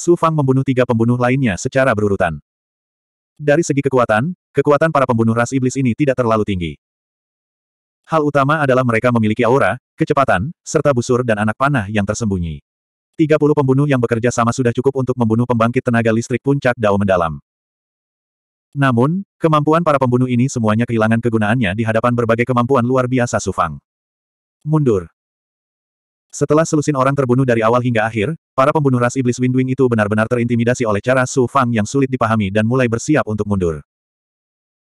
Su Fang membunuh tiga pembunuh lainnya secara berurutan. Dari segi kekuatan, kekuatan para pembunuh ras iblis ini tidak terlalu tinggi. Hal utama adalah mereka memiliki aura, kecepatan, serta busur dan anak panah yang tersembunyi. 30 pembunuh yang bekerja sama sudah cukup untuk membunuh pembangkit tenaga listrik puncak Dao mendalam. Namun, kemampuan para pembunuh ini semuanya kehilangan kegunaannya di hadapan berbagai kemampuan luar biasa Su Fang. Mundur. Setelah selusin orang terbunuh dari awal hingga akhir, para pembunuh ras iblis Windwing itu benar-benar terintimidasi oleh cara Su Fang yang sulit dipahami dan mulai bersiap untuk mundur.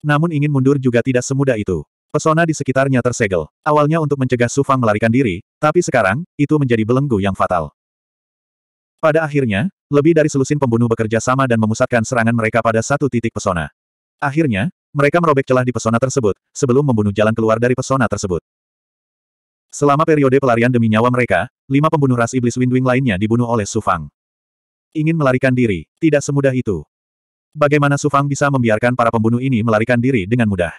Namun ingin mundur juga tidak semudah itu. Pesona di sekitarnya tersegel. Awalnya untuk mencegah Su Fang melarikan diri, tapi sekarang, itu menjadi belenggu yang fatal. Pada akhirnya, lebih dari selusin pembunuh bekerja sama dan memusatkan serangan mereka pada satu titik pesona. Akhirnya, mereka merobek celah di pesona tersebut, sebelum membunuh jalan keluar dari pesona tersebut. Selama periode pelarian demi nyawa mereka, lima pembunuh ras iblis Windwing lainnya dibunuh oleh Su Fang. Ingin melarikan diri, tidak semudah itu. Bagaimana Su Fang bisa membiarkan para pembunuh ini melarikan diri dengan mudah?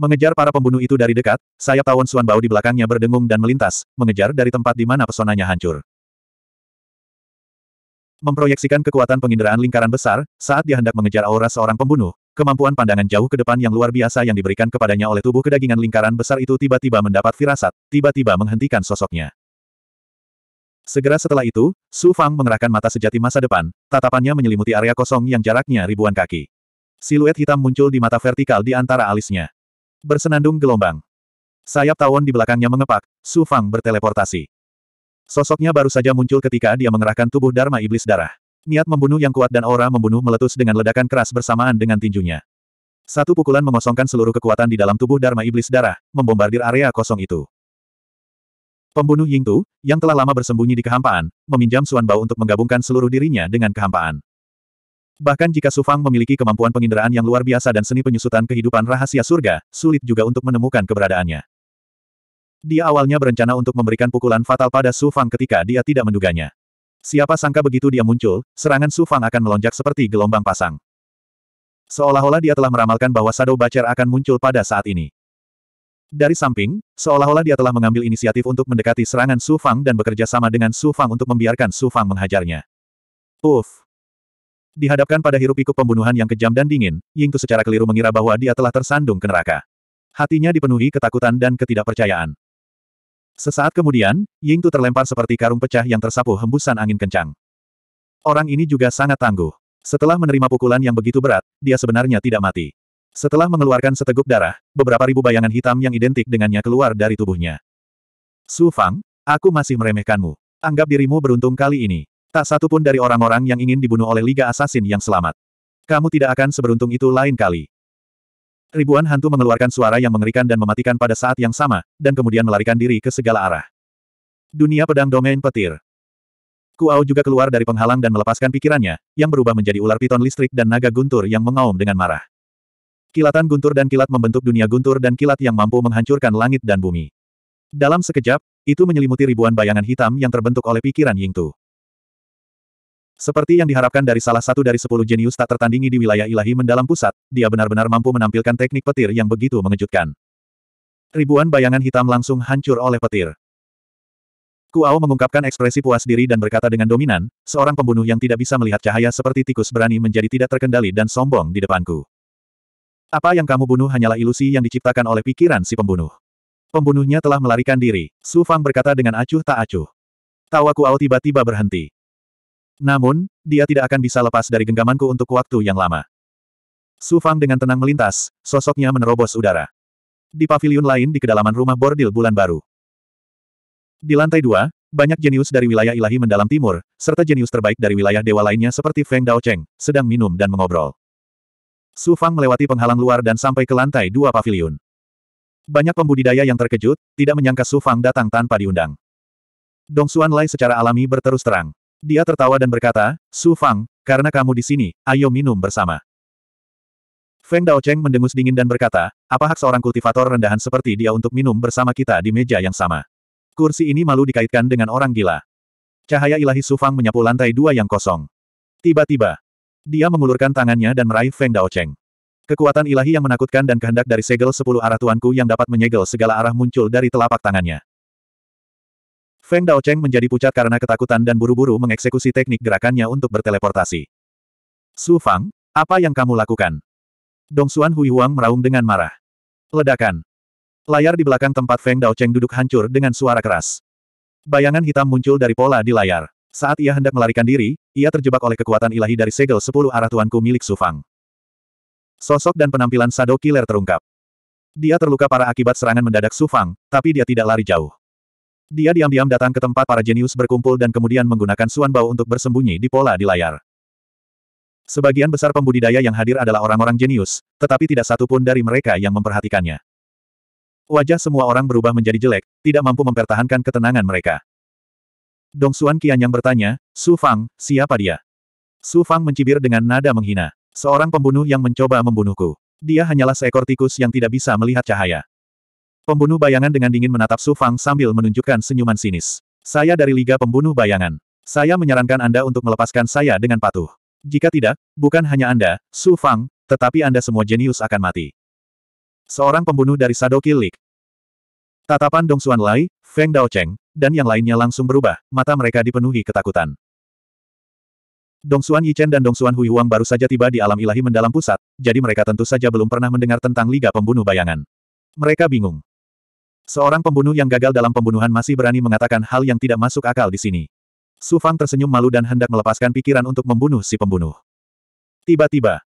Mengejar para pembunuh itu dari dekat, sayap tawon Suan Bao di belakangnya berdengung dan melintas, mengejar dari tempat di mana pesonanya hancur. Memproyeksikan kekuatan penginderaan lingkaran besar, saat dia hendak mengejar aura seorang pembunuh, Kemampuan pandangan jauh ke depan yang luar biasa yang diberikan kepadanya oleh tubuh kedagingan lingkaran besar itu tiba-tiba mendapat firasat, tiba-tiba menghentikan sosoknya. Segera setelah itu, Su Fang mengerahkan mata sejati masa depan, tatapannya menyelimuti area kosong yang jaraknya ribuan kaki. Siluet hitam muncul di mata vertikal di antara alisnya. Bersenandung gelombang. Sayap tawon di belakangnya mengepak, Su Fang berteleportasi. Sosoknya baru saja muncul ketika dia mengerahkan tubuh Dharma Iblis Darah. Niat membunuh yang kuat dan aura membunuh meletus dengan ledakan keras bersamaan dengan tinjunya. Satu pukulan mengosongkan seluruh kekuatan di dalam tubuh Dharma Iblis Darah, membombardir area kosong itu. Pembunuh Yingtu, yang telah lama bersembunyi di kehampaan, meminjam Suan Bao untuk menggabungkan seluruh dirinya dengan kehampaan. Bahkan jika Su Fang memiliki kemampuan penginderaan yang luar biasa dan seni penyusutan kehidupan rahasia surga, sulit juga untuk menemukan keberadaannya. Dia awalnya berencana untuk memberikan pukulan fatal pada Su Fang ketika dia tidak menduganya. Siapa sangka begitu dia muncul, serangan Su Fang akan melonjak seperti gelombang pasang. Seolah-olah dia telah meramalkan bahwa Shadow Bacer akan muncul pada saat ini. Dari samping, seolah-olah dia telah mengambil inisiatif untuk mendekati serangan Su Fang dan bekerja sama dengan Su Fang untuk membiarkan Su Fang menghajarnya. Uff! Dihadapkan pada hirup pikuk pembunuhan yang kejam dan dingin, Ying Tu secara keliru mengira bahwa dia telah tersandung ke neraka. Hatinya dipenuhi ketakutan dan ketidakpercayaan. Sesaat kemudian, Ying Tu terlempar seperti karung pecah yang tersapu hembusan angin kencang. Orang ini juga sangat tangguh. Setelah menerima pukulan yang begitu berat, dia sebenarnya tidak mati. Setelah mengeluarkan seteguk darah, beberapa ribu bayangan hitam yang identik dengannya keluar dari tubuhnya. Su Fang, aku masih meremehkanmu. Anggap dirimu beruntung kali ini. Tak satu pun dari orang-orang yang ingin dibunuh oleh Liga Assassin yang selamat. Kamu tidak akan seberuntung itu lain kali. Ribuan hantu mengeluarkan suara yang mengerikan dan mematikan pada saat yang sama, dan kemudian melarikan diri ke segala arah. Dunia pedang domain petir. Kuao juga keluar dari penghalang dan melepaskan pikirannya, yang berubah menjadi ular piton listrik dan naga guntur yang mengaum dengan marah. Kilatan guntur dan kilat membentuk dunia guntur dan kilat yang mampu menghancurkan langit dan bumi. Dalam sekejap, itu menyelimuti ribuan bayangan hitam yang terbentuk oleh pikiran Yingtu. Seperti yang diharapkan dari salah satu dari sepuluh jenius tak tertandingi di wilayah ilahi mendalam pusat, dia benar-benar mampu menampilkan teknik petir yang begitu mengejutkan. Ribuan bayangan hitam langsung hancur oleh petir. Kuao mengungkapkan ekspresi puas diri dan berkata dengan dominan, seorang pembunuh yang tidak bisa melihat cahaya seperti tikus berani menjadi tidak terkendali dan sombong di depanku. Apa yang kamu bunuh hanyalah ilusi yang diciptakan oleh pikiran si pembunuh. Pembunuhnya telah melarikan diri, Su Fang berkata dengan acuh tak acuh. Tawa Kuao tiba-tiba berhenti. Namun, dia tidak akan bisa lepas dari genggamanku untuk waktu yang lama. Su Fang dengan tenang melintas, sosoknya menerobos udara. Di pavilion lain di kedalaman rumah bordil bulan baru. Di lantai dua, banyak jenius dari wilayah ilahi mendalam timur, serta jenius terbaik dari wilayah dewa lainnya seperti Feng Dao Cheng, sedang minum dan mengobrol. Su Fang melewati penghalang luar dan sampai ke lantai dua pavilion. Banyak pembudidaya yang terkejut, tidak menyangka Su Fang datang tanpa diundang. Dong Xuan Lai secara alami berterus terang. Dia tertawa dan berkata, Su Fang, karena kamu di sini, ayo minum bersama. Feng Daocheng mendengus dingin dan berkata, apa hak seorang kultivator rendahan seperti dia untuk minum bersama kita di meja yang sama? Kursi ini malu dikaitkan dengan orang gila. Cahaya ilahi Su Fang menyapu lantai dua yang kosong. Tiba-tiba, dia mengulurkan tangannya dan meraih Feng Daocheng. Kekuatan ilahi yang menakutkan dan kehendak dari segel sepuluh arah tuanku yang dapat menyegel segala arah muncul dari telapak tangannya. Feng Daocheng menjadi pucat karena ketakutan dan buru-buru mengeksekusi teknik gerakannya untuk berteleportasi. Su Fang, apa yang kamu lakukan? Dongsuan Hui Huang meraung dengan marah. Ledakan. Layar di belakang tempat Feng Daocheng duduk hancur dengan suara keras. Bayangan hitam muncul dari pola di layar. Saat ia hendak melarikan diri, ia terjebak oleh kekuatan ilahi dari segel sepuluh arah tuanku milik Su Fang. Sosok dan penampilan Shadow Killer terungkap. Dia terluka parah akibat serangan mendadak Su Fang, tapi dia tidak lari jauh. Dia diam-diam datang ke tempat para jenius berkumpul dan kemudian menggunakan Suan Bao untuk bersembunyi di pola di layar. Sebagian besar pembudidaya yang hadir adalah orang-orang jenius, tetapi tidak satu pun dari mereka yang memperhatikannya. Wajah semua orang berubah menjadi jelek, tidak mampu mempertahankan ketenangan mereka. Dong Xuan Qian yang bertanya, Su Fang, siapa dia? Su Fang mencibir dengan nada menghina. Seorang pembunuh yang mencoba membunuhku. Dia hanyalah seekor tikus yang tidak bisa melihat cahaya. Pembunuh bayangan dengan dingin menatap Su Fang sambil menunjukkan senyuman sinis. Saya dari Liga Pembunuh Bayangan. Saya menyarankan Anda untuk melepaskan saya dengan patuh. Jika tidak, bukan hanya Anda, Su Fang, tetapi Anda semua jenius akan mati. Seorang pembunuh dari Kill League. Tatapan Dong Xuan Lai, Feng Dao Cheng, dan yang lainnya langsung berubah, mata mereka dipenuhi ketakutan. Dong Xuan Yichen dan Dong Xuan Hui Huang baru saja tiba di alam ilahi mendalam pusat, jadi mereka tentu saja belum pernah mendengar tentang Liga Pembunuh Bayangan. Mereka bingung. Seorang pembunuh yang gagal dalam pembunuhan masih berani mengatakan hal yang tidak masuk akal di sini. Su Fang tersenyum malu dan hendak melepaskan pikiran untuk membunuh si pembunuh. Tiba-tiba,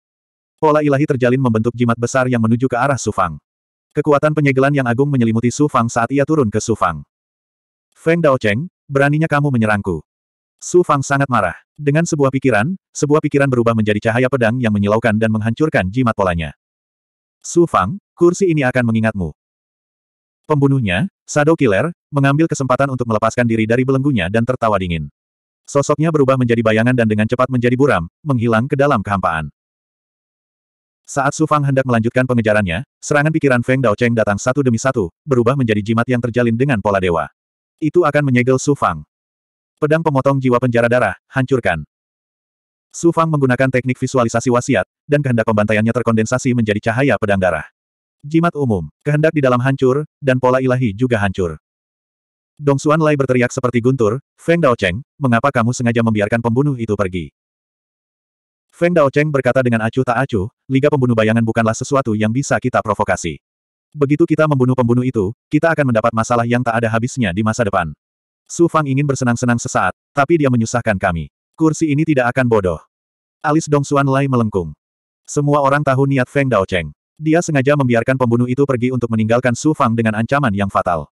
pola ilahi terjalin membentuk jimat besar yang menuju ke arah Su Fang. Kekuatan penyegelan yang agung menyelimuti Su Fang saat ia turun ke Su Fang. Feng Daocheng, beraninya kamu menyerangku. Su Fang sangat marah. Dengan sebuah pikiran, sebuah pikiran berubah menjadi cahaya pedang yang menyilaukan dan menghancurkan jimat polanya. Su Fang, kursi ini akan mengingatmu. Pembunuhnya, Shadow Killer, mengambil kesempatan untuk melepaskan diri dari belenggunya dan tertawa dingin. Sosoknya berubah menjadi bayangan dan dengan cepat menjadi buram, menghilang ke dalam kehampaan. Saat Su Fang hendak melanjutkan pengejarannya, serangan pikiran Feng Dao Cheng datang satu demi satu, berubah menjadi jimat yang terjalin dengan pola dewa. Itu akan menyegel Su Fang. Pedang pemotong jiwa penjara darah, hancurkan. Su Fang menggunakan teknik visualisasi wasiat, dan kehendak pembantaiannya terkondensasi menjadi cahaya pedang darah. Jimat umum, kehendak di dalam hancur, dan pola ilahi juga hancur. Dong Xuan Lai berteriak seperti guntur, Feng Dao Cheng, mengapa kamu sengaja membiarkan pembunuh itu pergi? Feng Dao Cheng berkata dengan acuh tak acuh, Liga Pembunuh Bayangan bukanlah sesuatu yang bisa kita provokasi. Begitu kita membunuh pembunuh itu, kita akan mendapat masalah yang tak ada habisnya di masa depan. Su Fang ingin bersenang-senang sesaat, tapi dia menyusahkan kami. Kursi ini tidak akan bodoh. Alis Dong Xuan Lai melengkung. Semua orang tahu niat Feng Dao Cheng. Dia sengaja membiarkan pembunuh itu pergi untuk meninggalkan Su Fang dengan ancaman yang fatal.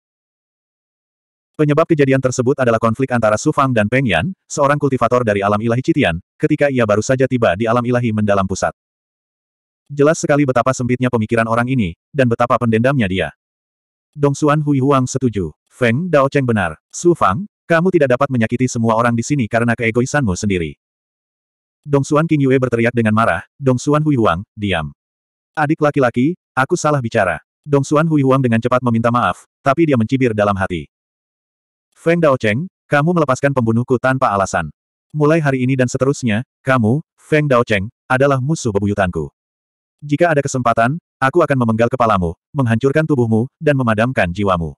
Penyebab kejadian tersebut adalah konflik antara Su Fang dan Peng Yan, seorang kultivator dari alam ilahi Citian, ketika ia baru saja tiba di alam ilahi mendalam pusat. Jelas sekali betapa sempitnya pemikiran orang ini, dan betapa pendendamnya dia. Dong Xuan Hui Huang setuju. Feng Dao Cheng benar. Su Fang, kamu tidak dapat menyakiti semua orang di sini karena keegoisanmu sendiri. Dong Xuan King Yue berteriak dengan marah, Dong Xuan Hui Huang, diam. Adik laki-laki, aku salah bicara. Dong Xuan Hui Huang dengan cepat meminta maaf, tapi dia mencibir dalam hati. Feng Dao Cheng, kamu melepaskan pembunuhku tanpa alasan. Mulai hari ini dan seterusnya, kamu, Feng Dao Cheng, adalah musuh bebuyutanku. Jika ada kesempatan, aku akan memenggal kepalamu, menghancurkan tubuhmu, dan memadamkan jiwamu.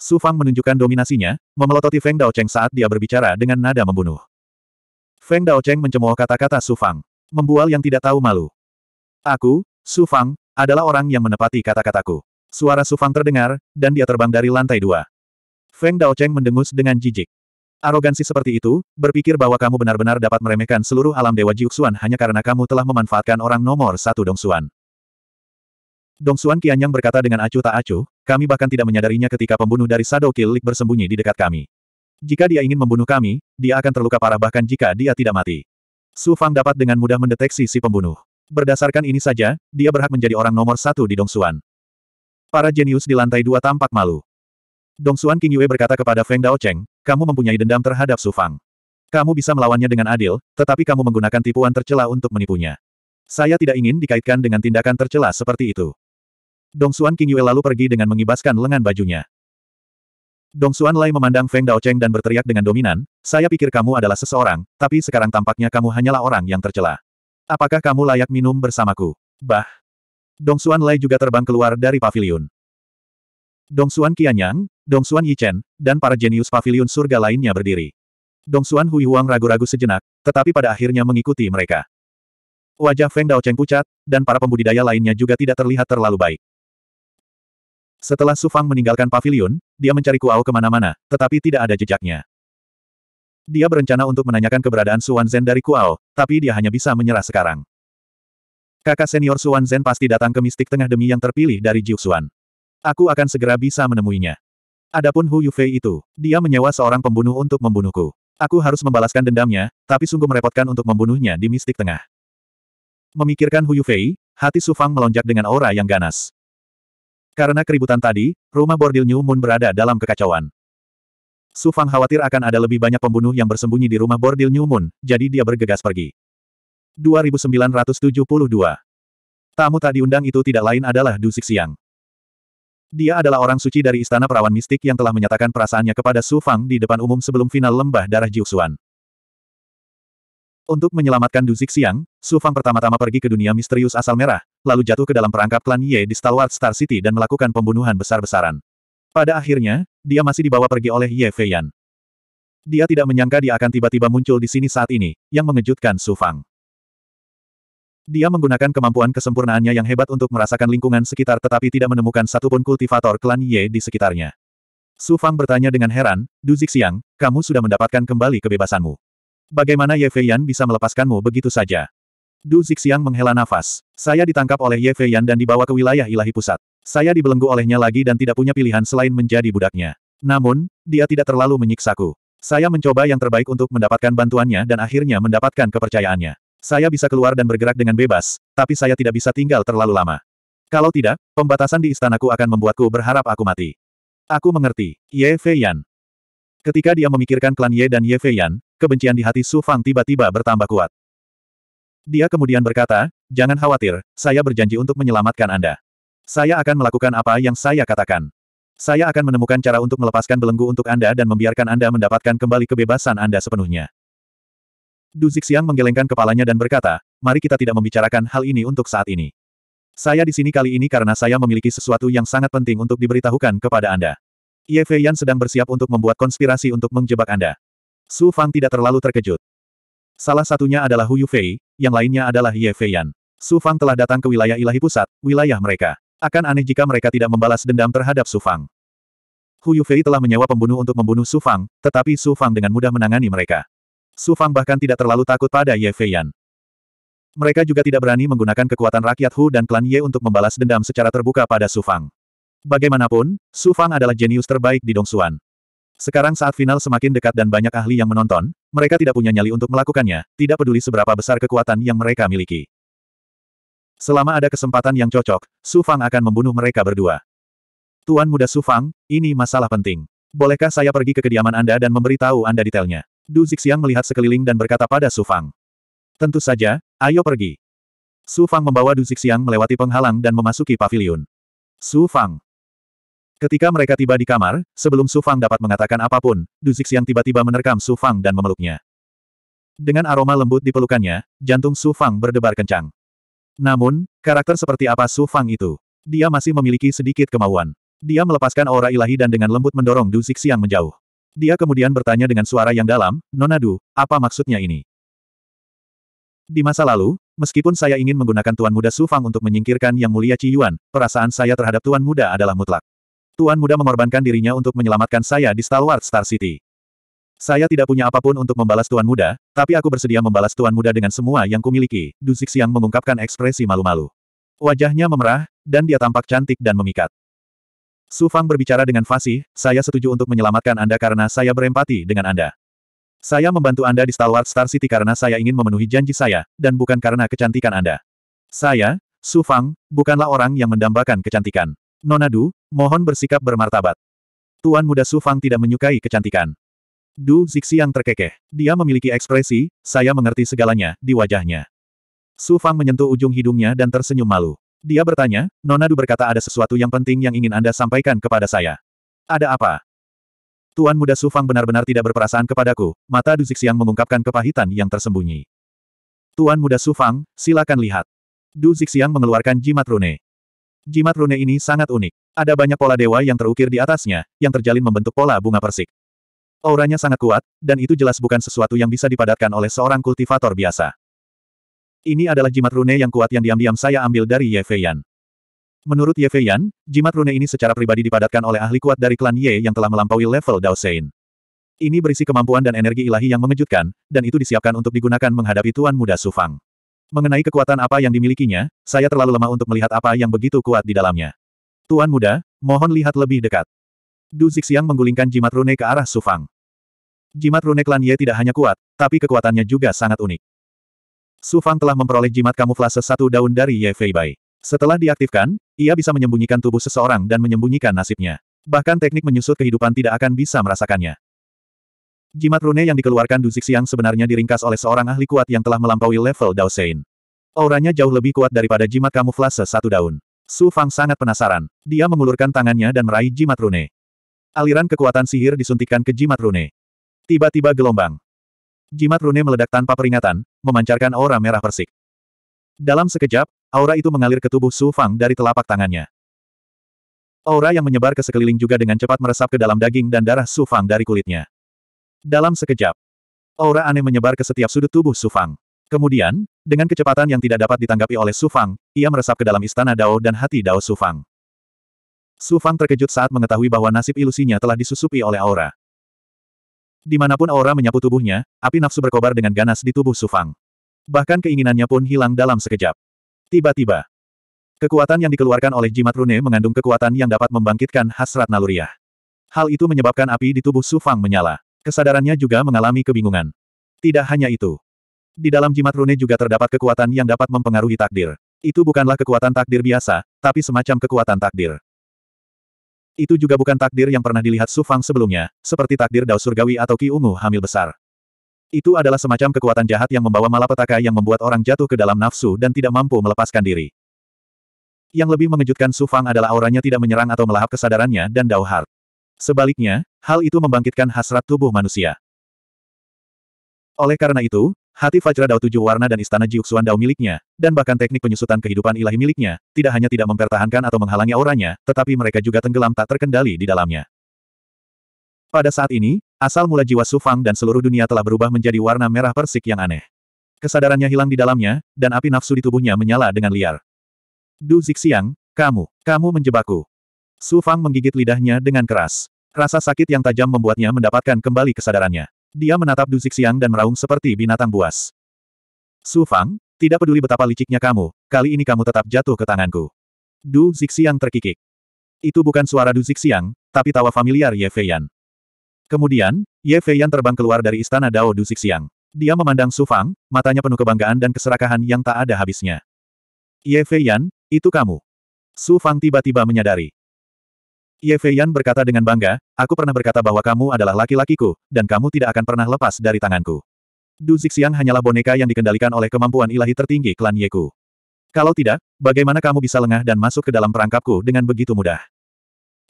Su Fang menunjukkan dominasinya, memelototi Feng Dao Cheng saat dia berbicara dengan nada membunuh. Feng Dao Cheng mencemooh kata-kata Su Fang. Membual yang tidak tahu malu. Aku, Su Fang, adalah orang yang menepati kata-kataku. Suara Su Fang terdengar, dan dia terbang dari lantai dua. Feng Daocheng mendengus dengan jijik. Arogansi seperti itu, berpikir bahwa kamu benar-benar dapat meremehkan seluruh alam Dewa Jiuxuan hanya karena kamu telah memanfaatkan orang nomor satu Dongsuan. Dongsuan Qianyang berkata dengan acuh tak acuh, kami bahkan tidak menyadarinya ketika pembunuh dari Shadow League bersembunyi di dekat kami. Jika dia ingin membunuh kami, dia akan terluka parah bahkan jika dia tidak mati. Su Fang dapat dengan mudah mendeteksi si pembunuh. Berdasarkan ini saja, dia berhak menjadi orang nomor satu di Dongsuan. Para jenius di lantai dua tampak malu. Dongsuan King Yue berkata kepada Feng Dao Cheng, kamu mempunyai dendam terhadap Su Fang. Kamu bisa melawannya dengan adil, tetapi kamu menggunakan tipuan tercela untuk menipunya. Saya tidak ingin dikaitkan dengan tindakan tercela seperti itu. Dongsuan King Yue lalu pergi dengan mengibaskan lengan bajunya. Dongsuan Lai memandang Feng Dao Cheng dan berteriak dengan dominan, saya pikir kamu adalah seseorang, tapi sekarang tampaknya kamu hanyalah orang yang tercela. Apakah kamu layak minum bersamaku? Bah! Dongsuan Lai juga terbang keluar dari paviliun. Dongsuan Qianyang, Dongsuan Yichen, dan para jenius pavilion surga lainnya berdiri. Dongsuan Hui Huang ragu-ragu sejenak, tetapi pada akhirnya mengikuti mereka. Wajah Feng Daocheng pucat, dan para pembudidaya lainnya juga tidak terlihat terlalu baik. Setelah Su Fang meninggalkan pavilion, dia mencari Kuao ke mana-mana, tetapi tidak ada jejaknya. Dia berencana untuk menanyakan keberadaan Su Wanzhen dari Kuao, tapi dia hanya bisa menyerah sekarang. Kakak senior Su Wanzhen pasti datang ke mistik tengah demi yang terpilih dari Xuan. Aku akan segera bisa menemuinya. Adapun Hu Yufei itu, dia menyewa seorang pembunuh untuk membunuhku. Aku harus membalaskan dendamnya, tapi sungguh merepotkan untuk membunuhnya di mistik tengah. Memikirkan Hu Yufei, hati Su Fang melonjak dengan aura yang ganas. Karena keributan tadi, rumah bordil New Moon berada dalam kekacauan. Su Fang khawatir akan ada lebih banyak pembunuh yang bersembunyi di rumah bordil New Moon, jadi dia bergegas pergi. 2972 Tamu tak diundang itu tidak lain adalah Du Sixiang. Dia adalah orang suci dari Istana Perawan Mistik yang telah menyatakan perasaannya kepada Su Fang di depan umum sebelum final lembah darah Jiuxuan. Untuk menyelamatkan Du Sixiang, Su Fang pertama-tama pergi ke dunia misterius asal merah, lalu jatuh ke dalam perangkap klan Ye di Stalwart Star City dan melakukan pembunuhan besar-besaran. Pada akhirnya, dia masih dibawa pergi oleh Ye Feiyan. Dia tidak menyangka dia akan tiba-tiba muncul di sini saat ini, yang mengejutkan Su Fang. Dia menggunakan kemampuan kesempurnaannya yang hebat untuk merasakan lingkungan sekitar tetapi tidak menemukan satupun kultivator klan Ye di sekitarnya. Su Fang bertanya dengan heran, Du Zixiang, kamu sudah mendapatkan kembali kebebasanmu. Bagaimana Ye Feiyan bisa melepaskanmu begitu saja? Du Zixiang menghela nafas. Saya ditangkap oleh Ye Feiyan dan dibawa ke wilayah ilahi pusat. Saya dibelenggu olehnya lagi dan tidak punya pilihan selain menjadi budaknya. Namun, dia tidak terlalu menyiksaku. Saya mencoba yang terbaik untuk mendapatkan bantuannya dan akhirnya mendapatkan kepercayaannya. Saya bisa keluar dan bergerak dengan bebas, tapi saya tidak bisa tinggal terlalu lama. Kalau tidak, pembatasan di istanaku akan membuatku berharap aku mati. Aku mengerti. Ye Feiyan. Ketika dia memikirkan klan Ye dan Ye Feiyan, kebencian di hati Su Fang tiba-tiba bertambah kuat. Dia kemudian berkata, jangan khawatir, saya berjanji untuk menyelamatkan Anda. Saya akan melakukan apa yang saya katakan. Saya akan menemukan cara untuk melepaskan belenggu untuk Anda dan membiarkan Anda mendapatkan kembali kebebasan Anda sepenuhnya. Du Zixiang menggelengkan kepalanya dan berkata, mari kita tidak membicarakan hal ini untuk saat ini. Saya di sini kali ini karena saya memiliki sesuatu yang sangat penting untuk diberitahukan kepada Anda. Ye Feiyan sedang bersiap untuk membuat konspirasi untuk menjebak Anda. Su Fang tidak terlalu terkejut. Salah satunya adalah Hu Yufei, yang lainnya adalah Ye Feiyan. Su Fang telah datang ke wilayah ilahi pusat, wilayah mereka. Akan aneh jika mereka tidak membalas dendam terhadap Su Fang. Hu Yufei telah menyewa pembunuh untuk membunuh Su Fang, tetapi Su Fang dengan mudah menangani mereka. Su Fang bahkan tidak terlalu takut pada Ye Feiyan. Mereka juga tidak berani menggunakan kekuatan rakyat Hu dan klan Ye untuk membalas dendam secara terbuka pada Su Fang. Bagaimanapun, Su Fang adalah jenius terbaik di Dongsuan. Sekarang saat final semakin dekat dan banyak ahli yang menonton, mereka tidak punya nyali untuk melakukannya, tidak peduli seberapa besar kekuatan yang mereka miliki. Selama ada kesempatan yang cocok, Su Fang akan membunuh mereka berdua. Tuan Muda Su Fang, ini masalah penting. Bolehkah saya pergi ke kediaman Anda dan memberitahu Anda detailnya? Du Zixiang melihat sekeliling dan berkata pada Su Fang. Tentu saja, ayo pergi. Su Fang membawa Du Zixiang melewati penghalang dan memasuki pavilion. Su Fang, Ketika mereka tiba di kamar, sebelum Su Fang dapat mengatakan apa pun, Du Zixiang tiba-tiba menerkam Su Fang dan memeluknya. Dengan aroma lembut di pelukannya, jantung Su Fang berdebar kencang. Namun, karakter seperti apa Su Fang itu? Dia masih memiliki sedikit kemauan. Dia melepaskan aura ilahi dan dengan lembut mendorong Du Zixiang menjauh. Dia kemudian bertanya dengan suara yang dalam, Nona Du, apa maksudnya ini? Di masa lalu, meskipun saya ingin menggunakan Tuan Muda Su Fang untuk menyingkirkan Yang Mulia Qi Yuan, perasaan saya terhadap Tuan Muda adalah mutlak. Tuan muda mengorbankan dirinya untuk menyelamatkan saya di Stalwart Star City. Saya tidak punya apa pun untuk membalas Tuan Muda, tapi aku bersedia membalas Tuan Muda dengan semua yang kumiliki, Du Xiang mengungkapkan ekspresi malu-malu. Wajahnya memerah, dan dia tampak cantik dan memikat. Su Fang berbicara dengan fasih, saya setuju untuk menyelamatkan Anda karena saya berempati dengan Anda. Saya membantu Anda di Stalwart Star City karena saya ingin memenuhi janji saya, dan bukan karena kecantikan Anda. Saya, Su Fang, bukanlah orang yang mendambakan kecantikan. Nona Du, mohon bersikap bermartabat. Tuan muda Su Fang tidak menyukai kecantikan. Du Zixiang terkekeh. Dia memiliki ekspresi, saya mengerti segalanya, di wajahnya. Su Fang menyentuh ujung hidungnya dan tersenyum malu. Dia bertanya, Nona Du berkata ada sesuatu yang penting yang ingin Anda sampaikan kepada saya. Ada apa? Tuan muda Su Fang benar-benar tidak berperasaan kepadaku, mata Du Zixiang mengungkapkan kepahitan yang tersembunyi. Tuan muda Su Fang, silakan lihat. Du Zixiang mengeluarkan jimat rune. Jimat rune ini sangat unik. Ada banyak pola dewa yang terukir di atasnya, yang terjalin membentuk pola bunga persik. Auranya sangat kuat, dan itu jelas bukan sesuatu yang bisa dipadatkan oleh seorang kultivator biasa. Ini adalah jimat rune yang kuat yang diam-diam saya ambil dari Ye Feiyan. Menurut Ye Feiyan, jimat rune ini secara pribadi dipadatkan oleh ahli kuat dari klan Ye yang telah melampaui level Dao Sein. Ini berisi kemampuan dan energi ilahi yang mengejutkan, dan itu disiapkan untuk digunakan menghadapi Tuan Muda Sufang. Mengenai kekuatan apa yang dimilikinya, saya terlalu lemah untuk melihat apa yang begitu kuat di dalamnya. Tuan Muda, mohon lihat lebih dekat. Du Zixiang menggulingkan jimat rune ke arah Sufang. Jimat rune klan Ye tidak hanya kuat, tapi kekuatannya juga sangat unik. Sufang telah memperoleh jimat kamuflase satu daun dari Ye Fei Bai. Setelah diaktifkan, ia bisa menyembunyikan tubuh seseorang dan menyembunyikan nasibnya. Bahkan teknik menyusut kehidupan tidak akan bisa merasakannya. Jimat rune yang dikeluarkan Du Zixiang sebenarnya diringkas oleh seorang ahli kuat yang telah melampaui level Dao Sein. Auranya jauh lebih kuat daripada jimat kamuflase satu daun. Su Fang sangat penasaran. Dia mengulurkan tangannya dan meraih jimat rune. Aliran kekuatan sihir disuntikkan ke jimat rune. Tiba-tiba gelombang. Jimat rune meledak tanpa peringatan, memancarkan aura merah persik. Dalam sekejap, aura itu mengalir ke tubuh Su Fang dari telapak tangannya. Aura yang menyebar ke sekeliling juga dengan cepat meresap ke dalam daging dan darah Su Fang dari kulitnya. Dalam sekejap, aura aneh menyebar ke setiap sudut tubuh Su Fang. Kemudian, dengan kecepatan yang tidak dapat ditanggapi oleh Su Fang, ia meresap ke dalam istana Dao dan hati Dao Su Fang. Su Fang terkejut saat mengetahui bahwa nasib ilusinya telah disusupi oleh aura. Di mana pun aura menyapu tubuhnya, api nafsu berkobar dengan ganas di tubuh Su Fang. Bahkan keinginannya pun hilang dalam sekejap. Tiba-tiba, kekuatan yang dikeluarkan oleh jimat rune mengandung kekuatan yang dapat membangkitkan hasrat naluriah. Hal itu menyebabkan api di tubuh Su Fang menyala. Kesadarannya juga mengalami kebingungan. Tidak hanya itu. Di dalam jimat rune juga terdapat kekuatan yang dapat mempengaruhi takdir. Itu bukanlah kekuatan takdir biasa, tapi semacam kekuatan takdir. Itu juga bukan takdir yang pernah dilihat Su Fang sebelumnya, seperti takdir Dao Surgawi atau Ki Ungu hamil besar. Itu adalah semacam kekuatan jahat yang membawa malapetaka yang membuat orang jatuh ke dalam nafsu dan tidak mampu melepaskan diri. Yang lebih mengejutkan Su Fang adalah auranya tidak menyerang atau melahap kesadarannya dan Dao Heart. Sebaliknya, hal itu membangkitkan hasrat tubuh manusia. Oleh karena itu, hati Fajra Dao tujuh warna dan istana Jiuxuan Dao miliknya, dan bahkan teknik penyusutan kehidupan ilahi miliknya, tidak hanya tidak mempertahankan atau menghalangi auranya, tetapi mereka juga tenggelam tak terkendali di dalamnya. Pada saat ini, asal mula jiwa Su Fang dan seluruh dunia telah berubah menjadi warna merah persik yang aneh. Kesadarannya hilang di dalamnya, dan api nafsu di tubuhnya menyala dengan liar. Du Zixiang, kamu, kamu menjebakku. Su Fang menggigit lidahnya dengan keras. Rasa sakit yang tajam membuatnya mendapatkan kembali kesadarannya. Dia menatap Du Zixiang dan meraung seperti binatang buas. Su Fang, tidak peduli betapa liciknya kamu, kali ini kamu tetap jatuh ke tanganku. Du Zixiang terkikik. Itu bukan suara Du Zixiang, tapi tawa familiar Ye Feiyan. Kemudian, Ye Feiyan terbang keluar dari istana Dao Du Zixiang. Dia memandang Su Fang, matanya penuh kebanggaan dan keserakahan yang tak ada habisnya. Ye Feiyan, itu kamu. Su Fang tiba-tiba menyadari. Ye Feiyan berkata dengan bangga, aku pernah berkata bahwa kamu adalah laki-lakiku, dan kamu tidak akan pernah lepas dari tanganku. Du Zixiang hanyalah boneka yang dikendalikan oleh kemampuan ilahi tertinggi klan Yeku. Kalau tidak, bagaimana kamu bisa lengah dan masuk ke dalam perangkapku dengan begitu mudah?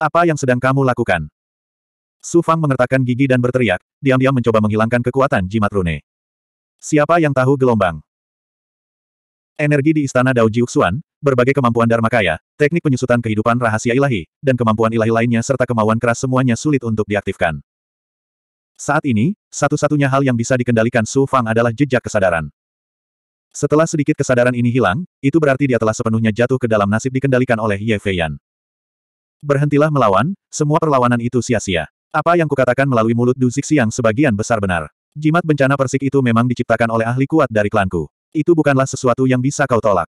Apa yang sedang kamu lakukan? Su Fang mengertakkan gigi dan berteriak, diam-diam mencoba menghilangkan kekuatan jimat rune. Siapa yang tahu gelombang? Energi di istana Dao Jiuxuan, berbagai kemampuan Dharmakaya, teknik penyusutan kehidupan rahasia ilahi, dan kemampuan ilahi lainnya serta kemauan keras semuanya sulit untuk diaktifkan. Saat ini, satu-satunya hal yang bisa dikendalikan Su Fang adalah jejak kesadaran. Setelah sedikit kesadaran ini hilang, itu berarti dia telah sepenuhnya jatuh ke dalam nasib dikendalikan oleh Ye Feiyan. Berhentilah melawan, semua perlawanan itu sia-sia. Apa yang kukatakan melalui mulut Du Zixiang sebagian besar benar. Jimat bencana persik itu memang diciptakan oleh ahli kuat dari klanku. Itu bukanlah sesuatu yang bisa kau tolak.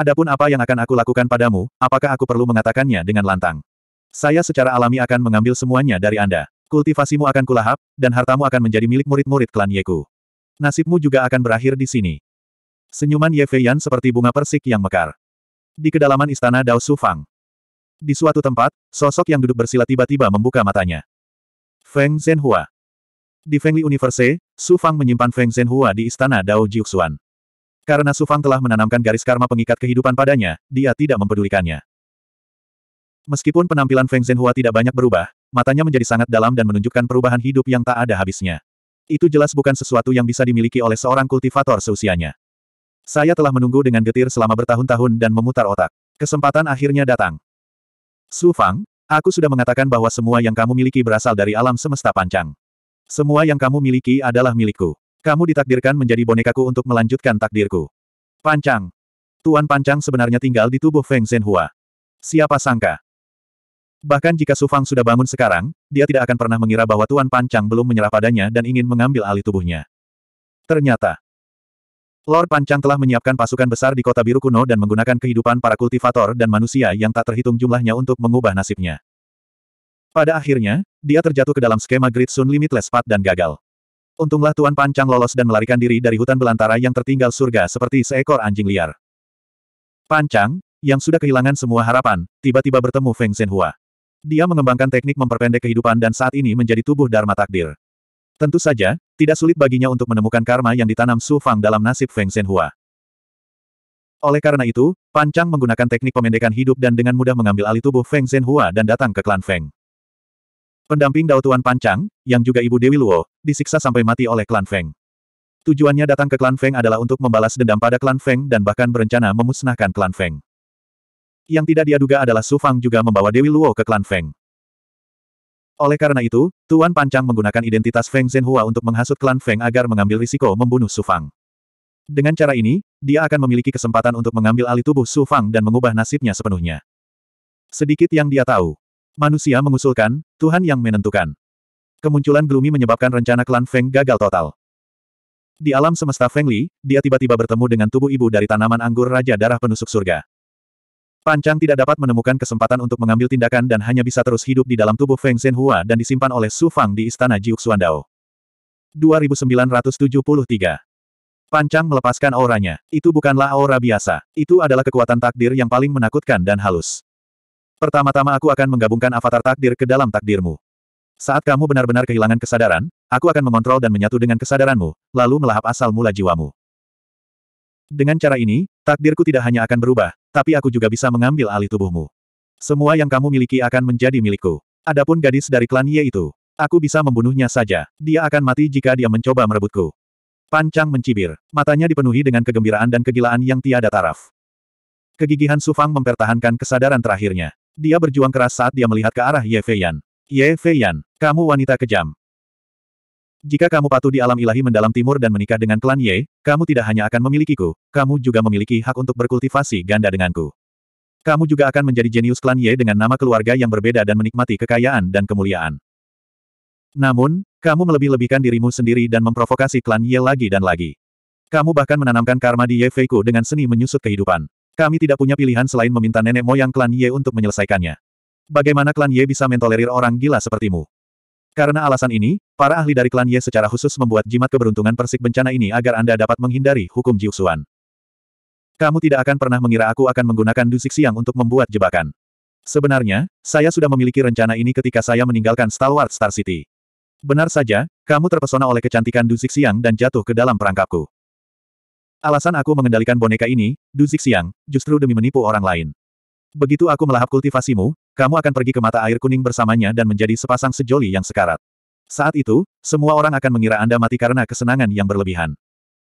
Adapun apa yang akan aku lakukan padamu, apakah aku perlu mengatakannya dengan lantang? Saya secara alami akan mengambil semuanya dari Anda. Kultivasimu akan kulahap, dan hartamu akan menjadi milik murid-murid klan Yeku. Nasibmu juga akan berakhir di sini. Senyuman Ye Feiyan seperti bunga persik yang mekar. Di kedalaman istana Dao Su Fang. Di suatu tempat, sosok yang duduk bersila tiba-tiba membuka matanya. Feng Zhenhua. Di Fengli Universe, Su Fang menyimpan Feng Zhenhua di istana Dao Jiuxuan. Karena Su Fang telah menanamkan garis karma pengikat kehidupan padanya, dia tidak mempedulikannya. Meskipun penampilan Feng Zhenhua tidak banyak berubah, matanya menjadi sangat dalam dan menunjukkan perubahan hidup yang tak ada habisnya. Itu jelas bukan sesuatu yang bisa dimiliki oleh seorang kultivator seusianya. Saya telah menunggu dengan getir selama bertahun-tahun dan memutar otak. Kesempatan akhirnya datang. Su Fang, aku sudah mengatakan bahwa semua yang kamu miliki berasal dari alam semesta pancang. Semua yang kamu miliki adalah milikku. Kamu ditakdirkan menjadi bonekaku untuk melanjutkan takdirku. Pancang. Tuan Pancang sebenarnya tinggal di tubuh Feng Zhenhua. Siapa sangka? Bahkan jika Su Fang sudah bangun sekarang, dia tidak akan pernah mengira bahwa Tuan Pancang belum menyerah padanya dan ingin mengambil alih tubuhnya. Ternyata, Lord Pancang telah menyiapkan pasukan besar di kota biru kuno dan menggunakan kehidupan para kultivator dan manusia yang tak terhitung jumlahnya untuk mengubah nasibnya. Pada akhirnya, dia terjatuh ke dalam skema Great Sun Limitless Path dan gagal. Untunglah Tuan Pancang lolos dan melarikan diri dari hutan belantara yang tertinggal surga seperti seekor anjing liar. Pancang, yang sudah kehilangan semua harapan, tiba-tiba bertemu Feng Zhenhua. Dia mengembangkan teknik memperpendek kehidupan dan saat ini menjadi tubuh Dharma Takdir. Tentu saja, tidak sulit baginya untuk menemukan karma yang ditanam Su Fang dalam nasib Feng Zhenhua. Oleh karena itu, Pancang menggunakan teknik pemendekan hidup dan dengan mudah mengambil alih tubuh Feng Zhenhua dan datang ke klan Feng. Pendamping Dao Tuan Pancang, yang juga ibu Dewi Luo, disiksa sampai mati oleh klan Feng. Tujuannya datang ke klan Feng adalah untuk membalas dendam pada klan Feng dan bahkan berencana memusnahkan klan Feng. Yang tidak dia duga adalah Su Fang juga membawa Dewi Luo ke klan Feng. Oleh karena itu, Tuan Pancang menggunakan identitas Feng Zhenhua untuk menghasut klan Feng agar mengambil risiko membunuh Su Fang. Dengan cara ini, dia akan memiliki kesempatan untuk mengambil alih tubuh Su Fang dan mengubah nasibnya sepenuhnya. Sedikit yang dia tahu. Manusia mengusulkan, Tuhan yang menentukan. Kemunculan Gloomy menyebabkan rencana klan Feng gagal total. Di alam semesta Feng Li, dia tiba-tiba bertemu dengan tubuh ibu dari tanaman anggur Raja Darah Penusuk Surga. Pancang tidak dapat menemukan kesempatan untuk mengambil tindakan dan hanya bisa terus hidup di dalam tubuh Feng Zhenhua dan disimpan oleh Su Fang di Istana Jiuxuandao. 2973 Pancang melepaskan auranya. Itu bukanlah aura biasa. Itu adalah kekuatan takdir yang paling menakutkan dan halus. Pertama-tama aku akan menggabungkan avatar takdir ke dalam takdirmu. Saat kamu benar-benar kehilangan kesadaran, aku akan mengontrol dan menyatu dengan kesadaranmu, lalu melahap asal mula jiwamu. Dengan cara ini, takdirku tidak hanya akan berubah, tapi aku juga bisa mengambil alih tubuhmu. Semua yang kamu miliki akan menjadi milikku. Adapun gadis dari klan Ye itu, aku bisa membunuhnya saja. Dia akan mati jika dia mencoba merebutku. Pancang mencibir. Matanya dipenuhi dengan kegembiraan dan kegilaan yang tiada taraf. Kegigihan Sufang mempertahankan kesadaran terakhirnya. Dia berjuang keras saat dia melihat ke arah Ye Feiyan. Ye Feiyan, kamu wanita kejam. Jika kamu patuh di alam ilahi mendalam timur dan menikah dengan klan Ye, kamu tidak hanya akan memilikiku, kamu juga memiliki hak untuk berkultivasi ganda denganku. Kamu juga akan menjadi jenius klan Ye dengan nama keluarga yang berbeda dan menikmati kekayaan dan kemuliaan. Namun, kamu melebih-lebihkan dirimu sendiri dan memprovokasi klan Ye lagi dan lagi. Kamu bahkan menanamkan karma di Ye Feiku dengan seni menyusut kehidupan. Kami tidak punya pilihan selain meminta nenek moyang klan Ye untuk menyelesaikannya. Bagaimana klan Ye bisa mentolerir orang gila sepertimu? Karena alasan ini, para ahli dari klan Ye secara khusus membuat jimat keberuntungan persik bencana ini agar Anda dapat menghindari hukum Jiuxuan. Kamu tidak akan pernah mengira aku akan menggunakan Dusik Siang untuk membuat jebakan. Sebenarnya, saya sudah memiliki rencana ini ketika saya meninggalkan Stalwart Star City. Benar saja, kamu terpesona oleh kecantikan Dusik Siang dan jatuh ke dalam perangkapku. Alasan aku mengendalikan boneka ini, Dusik Siang, justru demi menipu orang lain. Begitu aku melahap kultivasimu, kamu akan pergi ke mata air kuning bersamanya dan menjadi sepasang sejoli yang sekarat. Saat itu, semua orang akan mengira Anda mati karena kesenangan yang berlebihan.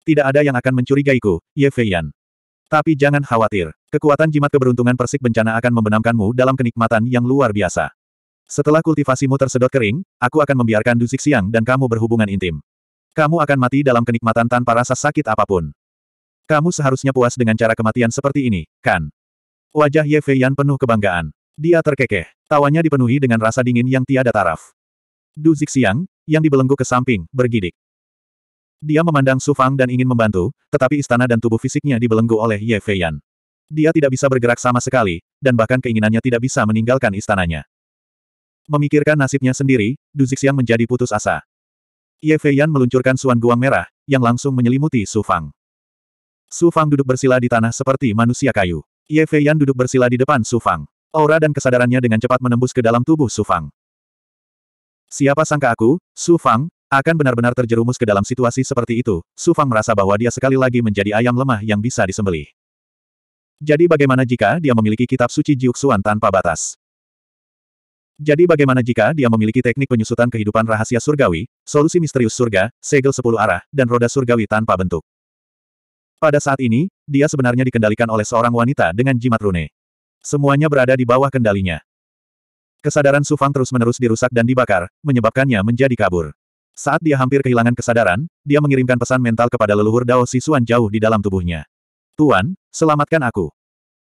Tidak ada yang akan mencurigaiku, Ye Feiyan. Tapi jangan khawatir, kekuatan jimat keberuntungan persik bencana akan membenamkanmu dalam kenikmatan yang luar biasa. Setelah kultivasimu tersedot kering, aku akan membiarkan Dusik Siang dan kamu berhubungan intim. Kamu akan mati dalam kenikmatan tanpa rasa sakit apa pun. Kamu seharusnya puas dengan cara kematian seperti ini, kan? Wajah Ye Feiyan penuh kebanggaan. Dia terkekeh. Tawanya dipenuhi dengan rasa dingin yang tiada taraf. Du Zixiang, yang dibelenggu ke samping, bergidik. Dia memandang Su Fang dan ingin membantu, tetapi istana dan tubuh fisiknya dibelenggu oleh Ye Feiyan. Dia tidak bisa bergerak sama sekali, dan bahkan keinginannya tidak bisa meninggalkan istananya. Memikirkan nasibnya sendiri, Du Zixiang menjadi putus asa. Ye Feiyan meluncurkan suan guang merah, yang langsung menyelimuti Su Fang. Su Fang duduk bersila di tanah seperti manusia kayu. Ye Feiyan duduk bersila di depan Su Fang. Aura dan kesadarannya dengan cepat menembus ke dalam tubuh Su Fang. Siapa sangka aku, Su Fang, akan benar-benar terjerumus ke dalam situasi seperti itu, Su Fang merasa bahwa dia sekali lagi menjadi ayam lemah yang bisa disembelih. Jadi bagaimana jika dia memiliki kitab suci Jiuxuan tanpa batas? Jadi bagaimana jika dia memiliki teknik penyusutan kehidupan rahasia surgawi, solusi misterius surga, segel sepuluh arah, dan roda surgawi tanpa bentuk? Pada saat ini, dia sebenarnya dikendalikan oleh seorang wanita dengan jimat rune. Semuanya berada di bawah kendalinya. Kesadaran Su Fang terus-menerus dirusak dan dibakar, menyebabkannya menjadi kabur. Saat dia hampir kehilangan kesadaran, dia mengirimkan pesan mental kepada leluhur Dao Sisuan jauh di dalam tubuhnya. Tuan, selamatkan aku.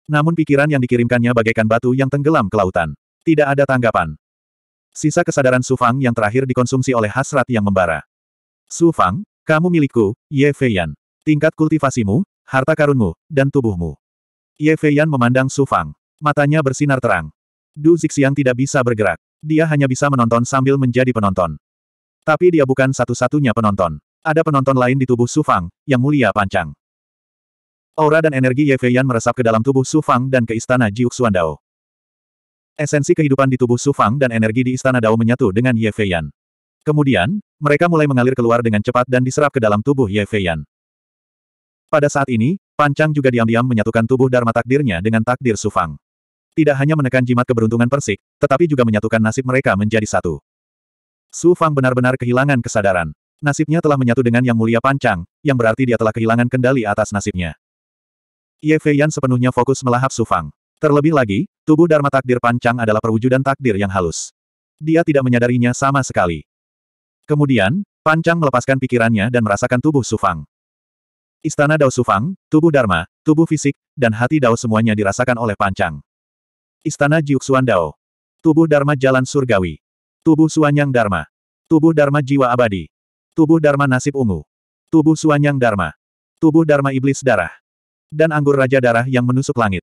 Namun pikiran yang dikirimkannya bagaikan batu yang tenggelam ke lautan. Tidak ada tanggapan. Sisa kesadaran Su Fang yang terakhir dikonsumsi oleh hasrat yang membara. Su Fang, kamu milikku, Ye Feiyan. Tingkat kultivasimu, harta karunmu, dan tubuhmu. Ye Feiyan memandang Su Fang. Matanya bersinar terang. Du Zixiang tidak bisa bergerak. Dia hanya bisa menonton sambil menjadi penonton. Tapi dia bukan satu-satunya penonton. Ada penonton lain di tubuh Su Fang, yang mulia pancang. Aura dan energi Ye Feiyan meresap ke dalam tubuh Su Fang dan ke istana Jiuk Dao. Esensi kehidupan di tubuh Su Fang dan energi di istana Dao menyatu dengan Ye Feiyan. Kemudian, mereka mulai mengalir keluar dengan cepat dan diserap ke dalam tubuh Ye Feiyan. Pada saat ini, Pancang juga diam-diam menyatukan tubuh Dharma takdirnya dengan takdir Su Fang. Tidak hanya menekan jimat keberuntungan persik, tetapi juga menyatukan nasib mereka menjadi satu. Su Fang benar-benar kehilangan kesadaran. Nasibnya telah menyatu dengan Yang Mulia Pancang, yang berarti dia telah kehilangan kendali atas nasibnya. Ye Feiyan sepenuhnya fokus melahap Su Fang. Terlebih lagi, tubuh Dharma Takdir Pancang adalah perwujudan takdir yang halus. Dia tidak menyadarinya sama sekali. Kemudian, Pancang melepaskan pikirannya dan merasakan tubuh Su Fang. Istana Dao Su Fang, tubuh Dharma, tubuh fisik, dan hati Dao semuanya dirasakan oleh Pancang. Istana Jiuxuan Dao. Tubuh Dharma Jalan Surgawi. Tubuh Suanyang Dharma. Tubuh Dharma Jiwa Abadi. Tubuh Dharma Nasib Ungu. Tubuh Suanyang Dharma. Tubuh Dharma Iblis Darah. Dan Anggur Raja Darah yang menusuk langit.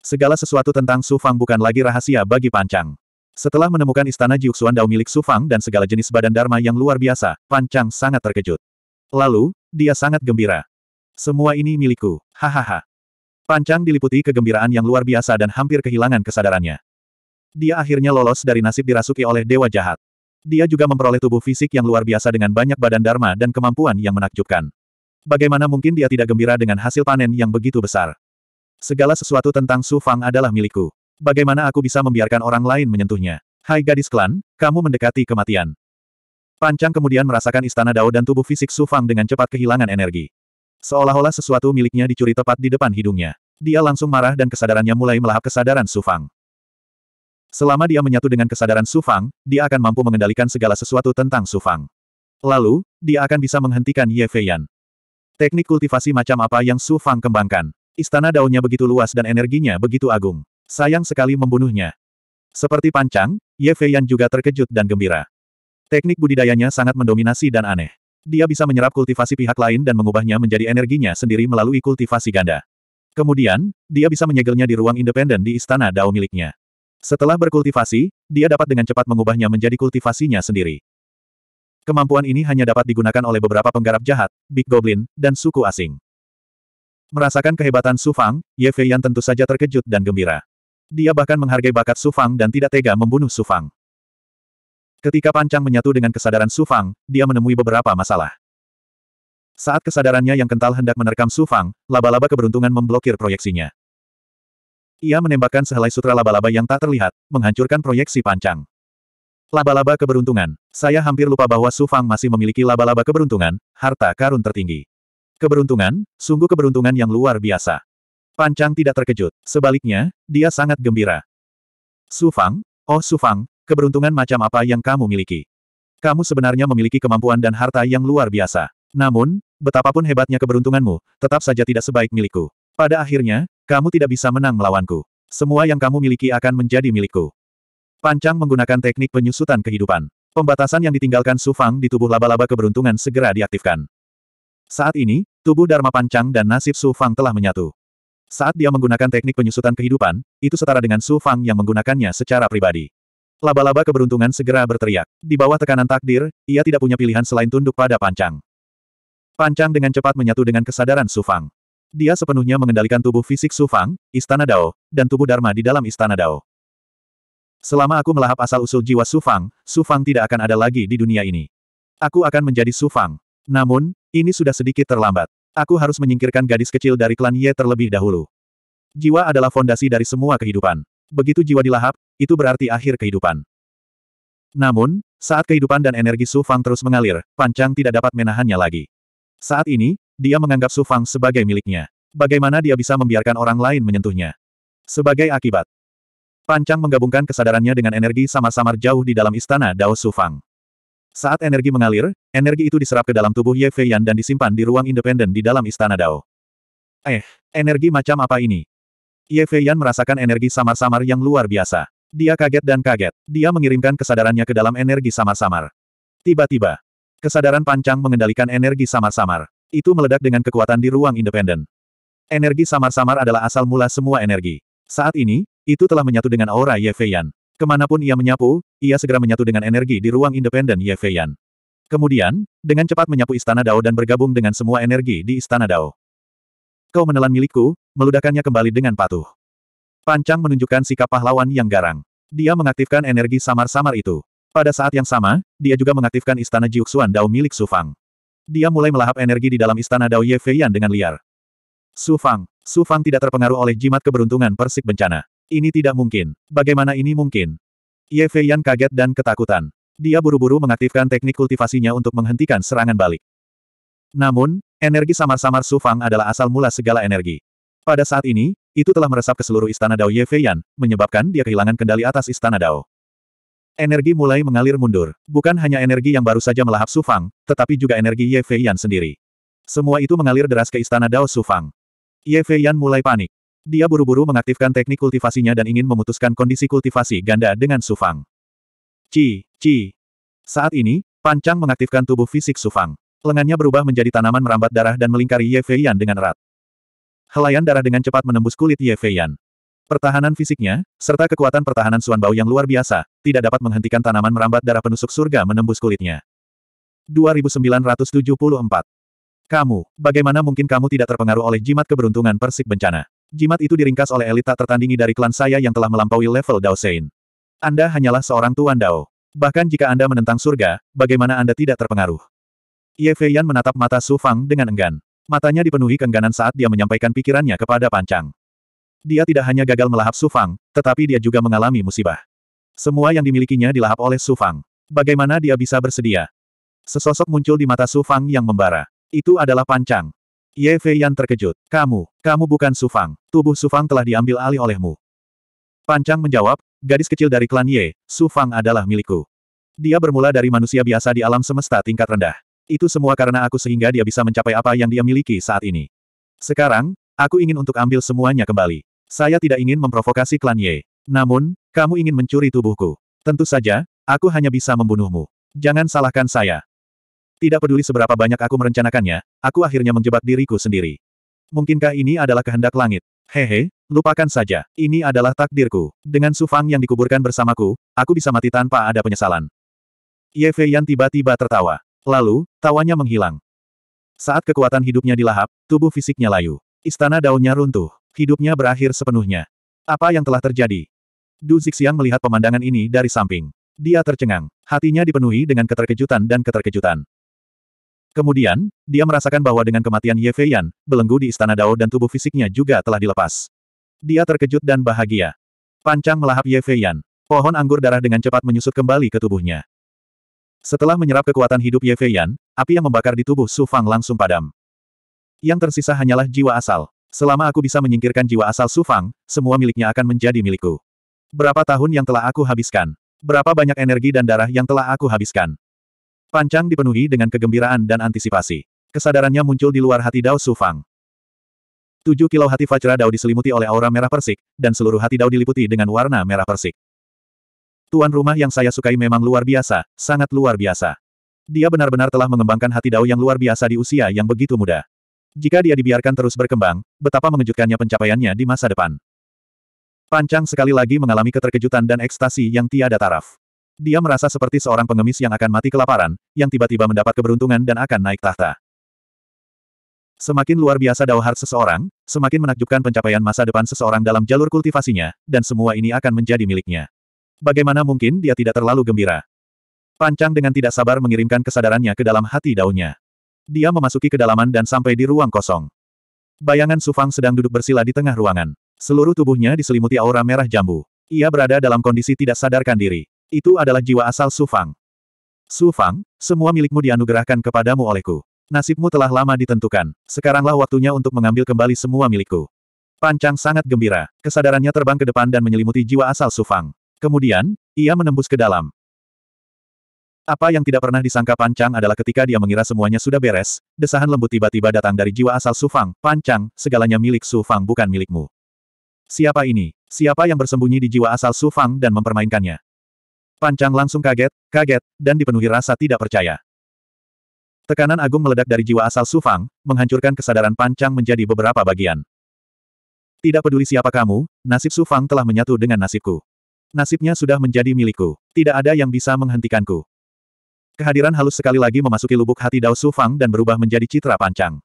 Segala sesuatu tentang Su Fang bukan lagi rahasia bagi Pancang. Setelah menemukan istana Jiuxuan Dao milik Su Fang dan segala jenis badan Dharma yang luar biasa, Pancang sangat terkejut. Lalu, dia sangat gembira. Semua ini milikku. Hahaha. Pancang diliputi kegembiraan yang luar biasa dan hampir kehilangan kesadarannya. Dia akhirnya lolos dari nasib dirasuki oleh dewa jahat. Dia juga memperoleh tubuh fisik yang luar biasa dengan banyak badan dharma dan kemampuan yang menakjubkan. Bagaimana mungkin dia tidak gembira dengan hasil panen yang begitu besar? Segala sesuatu tentang Su Fang adalah milikku. Bagaimana aku bisa membiarkan orang lain menyentuhnya? Hai gadis klan, kamu mendekati kematian. Pancang kemudian merasakan istana Dao dan tubuh fisik Su Fang dengan cepat kehilangan energi. Seolah-olah sesuatu miliknya dicuri tepat di depan hidungnya. Dia langsung marah dan kesadarannya mulai melahap kesadaran Su Fang. Selama dia menyatu dengan kesadaran Su Fang, dia akan mampu mengendalikan segala sesuatu tentang Su Fang. Lalu, dia akan bisa menghentikan Ye Feiyan. Teknik kultivasi macam apa yang Su Fang kembangkan? Istana daunnya begitu luas dan energinya begitu agung. Sayang sekali membunuhnya. Seperti pancang, Ye Feiyan juga terkejut dan gembira. Teknik budidayanya sangat mendominasi dan aneh. Dia bisa menyerap kultivasi pihak lain dan mengubahnya menjadi energinya sendiri melalui kultivasi ganda. Kemudian, dia bisa menyegelnya di ruang independen di istana Dao miliknya. Setelah berkultivasi, dia dapat dengan cepat mengubahnya menjadi kultivasinya sendiri. Kemampuan ini hanya dapat digunakan oleh beberapa penggarap jahat, Big Goblin, dan suku asing. Merasakan kehebatan Su Fang, Ye Feiyan tentu saja terkejut dan gembira. Dia bahkan menghargai bakat Su Fang dan tidak tega membunuh Su Fang. Ketika Pancang menyatu dengan kesadaran Su Fang, dia menemui beberapa masalah. Saat kesadarannya yang kental hendak menerkam Su Fang, laba-laba keberuntungan memblokir proyeksinya. Ia menembakkan sehelai sutra laba-laba yang tak terlihat, menghancurkan proyeksi pancang. Laba-laba keberuntungan. Saya hampir lupa bahwa Su Fang masih memiliki laba-laba keberuntungan, harta karun tertinggi. Keberuntungan, sungguh keberuntungan yang luar biasa. Pancang tidak terkejut. Sebaliknya, dia sangat gembira. Su Fang, oh Su Fang, keberuntungan macam apa yang kamu miliki? Kamu sebenarnya memiliki kemampuan dan harta yang luar biasa. Namun, betapapun hebatnya keberuntunganmu, tetap saja tidak sebaik milikku. Pada akhirnya, kamu tidak bisa menang melawanku. Semua yang kamu miliki akan menjadi milikku. Pancang menggunakan teknik penyusutan kehidupan. Pembatasan yang ditinggalkan Su Fang di tubuh laba-laba keberuntungan segera diaktifkan. Saat ini, tubuh Dharma Pancang dan nasib Su Fang telah menyatu. Saat dia menggunakan teknik penyusutan kehidupan, itu setara dengan Su Fang yang menggunakannya secara pribadi. Laba-laba keberuntungan segera berteriak. Di bawah tekanan takdir, ia tidak punya pilihan selain tunduk pada Pancang. Pancang dengan cepat menyatu dengan kesadaran Su Fang. Dia sepenuhnya mengendalikan tubuh fisik Su Fang, Istana Dao, dan tubuh Dharma di dalam Istana Dao. Selama aku melahap asal-usul jiwa Su Fang, Su Fang tidak akan ada lagi di dunia ini. Aku akan menjadi Su Fang. Namun, ini sudah sedikit terlambat. Aku harus menyingkirkan gadis kecil dari klan Ye terlebih dahulu. Jiwa adalah fondasi dari semua kehidupan. Begitu jiwa dilahap, itu berarti akhir kehidupan. Namun, saat kehidupan dan energi Su Fang terus mengalir, Pancang tidak dapat menahannya lagi. Saat ini, dia menganggap Su Fang sebagai miliknya. Bagaimana dia bisa membiarkan orang lain menyentuhnya? Sebagai akibat, Pancang menggabungkan kesadarannya dengan energi samar-samar jauh di dalam istana Dao Sufang. Saat energi mengalir, energi itu diserap ke dalam tubuh Ye Feiyan dan disimpan di ruang independen di dalam istana Dao. Eh, energi macam apa ini? Ye Feiyan merasakan energi samar-samar yang luar biasa. Dia kaget dan kaget. Dia mengirimkan kesadarannya ke dalam energi samar-samar. Tiba-tiba, kesadaran pancang mengendalikan energi samar-samar. Itu meledak dengan kekuatan di ruang independen. Energi samar-samar adalah asal mula semua energi. Saat ini, itu telah menyatu dengan aura Ye Feiyan. Ke mana pun ia menyapu, ia segera menyatu dengan energi di ruang independen Ye Feiyan. Kemudian, dengan cepat menyapu Istana Dao dan bergabung dengan semua energi di Istana Dao. Kau menelan milikku, meludahkannya kembali dengan patuh. Pancang menunjukkan sikap pahlawan yang garang. Dia mengaktifkan energi samar-samar itu. Pada saat yang sama, dia juga mengaktifkan Istana Jiuxuan Dao milik Su Fang. Dia mulai melahap energi di dalam Istana Dao Ye Feiyan dengan liar. Su Fang, Su Fang tidak terpengaruh oleh jimat keberuntungan persik bencana. Ini tidak mungkin. Bagaimana ini mungkin? Ye Feiyan kaget dan ketakutan. Dia buru-buru mengaktifkan teknik kultivasinya untuk menghentikan serangan balik. Namun, energi samar-samar Su Fang adalah asal mula segala energi. Pada saat ini, itu telah meresap ke seluruh istana Dao Ye Feiyan, menyebabkan dia kehilangan kendali atas istana Dao. Energi mulai mengalir mundur. Bukan hanya energi yang baru saja melahap Su Fang, tetapi juga energi Ye Feiyan sendiri. Semua itu mengalir deras ke istana Dao Su Fang. Ye Feiyan mulai panik. Dia buru-buru mengaktifkan teknik kultivasinya dan ingin memutuskan kondisi kultivasi ganda dengan Su Fang. Ci, Ci. Saat ini, Pancang mengaktifkan tubuh fisik Su Fang. Lengannya berubah menjadi tanaman merambat darah dan melingkari Ye Feiyan dengan erat. Helayan darah dengan cepat menembus kulit Ye Feiyan. Pertahanan fisiknya, serta kekuatan pertahanan Suan Bao yang luar biasa, tidak dapat menghentikan tanaman merambat darah penusuk surga menembus kulitnya. 2974. Kamu, bagaimana mungkin kamu tidak terpengaruh oleh jimat keberuntungan persik bencana? Jimat itu diringkas oleh elit tak tertandingi dari klan saya yang telah melampaui level Dao Sein. Anda hanyalah seorang tuan Dao. Bahkan jika Anda menentang surga, bagaimana Anda tidak terpengaruh? Ye Feiyan menatap mata Su Fang dengan enggan. Matanya dipenuhi keengganan saat dia menyampaikan pikirannya kepada Pancang. Dia tidak hanya gagal melahap Su Fang, tetapi dia juga mengalami musibah. Semua yang dimilikinya dilahap oleh Su Fang. Bagaimana dia bisa bersedia? Sesosok muncul di mata Su Fang yang membara. Itu adalah Pancang. Ye Feiyan terkejut. Kamu, kamu bukan Su Fang. Tubuh Su Fang telah diambil alih olehmu. Pancang menjawab, gadis kecil dari klan Ye, Su Fang adalah milikku. Dia bermula dari manusia biasa di alam semesta tingkat rendah. Itu semua karena aku sehingga dia bisa mencapai apa yang dia miliki saat ini. Sekarang, aku ingin untuk ambil semuanya kembali. Saya tidak ingin memprovokasi klan Ye. Namun, kamu ingin mencuri tubuhku. Tentu saja, aku hanya bisa membunuhmu. Jangan salahkan saya. Tidak peduli seberapa banyak aku merencanakannya, aku akhirnya menjebak diriku sendiri. Mungkinkah ini adalah kehendak langit? Hehe, lupakan saja. Ini adalah takdirku. Dengan Sufang yang dikuburkan bersamaku, aku bisa mati tanpa ada penyesalan. Ye Feiyan tiba-tiba tertawa. Lalu, tawanya menghilang. Saat kekuatan hidupnya dilahap, tubuh fisiknya layu. Istana daunnya runtuh. Hidupnya berakhir sepenuhnya. Apa yang telah terjadi? Du Zixiang melihat pemandangan ini dari samping. Dia tercengang. Hatinya dipenuhi dengan keterkejutan dan keterkejutan. Kemudian, dia merasakan bahwa dengan kematian Ye Feiyan, belenggu di Istana Dao dan tubuh fisiknya juga telah dilepas. Dia terkejut dan bahagia. Pancang melahap Ye Feiyan. Pohon anggur darah dengan cepat menyusut kembali ke tubuhnya. Setelah menyerap kekuatan hidup Ye Feiyan, api yang membakar di tubuh Su Fang langsung padam. Yang tersisa hanyalah jiwa asal. Selama aku bisa menyingkirkan jiwa asal Su Fang, semua miliknya akan menjadi milikku. Berapa tahun yang telah aku habiskan? Berapa banyak energi dan darah yang telah aku habiskan? Pancang dipenuhi dengan kegembiraan dan antisipasi. Kesadarannya muncul di luar hati Dao Su Fang. Tujuh kilo hati Fajra Dao diselimuti oleh aura merah persik, dan seluruh hati Dao diliputi dengan warna merah persik. Tuan rumah yang saya sukai memang luar biasa, sangat luar biasa. Dia benar-benar telah mengembangkan hati Dao yang luar biasa di usia yang begitu muda. Jika dia dibiarkan terus berkembang, betapa mengejutkannya pencapaiannya di masa depan. Pancang sekali lagi mengalami keterkejutan dan ekstasi yang tiada taraf. Dia merasa seperti seorang pengemis yang akan mati kelaparan, yang tiba-tiba mendapat keberuntungan dan akan naik tahta. Semakin luar biasa Dao Heart seseorang, semakin menakjubkan pencapaian masa depan seseorang dalam jalur kultivasinya, dan semua ini akan menjadi miliknya. Bagaimana mungkin dia tidak terlalu gembira? Pancang dengan tidak sabar mengirimkan kesadarannya ke dalam hati daunnya. Dia memasuki kedalaman dan sampai di ruang kosong. Bayangan Sufang sedang duduk bersila di tengah ruangan. Seluruh tubuhnya diselimuti aura merah jambu. Ia berada dalam kondisi tidak sadarkan diri. Itu adalah jiwa asal Sufang. Sufang, semua milikmu dianugerahkan kepadamu olehku. Nasibmu telah lama ditentukan. Sekaranglah waktunya untuk mengambil kembali semua milikku. Pancang sangat gembira. Kesadarannya terbang ke depan dan menyelimuti jiwa asal Sufang. Kemudian, ia menembus ke dalam. Apa yang tidak pernah disangka Pancang adalah ketika dia mengira semuanya sudah beres, desahan lembut tiba-tiba datang dari jiwa asal Sufang. Pancang, segalanya milik Sufang bukan milikmu. Siapa ini? Siapa yang bersembunyi di jiwa asal Sufang dan mempermainkannya? Pancang langsung kaget, kaget, dan dipenuhi rasa tidak percaya. Tekanan agung meledak dari jiwa asal Sufang, menghancurkan kesadaran Pancang menjadi beberapa bagian. Tidak peduli siapa kamu, nasib Sufang telah menyatu dengan nasibku. Nasibnya sudah menjadi milikku. Tidak ada yang bisa menghentikanku. Kehadiran halus sekali lagi memasuki lubuk hati Dao Sufang dan berubah menjadi citra Pancang.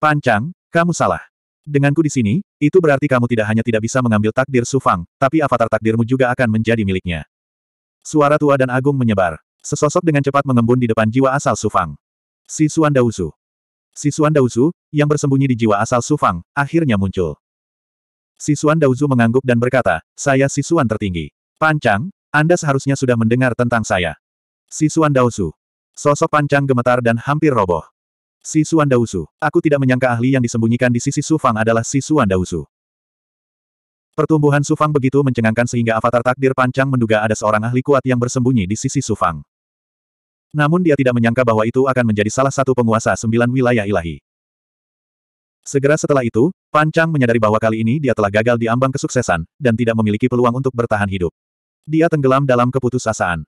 Pancang, kamu salah. Denganku di sini, itu berarti kamu tidak hanya tidak bisa mengambil takdir Sufang, tapi avatar takdirmu juga akan menjadi miliknya. Suara tua dan agung menyebar. Sesosok dengan cepat mengembun di depan jiwa asal Sufang. Si Suan Dausu. Si Suan Dausu, yang bersembunyi di jiwa asal Sufang, akhirnya muncul. Si Suan Dausu mengangguk dan berkata, saya Si Suan tertinggi. Pancang, Anda seharusnya sudah mendengar tentang saya. Si Suan Dausu. Sosok Pancang gemetar dan hampir roboh. Si Suan Dausu. Aku tidak menyangka ahli yang disembunyikan di sisi Sufang adalah Si Suan Dausu. Pertumbuhan Sufang begitu mencengangkan sehingga avatar takdir pancang menduga ada seorang ahli kuat yang bersembunyi di sisi Sufang. Namun dia tidak menyangka bahwa itu akan menjadi salah satu penguasa sembilan wilayah ilahi. Segera setelah itu, Pancang menyadari bahwa kali ini dia telah gagal di ambang kesuksesan, dan tidak memiliki peluang untuk bertahan hidup. Dia tenggelam dalam keputusasaan.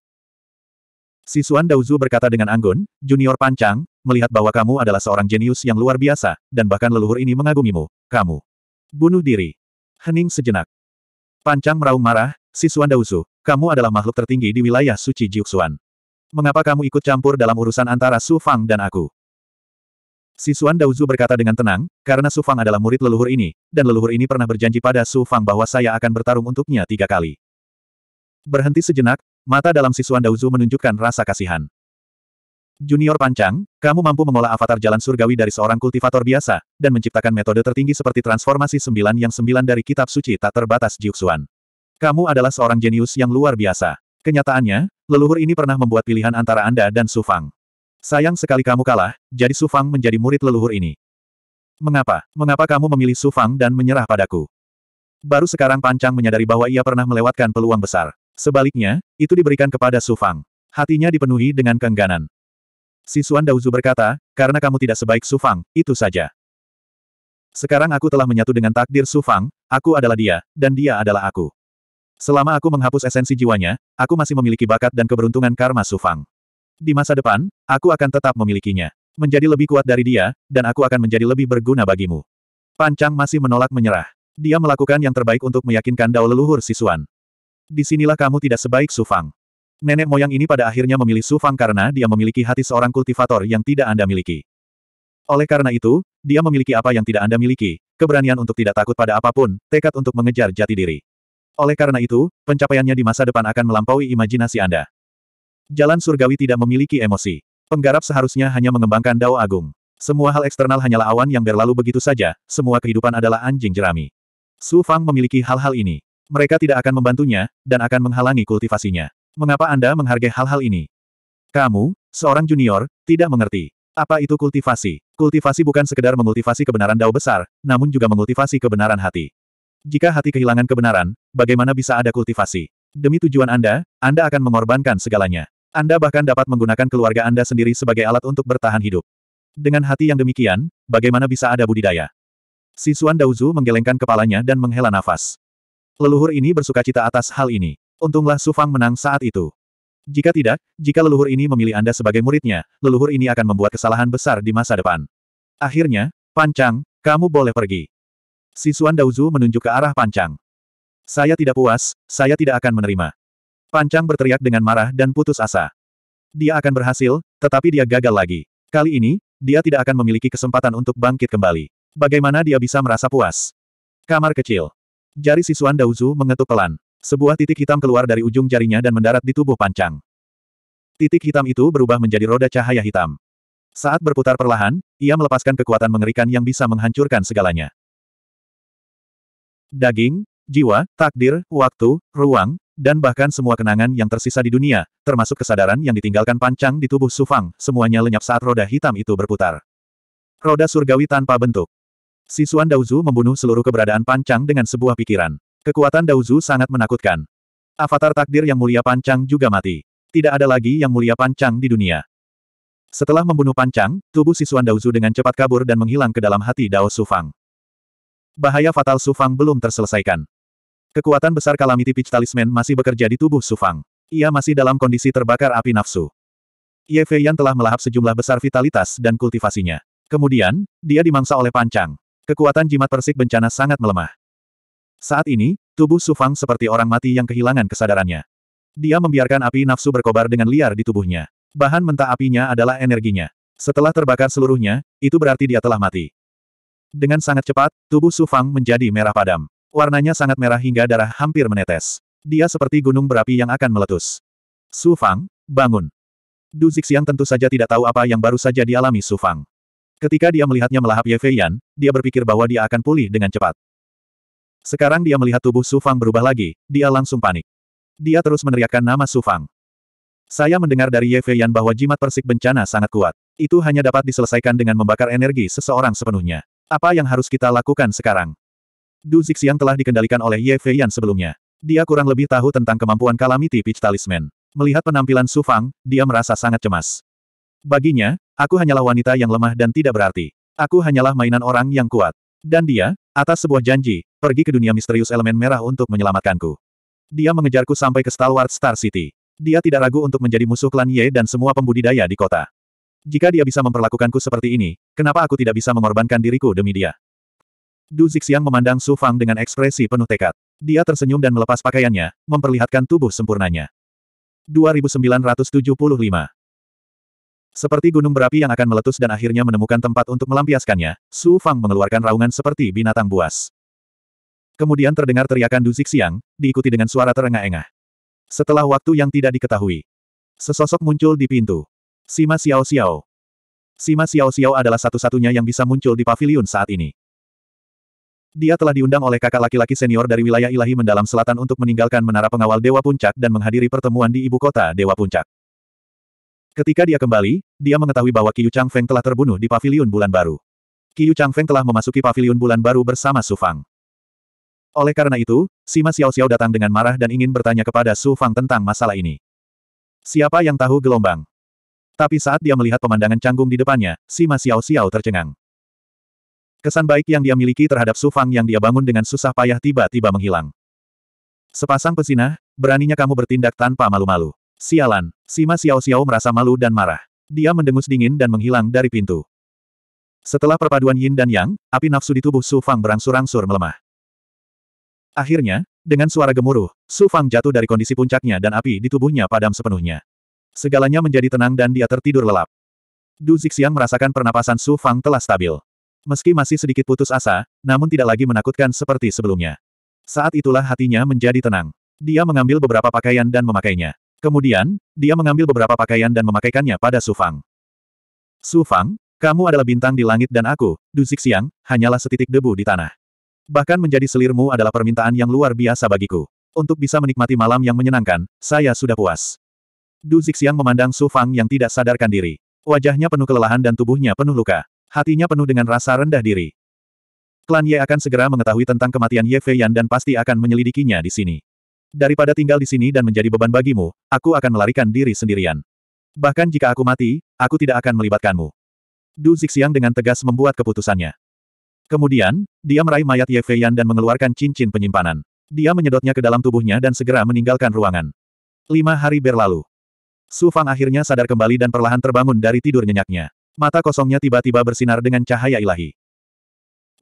Sisuan Dauzu berkata dengan anggun, Junior Pancang, melihat bahwa kamu adalah seorang jenius yang luar biasa, dan bahkan leluhur ini mengagumimu, kamu. Bunuh diri. Hening sejenak. Pancang meraung marah, Sisuan Dauzu, kamu adalah makhluk tertinggi di wilayah suci Jiuxuan. Mengapa kamu ikut campur dalam urusan antara Su Fang dan aku? Sisuan Dauzu berkata dengan tenang, karena Su Fang adalah murid leluhur ini, dan leluhur ini pernah berjanji pada Su Fang bahwa saya akan bertarung untuknya tiga kali. Berhenti sejenak, Mata dalam siswan Dauzu menunjukkan rasa kasihan. Junior Pancang, kamu mampu mengolah avatar jalan surgawi dari seorang kultivator biasa, dan menciptakan metode tertinggi seperti transformasi sembilan yang sembilan dari kitab suci tak terbatas Jiuxuan. Kamu adalah seorang jenius yang luar biasa. Kenyataannya, leluhur ini pernah membuat pilihan antara Anda dan Su Fang. Sayang sekali kamu kalah, jadi Su Fang menjadi murid leluhur ini. Mengapa? Mengapa kamu memilih Su Fang dan menyerah padaku? Baru sekarang Pancang menyadari bahwa ia pernah melewatkan peluang besar. Sebaliknya, itu diberikan kepada Su Fang. Hatinya dipenuhi dengan keengganan. Sisuan Dauzu berkata, karena kamu tidak sebaik Su Fang, itu saja. Sekarang aku telah menyatu dengan takdir Su Fang, aku adalah dia, dan dia adalah aku. Selama aku menghapus esensi jiwanya, aku masih memiliki bakat dan keberuntungan karma Su Fang. Di masa depan, aku akan tetap memilikinya. Menjadi lebih kuat dari dia, dan aku akan menjadi lebih berguna bagimu. Pancang masih menolak menyerah. Dia melakukan yang terbaik untuk meyakinkan Dao leluhur Sisuan. Di sinilah kamu tidak sebaik Su Fang. Nenek moyang ini pada akhirnya memilih Su Fang karena dia memiliki hati seorang kultivator yang tidak Anda miliki. Oleh karena itu, dia memiliki apa yang tidak Anda miliki, keberanian untuk tidak takut pada apa pun, tekad untuk mengejar jati diri. Oleh karena itu, pencapaiannya di masa depan akan melampaui imajinasi Anda. Jalan surgawi tidak memiliki emosi. Penggarap seharusnya hanya mengembangkan dao agung. Semua hal eksternal hanyalah awan yang berlalu begitu saja, semua kehidupan adalah anjing jerami. Su Fang memiliki hal-hal ini. Mereka tidak akan membantunya, dan akan menghalangi kultivasinya. Mengapa Anda menghargai hal-hal ini? Kamu, seorang junior, tidak mengerti. Apa itu kultivasi? Kultivasi bukan sekedar mengultivasi kebenaran dao besar, namun juga mengultivasi kebenaran hati. Jika hati kehilangan kebenaran, bagaimana bisa ada kultivasi? Demi tujuan Anda, Anda akan mengorbankan segalanya. Anda bahkan dapat menggunakan keluarga Anda sendiri sebagai alat untuk bertahan hidup. Dengan hati yang demikian, bagaimana bisa ada budidaya? Sisuan Dauzu menggelengkan kepalanya dan menghela nafas. Leluhur ini bersuka cita atas hal ini. Untunglah Su Fang menang saat itu. Jika tidak, jika leluhur ini memilih Anda sebagai muridnya, leluhur ini akan membuat kesalahan besar di masa depan. Akhirnya, Pancang, kamu boleh pergi. Sisuan Dauzu menunjuk ke arah Pancang. Saya tidak puas, saya tidak akan menerima. Pancang berteriak dengan marah dan putus asa. Dia akan berhasil, tetapi dia gagal lagi. Kali ini, dia tidak akan memiliki kesempatan untuk bangkit kembali. Bagaimana dia bisa merasa puas? Kamar kecil. Jari siswan Dauzu mengetuk pelan. Sebuah titik hitam keluar dari ujung jarinya dan mendarat di tubuh pancang. Titik hitam itu berubah menjadi roda cahaya hitam. Saat berputar perlahan, ia melepaskan kekuatan mengerikan yang bisa menghancurkan segalanya. Daging, jiwa, takdir, waktu, ruang, dan bahkan semua kenangan yang tersisa di dunia, termasuk kesadaran yang ditinggalkan pancang di tubuh Sufang, semuanya lenyap saat roda hitam itu berputar. Roda surgawi tanpa bentuk. Si Suan Daozu membunuh seluruh keberadaan Pancang dengan sebuah pikiran. Kekuatan Daozu sangat menakutkan. Avatar takdir yang mulia Pancang juga mati. Tidak ada lagi yang mulia Pancang di dunia. Setelah membunuh Pancang, tubuh si Suan Daozu dengan cepat kabur dan menghilang ke dalam hati Dao Sufang. Bahaya fatal Sufang belum terselesaikan. Kekuatan besar Calamity Peach Talisman masih bekerja di tubuh Sufang. Ia masih dalam kondisi terbakar api nafsu. Ye Fei Yan telah melahap sejumlah besar vitalitas dan kultivasinya. Kemudian, dia dimangsa oleh Pancang. Kekuatan jimat persik bencana sangat melemah. Saat ini, tubuh Sufang seperti orang mati yang kehilangan kesadarannya. Dia membiarkan api nafsu berkobar dengan liar di tubuhnya. Bahan mentah apinya adalah energinya. Setelah terbakar seluruhnya, itu berarti dia telah mati. Dengan sangat cepat, tubuh Sufang menjadi merah padam. Warnanya sangat merah hingga darah hampir menetes. Dia seperti gunung berapi yang akan meletus. Sufang, bangun. Du Zixiang tentu saja tidak tahu apa yang baru saja dialami Sufang. Ketika dia melihatnya melahap Ye Fei Yan, dia berpikir bahwa dia akan pulih dengan cepat. Sekarang dia melihat tubuh Su Fang berubah lagi, dia langsung panik. Dia terus meneriakkan nama Su Fang. Saya mendengar dari Ye Fei Yan bahwa jimat persik bencana sangat kuat. Itu hanya dapat diselesaikan dengan membakar energi seseorang sepenuhnya. Apa yang harus kita lakukan sekarang? Du Zixiang telah dikendalikan oleh Ye Fei Yan sebelumnya. Dia kurang lebih tahu tentang kemampuan Calamity Peach Talisman. Melihat penampilan Su Fang, dia merasa sangat cemas. Baginya, aku hanyalah wanita yang lemah dan tidak berarti. Aku hanyalah mainan orang yang kuat. Dan dia, atas sebuah janji, pergi ke dunia misterius elemen merah untuk menyelamatkanku. Dia mengejarku sampai ke Stalwart Star City. Dia tidak ragu untuk menjadi musuh klan Ye dan semua pembudidaya di kota. Jika dia bisa memperlakukanku seperti ini, kenapa aku tidak bisa mengorbankan diriku demi dia? Du Zixiang memandang Su Fang dengan ekspresi penuh tekad. Dia tersenyum dan melepas pakaiannya, memperlihatkan tubuh sempurnanya. 2975 seperti gunung berapi yang akan meletus dan akhirnya menemukan tempat untuk melampiaskannya, Su Fang mengeluarkan raungan seperti binatang buas. Kemudian terdengar teriakan Du Xiang, diikuti dengan suara terengah-engah. Setelah waktu yang tidak diketahui, sesosok muncul di pintu. Sima Xiao Xiao. Sima Xiao Xiao adalah satu-satunya yang bisa muncul di pavilion saat ini. Dia telah diundang oleh kakak laki-laki senior dari wilayah ilahi mendalam selatan untuk meninggalkan menara pengawal Dewa Puncak dan menghadiri pertemuan di ibu kota Dewa Puncak. Ketika dia kembali, dia mengetahui bahwa Qiu Changfeng telah terbunuh di Paviliun Bulan Baru. Qiu Changfeng telah memasuki Paviliun Bulan Baru bersama Su Fang. Oleh karena itu, Sima Xiao Xiao datang dengan marah dan ingin bertanya kepada Su Fang tentang masalah ini. Siapa yang tahu gelombang? Tapi saat dia melihat pemandangan canggung di depannya, Sima Xiao Xiao tercengang. Kesan baik yang dia miliki terhadap Su Fang yang dia bangun dengan susah payah tiba-tiba menghilang. Sepasang pezinah, beraninya kamu bertindak tanpa malu-malu. Sialan, Sima Xiao Xiao merasa malu dan marah. Dia mendengus dingin dan menghilang dari pintu. Setelah perpaduan yin dan yang, api nafsu di tubuh Su Fang berangsur-angsur melemah. Akhirnya, dengan suara gemuruh, Su Fang jatuh dari kondisi puncaknya dan api di tubuhnya padam sepenuhnya. Segalanya menjadi tenang dan dia tertidur lelap. Du Zixiang merasakan pernapasan Su Fang telah stabil. Meski masih sedikit putus asa, namun tidak lagi menakutkan seperti sebelumnya. Saat itulah hatinya menjadi tenang. Dia mengambil beberapa pakaian dan memakainya. Kemudian, dia mengambil beberapa pakaian dan memakaikannya pada Su Fang. Su Fang, kamu adalah bintang di langit dan aku, Du Zixiang, hanyalah setitik debu di tanah. Bahkan menjadi selirmu adalah permintaan yang luar biasa bagiku. Untuk bisa menikmati malam yang menyenangkan, saya sudah puas. Du Zixiang memandang Su Fang yang tidak sadarkan diri. Wajahnya penuh kelelahan dan tubuhnya penuh luka. Hatinya penuh dengan rasa rendah diri. Klan Ye akan segera mengetahui tentang kematian Ye Fei Yan dan pasti akan menyelidikinya di sini. Daripada tinggal di sini dan menjadi beban bagimu, aku akan melarikan diri sendirian. Bahkan jika aku mati, aku tidak akan melibatkanmu. Du Zixiang dengan tegas membuat keputusannya. Kemudian, dia meraih mayat Ye Fei Yan dan mengeluarkan cincin penyimpanan. Dia menyedotnya ke dalam tubuhnya dan segera meninggalkan ruangan. Lima hari berlalu. Su Fang akhirnya sadar kembali dan perlahan terbangun dari tidur nyenyaknya. Mata kosongnya tiba-tiba bersinar dengan cahaya ilahi.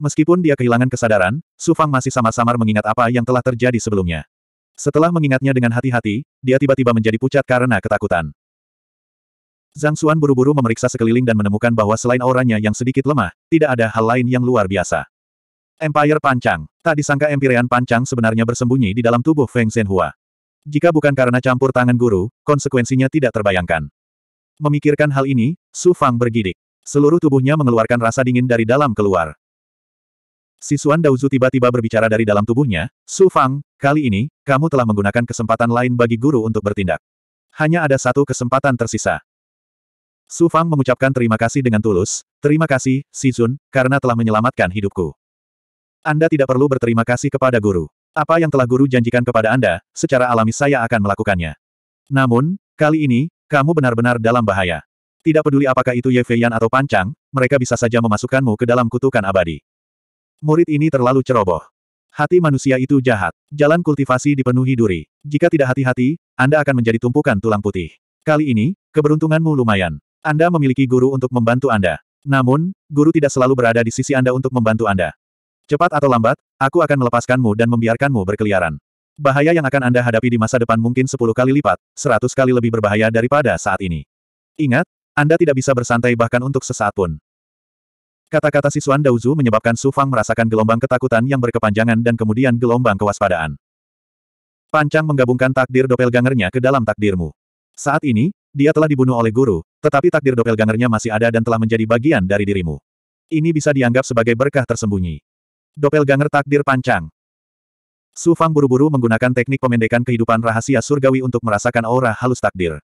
Meskipun dia kehilangan kesadaran, Su Fang masih samar-samar mengingat apa yang telah terjadi sebelumnya. Setelah mengingatnya dengan hati-hati, dia tiba-tiba menjadi pucat karena ketakutan. Zhang Xuan buru-buru memeriksa sekeliling dan menemukan bahwa selain auranya yang sedikit lemah, tidak ada hal lain yang luar biasa. Empire Pancang. Tak disangka Empyrean Pancang sebenarnya bersembunyi di dalam tubuh Feng Zhenhua. Jika bukan karena campur tangan guru, konsekuensinya tidak terbayangkan. Memikirkan hal ini, Su Fang bergidik. Seluruh tubuhnya mengeluarkan rasa dingin dari dalam keluar. Sisuan Daozu tiba-tiba berbicara dari dalam tubuhnya, Su Fang, kali ini, kamu telah menggunakan kesempatan lain bagi guru untuk bertindak. Hanya ada satu kesempatan tersisa. Su Fang mengucapkan terima kasih dengan tulus, terima kasih, Sizun, karena telah menyelamatkan hidupku. Anda tidak perlu berterima kasih kepada guru. Apa yang telah guru janjikan kepada Anda, secara alami saya akan melakukannya. Namun, kali ini, kamu benar-benar dalam bahaya. Tidak peduli apakah itu Ye Feiyan atau Pancang, mereka bisa saja memasukkanmu ke dalam kutukan abadi. Murid ini terlalu ceroboh. Hati manusia itu jahat. Jalan kultivasi dipenuhi duri. Jika tidak hati-hati, Anda akan menjadi tumpukan tulang putih. Kali ini, keberuntunganmu lumayan. Anda memiliki guru untuk membantu Anda. Namun, guru tidak selalu berada di sisi Anda untuk membantu Anda. Cepat atau lambat, aku akan melepaskanmu dan membiarkanmu berkeliaran. Bahaya yang akan Anda hadapi di masa depan mungkin 10 kali lipat, 100 kali lebih berbahaya daripada saat ini. Ingat, Anda tidak bisa bersantai bahkan untuk sesaat pun. Kata-kata siswan Daozu menyebabkan Su Fang merasakan gelombang ketakutan yang berkepanjangan dan kemudian gelombang kewaspadaan. Pancang menggabungkan takdir doppelgangernya ke dalam takdirmu. Saat ini, dia telah dibunuh oleh guru, tetapi takdir doppelgangernya masih ada dan telah menjadi bagian dari dirimu. Ini bisa dianggap sebagai berkah tersembunyi. Doppelganger takdir pancang. Su Fang buru-buru menggunakan teknik pemendekan kehidupan rahasia surgawi untuk merasakan aura halus takdir.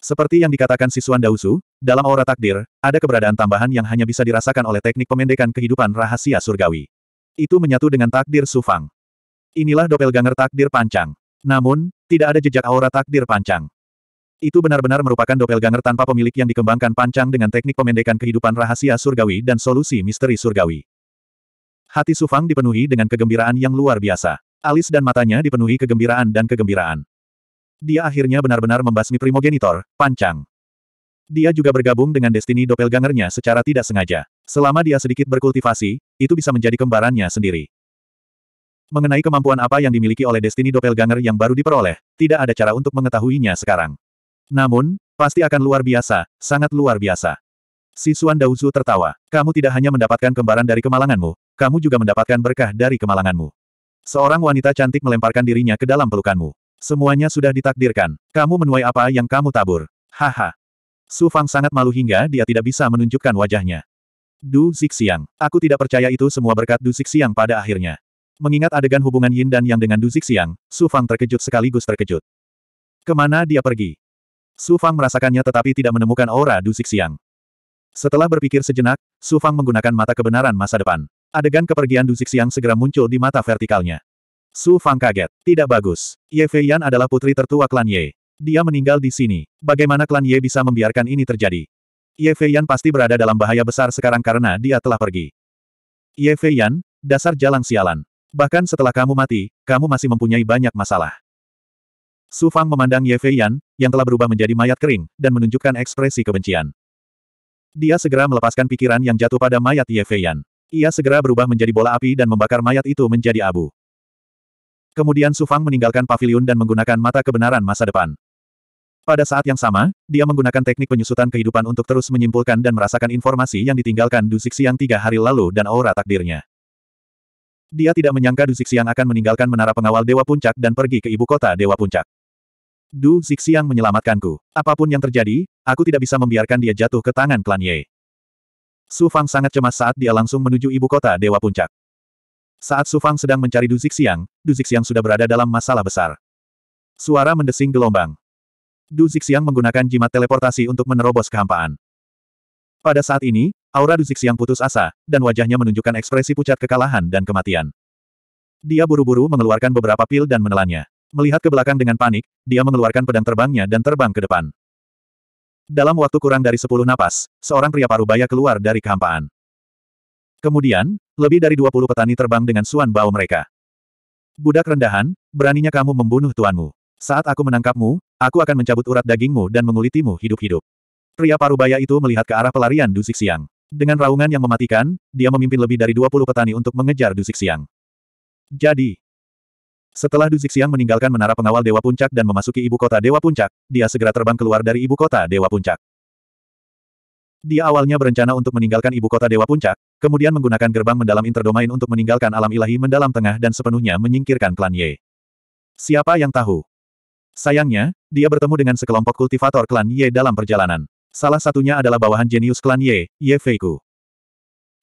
Seperti yang dikatakan siswan Dausu, dalam aura takdir, ada keberadaan tambahan yang hanya bisa dirasakan oleh teknik pemendekan kehidupan rahasia surgawi. Itu menyatu dengan takdir Su Fang. Inilah doppelganger takdir pancang. Namun, tidak ada jejak aura takdir pancang. Itu benar-benar merupakan doppelganger tanpa pemilik yang dikembangkan pancang dengan teknik pemendekan kehidupan rahasia surgawi dan solusi misteri surgawi. Hati Sufang dipenuhi dengan kegembiraan yang luar biasa. Alis dan matanya dipenuhi kegembiraan dan kegembiraan. Dia akhirnya benar-benar membasmi primogenitor, Pancang. Dia juga bergabung dengan Destiny Doppelgangernya secara tidak sengaja. Selama dia sedikit berkultivasi, itu bisa menjadi kembarannya sendiri. Mengenai kemampuan apa yang dimiliki oleh Destiny Doppelganger yang baru diperoleh, tidak ada cara untuk mengetahuinya sekarang. Namun, pasti akan luar biasa, sangat luar biasa. Siswan Dauzu tertawa. Kamu tidak hanya mendapatkan kembaran dari kemalanganmu, kamu juga mendapatkan berkah dari kemalanganmu. Seorang wanita cantik melemparkan dirinya ke dalam pelukanmu. Semuanya sudah ditakdirkan. Kamu menuai apa yang kamu tabur. Haha. Su Fang sangat malu hingga dia tidak bisa menunjukkan wajahnya. Du Zixiang. Aku tidak percaya itu semua berkat Du Zixiang pada akhirnya. Mengingat adegan hubungan Yin dan Yang dengan Du Zixiang, Su Fang terkejut sekaligus terkejut. Ke mana dia pergi? Su Fang merasakannya tetapi tidak menemukan aura Du Zixiang. Setelah berpikir sejenak, Su Fang menggunakan mata kebenaran masa depan. Adegan kepergian Du Zixiang segera muncul di mata vertikalnya. Su Fang kaget. Tidak bagus. Ye Feiyan adalah putri tertua klan Ye. Dia meninggal di sini. Bagaimana klan Ye bisa membiarkan ini terjadi? Ye Feiyan pasti berada dalam bahaya besar sekarang karena dia telah pergi. Ye Feiyan, dasar jalang sialan. Bahkan setelah kamu mati, kamu masih mempunyai banyak masalah. Su Fang memandang Ye Feiyan, yang telah berubah menjadi mayat kering, dan menunjukkan ekspresi kebencian. Dia segera melepaskan pikiran yang jatuh pada mayat Ye Feiyan. Ia segera berubah menjadi bola api dan membakar mayat itu menjadi abu. Kemudian Su Fang meninggalkan pavilion dan menggunakan mata kebenaran masa depan. Pada saat yang sama, dia menggunakan teknik penyusutan kehidupan untuk terus menyimpulkan dan merasakan informasi yang ditinggalkan Du Xiang tiga hari lalu dan aura takdirnya. Dia tidak menyangka Du Xiang akan meninggalkan menara pengawal Dewa Puncak dan pergi ke ibu kota Dewa Puncak. Du Xiang menyelamatkanku. Apa pun yang terjadi, aku tidak bisa membiarkan dia jatuh ke tangan klan Ye. Su Fang sangat cemas saat dia langsung menuju ibu kota Dewa Puncak. Saat Su Fang sedang mencari Du Zixiang, Du Zixiang sudah berada dalam masalah besar. Suara mendesing gelombang. Du Zixiang menggunakan jimat teleportasi untuk menerobos kehampaan. Pada saat ini, aura Du Zixiang putus asa, dan wajahnya menunjukkan ekspresi pucat kekalahan dan kematian. Dia buru-buru mengeluarkan beberapa pil dan menelannya. Melihat ke belakang dengan panik, dia mengeluarkan pedang terbangnya dan terbang ke depan. Dalam waktu kurang dari sepuluh napas, seorang pria parubaya keluar dari kehampaan. Kemudian, lebih dari dua puluh petani terbang dengan suan bau mereka. Budak rendahan, beraninya kamu membunuh tuanmu. Saat aku menangkapmu, aku akan mencabut urat dagingmu dan mengulitimu hidup-hidup. Pria parubaya itu melihat ke arah pelarian Du Siang. Dengan raungan yang mematikan, dia memimpin lebih dari dua puluh petani untuk mengejar Du Siang. Jadi, setelah Du Zixiang meninggalkan menara pengawal Dewa Puncak dan memasuki ibu kota Dewa Puncak, dia segera terbang keluar dari ibu kota Dewa Puncak. Dia awalnya berencana untuk meninggalkan ibu kota Dewa Puncak, kemudian menggunakan gerbang mendalam interdomain untuk meninggalkan alam ilahi mendalam tengah dan sepenuhnya menyingkirkan klan Ye. Siapa yang tahu? Sayangnya, dia bertemu dengan sekelompok kultivator klan Ye dalam perjalanan. Salah satunya adalah bawahan jenius klan Ye, Ye Feiku.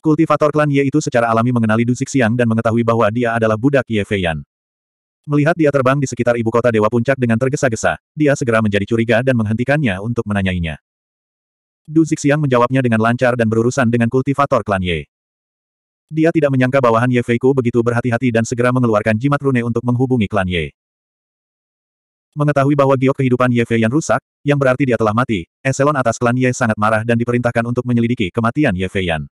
Kultivator klan Ye itu secara alami mengenali Du Zixiang dan mengetahui bahwa dia adalah budak Ye Feiyan. Melihat dia terbang di sekitar ibu kota Dewa Puncak dengan tergesa-gesa, dia segera menjadi curiga dan menghentikannya untuk menanyainya. Du Zixiang menjawabnya dengan lancar dan berurusan dengan kultivator klan Ye. Dia tidak menyangka bawahan Ye Feiku begitu berhati-hati dan segera mengeluarkan jimat rune untuk menghubungi klan Ye. Mengetahui bahwa giok kehidupan Ye Fei yang rusak, yang berarti dia telah mati, eselon atas klan Ye sangat marah dan diperintahkan untuk menyelidiki kematian Ye Fei Yan.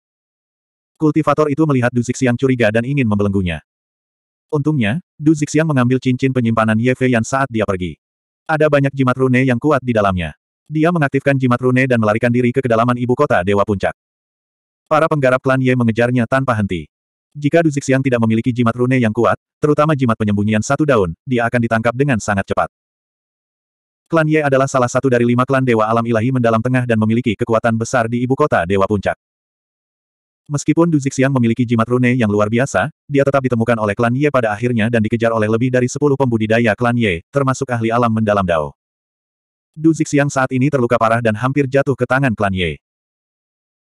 Kultivator itu melihat Du Zixiang curiga dan ingin membelenggunya. Untungnya, Du Zixiang mengambil cincin penyimpanan Ye Fei Yan saat dia pergi. Ada banyak jimat rune yang kuat di dalamnya. Dia mengaktifkan jimat rune dan melarikan diri ke kedalaman ibu kota Dewa Puncak. Para penggarap klan Ye mengejarnya tanpa henti. Jika Du Zixiang tidak memiliki jimat rune yang kuat, terutama jimat penyembunyian satu daun, dia akan ditangkap dengan sangat cepat. Klan Ye adalah salah satu dari lima klan Dewa Alam Ilahi mendalam tengah dan memiliki kekuatan besar di ibu kota Dewa Puncak. Meskipun Du Zixiang memiliki jimat rune yang luar biasa, dia tetap ditemukan oleh klan Ye pada akhirnya dan dikejar oleh lebih dari sepuluh pembudidaya klan Ye, termasuk ahli alam mendalam Dao. Du Zixiang saat ini terluka parah dan hampir jatuh ke tangan klan Ye.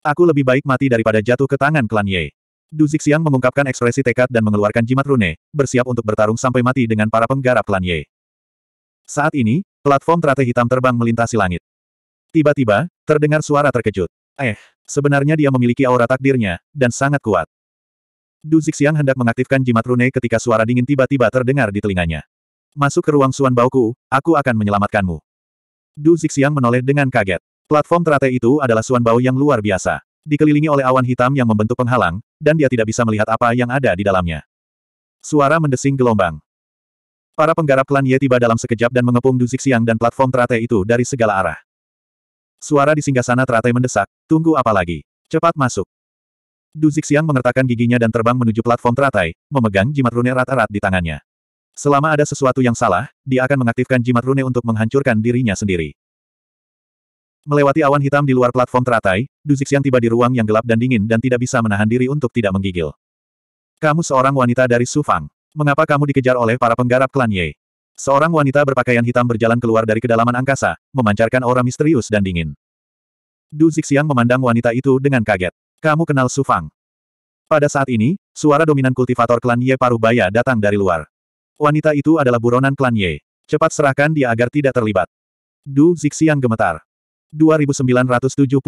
Aku lebih baik mati daripada jatuh ke tangan klan Ye. Du Zixiang mengungkapkan ekspresi tekad dan mengeluarkan jimat rune, bersiap untuk bertarung sampai mati dengan para penggarap klan Ye. Saat ini, Platform teratai hitam terbang melintasi langit. Tiba-tiba, terdengar suara terkejut. Eh, sebenarnya dia memiliki aura takdirnya, dan sangat kuat. Du Zixiang hendak mengaktifkan jimat rune ketika suara dingin tiba-tiba terdengar di telinganya. Masuk ke ruang Suan Bauku, aku akan menyelamatkanmu. Du Zixiang menoleh dengan kaget. Platform teratai itu adalah Suan Bau yang luar biasa. Dikelilingi oleh awan hitam yang membentuk penghalang, dan dia tidak bisa melihat apa yang ada di dalamnya. Suara mendesing gelombang. Para penggarap klan Ye tiba dalam sekejap dan mengepung Du Zixiang dan platform teratai itu dari segala arah. Suara di singgah sana teratai mendesak, tunggu apa lagi? Cepat masuk. Du Zixiang mengertakkan giginya dan terbang menuju platform teratai, memegang jimat rune erat-erat di tangannya. Selama ada sesuatu yang salah, dia akan mengaktifkan jimat rune untuk menghancurkan dirinya sendiri. Melewati awan hitam di luar platform teratai, Du Zixiang tiba di ruang yang gelap dan dingin dan tidak bisa menahan diri untuk tidak menggigil. Kamu seorang wanita dari Sufang. Mengapa kamu dikejar oleh para penggarap klan Ye? Seorang wanita berpakaian hitam berjalan keluar dari kedalaman angkasa, memancarkan aura misterius dan dingin. Du Zixiang memandang wanita itu dengan kaget. Kamu kenal Su Fang? Pada saat ini, suara dominan kultivator klan Ye Parubaya datang dari luar. Wanita itu adalah buronan klan Ye. Cepat serahkan dia agar tidak terlibat. Du Zixiang gemetar. 2976.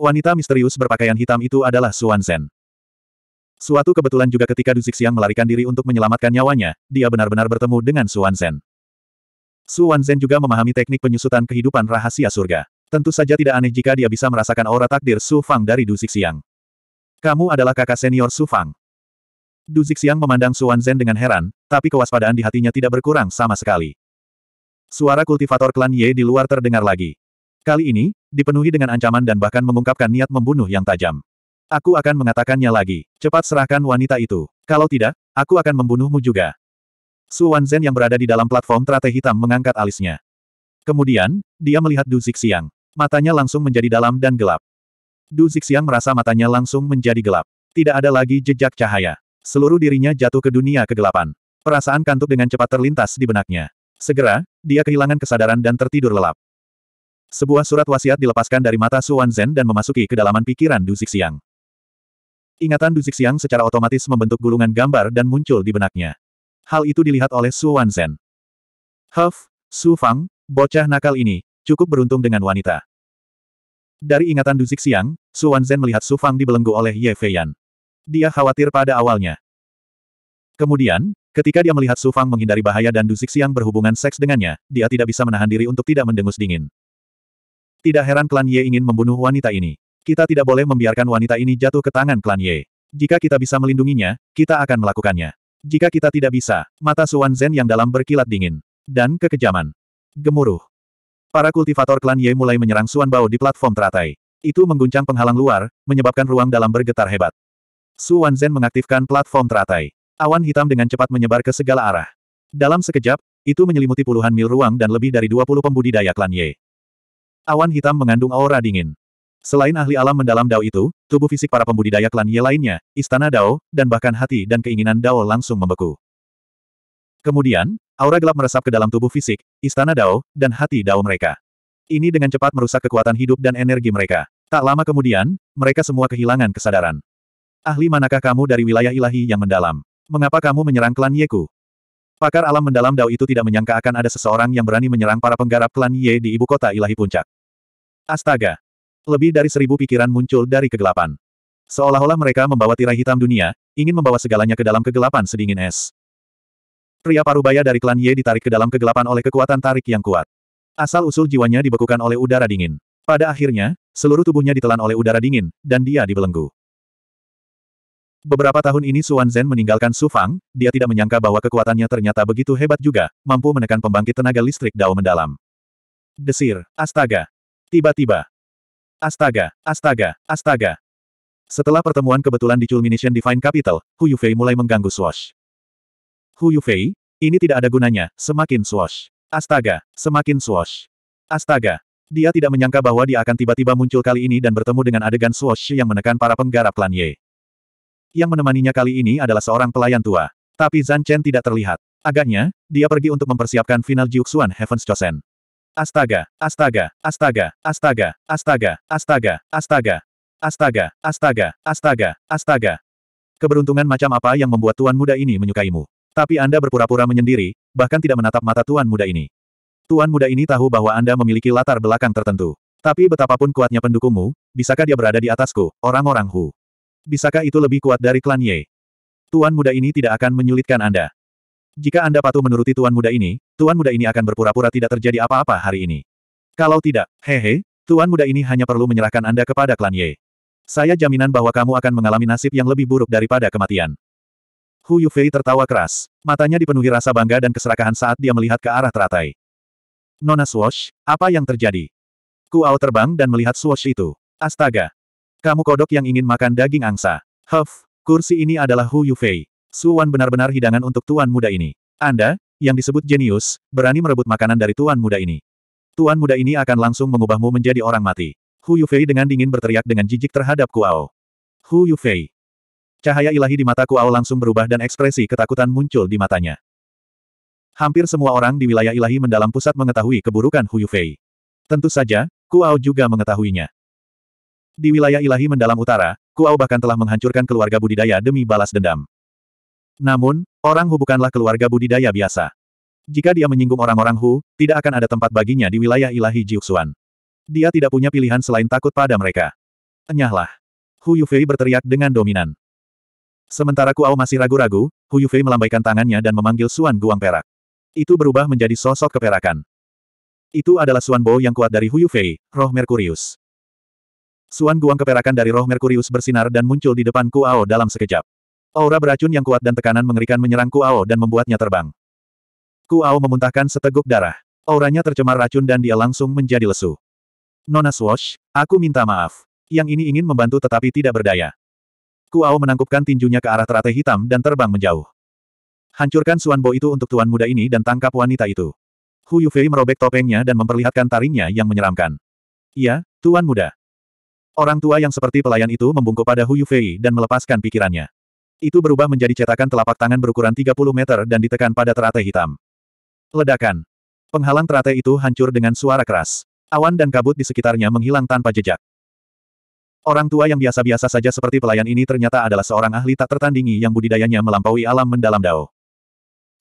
Wanita misterius berpakaian hitam itu adalah Suan Zhen. Suatu kebetulan juga ketika Du Zixiang melarikan diri untuk menyelamatkan nyawanya, dia benar-benar bertemu dengan Su Wanzhen. Su Wanzhen juga memahami teknik penyusutan kehidupan rahasia surga. Tentu saja tidak aneh jika dia bisa merasakan aura takdir Su Fang dari Du Zixiang. Kamu adalah kakak senior Su Fang. Du Zixiang memandang Su Wanzhen dengan heran, tapi kewaspadaan di hatinya tidak berkurang sama sekali. Suara kultivator klan Ye di luar terdengar lagi. Kali ini, dipenuhi dengan ancaman dan bahkan mengungkapkan niat membunuh yang tajam. Aku akan mengatakannya lagi. Cepat serahkan wanita itu. Kalau tidak, aku akan membunuhmu juga. Su Wanzhen yang berada di dalam platform teratai hitam mengangkat alisnya. Kemudian, dia melihat Du Zixiang. Matanya langsung menjadi dalam dan gelap. Du Zixiang merasa matanya langsung menjadi gelap. Tidak ada lagi jejak cahaya. Seluruh dirinya jatuh ke dunia kegelapan. Perasaan kantuk dengan cepat terlintas di benaknya. Segera, dia kehilangan kesadaran dan tertidur lelap. Sebuah surat wasiat dilepaskan dari mata Su Wanzhen dan memasuki kedalaman pikiran Du Zixiang. Ingatan Du Zixiang secara otomatis membentuk gulungan gambar dan muncul di benaknya. Hal itu dilihat oleh Su Wanzhen. Huff, Su Fang, bocah nakal ini, cukup beruntung dengan wanita. Dari ingatan Du Zixiang, Su Wanzhen melihat Su Fang dibelenggu oleh Ye Feiyan. Dia khawatir pada awalnya. Kemudian, ketika dia melihat Su Fang menghindari bahaya dan Du Zixiang berhubungan seks dengannya, dia tidak bisa menahan diri untuk tidak mendengus dingin. Tidak heran klan Ye ingin membunuh wanita ini. Kita tidak boleh membiarkan wanita ini jatuh ke tangan klan Ye. Jika kita bisa melindunginya, kita akan melakukannya. Jika kita tidak bisa, mata Suan Zhen yang dalam berkilat dingin. Dan kekejaman. Gemuruh. Para kultivator klan Ye mulai menyerang Suan Bao di platform teratai. Itu mengguncang penghalang luar, menyebabkan ruang dalam bergetar hebat. Su Wanzhen mengaktifkan platform teratai. Awan hitam dengan cepat menyebar ke segala arah. Dalam sekejap, itu menyelimuti puluhan mil ruang dan lebih dari 20 pembudidaya klan Ye. Awan hitam mengandung aura dingin. Selain ahli alam mendalam Dao itu, tubuh fisik para pembudidaya klan Ye lainnya, istana Dao, dan bahkan hati dan keinginan Dao langsung membeku. Kemudian, aura gelap meresap ke dalam tubuh fisik, istana Dao, dan hati Dao mereka. Ini dengan cepat merusak kekuatan hidup dan energi mereka. Tak lama kemudian, mereka semua kehilangan kesadaran. Ahli manakah kamu dari wilayah ilahi yang mendalam? Mengapa kamu menyerang klan Yeku? Pakar alam mendalam Dao itu tidak menyangka akan ada seseorang yang berani menyerang para penggarap klan Ye di ibu kota ilahi puncak. Astaga! Lebih dari seribu pikiran muncul dari kegelapan. Seolah-olah mereka membawa tirai hitam dunia, ingin membawa segalanya ke dalam kegelapan sedingin es. Pria parubaya dari klan Ye ditarik ke dalam kegelapan oleh kekuatan tarik yang kuat. Asal-usul jiwanya dibekukan oleh udara dingin. Pada akhirnya, seluruh tubuhnya ditelan oleh udara dingin, dan dia dibelenggu. Beberapa tahun ini Suan Zhen meninggalkan Su Fang, dia tidak menyangka bahwa kekuatannya ternyata begitu hebat juga, mampu menekan pembangkit tenaga listrik Dao mendalam. Desir, astaga. Tiba-tiba. Astaga, astaga, astaga. Setelah pertemuan kebetulan di Culmination Divine Capital, Hu Yufei mulai mengganggu Swash. Hu Yufei, ini tidak ada gunanya, semakin Swash. Astaga, semakin Swash. Astaga. Dia tidak menyangka bahwa dia akan tiba-tiba muncul kali ini dan bertemu dengan adegan Swash yang menekan para penggarap klan Ye. Yang menemaninya kali ini adalah seorang pelayan tua. Tapi Zan Chen tidak terlihat. Agaknya, dia pergi untuk mempersiapkan final Jiuxuan Heaven's Chosen. Astaga, astaga, astaga, astaga, astaga, astaga, astaga, astaga, astaga, astaga, astaga. Keberuntungan macam apa yang membuat tuan muda ini menyukaimu? Tapi Anda berpura-pura menyendiri, bahkan tidak menatap mata tuan muda ini. Tuan muda ini tahu bahwa Anda memiliki latar belakang tertentu. Tapi betapapun kuatnya pendukungmu, bisakah dia berada di atasku, orang-orang Hu? Bisakah itu lebih kuat dari klan Ye? Tuan muda ini tidak akan menyulitkan Anda. Jika Anda patuh menuruti tuan muda ini, tuan muda ini akan berpura-pura tidak terjadi apa-apa hari ini. Kalau tidak, hehe, tuan muda ini hanya perlu menyerahkan Anda kepada klan Ye. Saya jaminan bahwa kamu akan mengalami nasib yang lebih buruk daripada kematian. Hu Yufei tertawa keras. Matanya dipenuhi rasa bangga dan keserakahan saat dia melihat ke arah teratai. Nona Swash, apa yang terjadi? Kuao terbang dan melihat Swash itu. Astaga, kamu kodok yang ingin makan daging angsa. Huff, kursi ini adalah Hu Yufei. Suwan benar-benar hidangan untuk tuan muda ini. Anda, yang disebut jenius, berani merebut makanan dari tuan muda ini. Tuan muda ini akan langsung mengubahmu menjadi orang mati. Hu Yufei dengan dingin berteriak dengan jijik terhadap Kuao. Hu Yufei. Cahaya ilahi di mata Kuao langsung berubah dan ekspresi ketakutan muncul di matanya. Hampir semua orang di wilayah ilahi mendalam pusat mengetahui keburukan Hu Yufei. Tentu saja, Kuao juga mengetahuinya. Di wilayah ilahi mendalam utara, Kuao bahkan telah menghancurkan keluarga budidaya demi balas dendam. Namun, orang Hu bukanlah keluarga budidaya biasa. Jika dia menyinggung orang-orang Hu, tidak akan ada tempat baginya di wilayah ilahi Jiuxuan. Dia tidak punya pilihan selain takut pada mereka. Enyahlah. Hu Yufei berteriak dengan dominan. Sementara Kuao masih ragu-ragu, Hu Yufei melambaikan tangannya dan memanggil Suan Guang Perak. Itu berubah menjadi sosok keperakan. Itu adalah Suan Bo yang kuat dari Hu Yufei, roh Merkurius. Suan guang keperakan dari roh Merkurius bersinar dan muncul di depan Kuao dalam sekejap. Aura beracun yang kuat dan tekanan mengerikan menyerang Kuao dan membuatnya terbang. Kuao memuntahkan seteguk darah. Auranya tercemar racun dan dia langsung menjadi lesu. Nona Swash, aku minta maaf. Yang ini ingin membantu tetapi tidak berdaya. Kuao menangkupkan tinjunya ke arah teratai hitam dan terbang menjauh. Hancurkan Suan Bo itu untuk tuan muda ini dan tangkap wanita itu. Hu Yufei merobek topengnya dan memperlihatkan taringnya yang menyeramkan. Iya, tuan muda. Orang tua yang seperti pelayan itu membungkuk pada Hu Yufei dan melepaskan pikirannya. Itu berubah menjadi cetakan telapak tangan berukuran 30 meter dan ditekan pada teratai hitam. Ledakan. Penghalang teratai itu hancur dengan suara keras. Awan dan kabut di sekitarnya menghilang tanpa jejak. Orang tua yang biasa-biasa saja seperti pelayan ini ternyata adalah seorang ahli tak tertandingi yang budidayanya melampaui alam mendalam dao.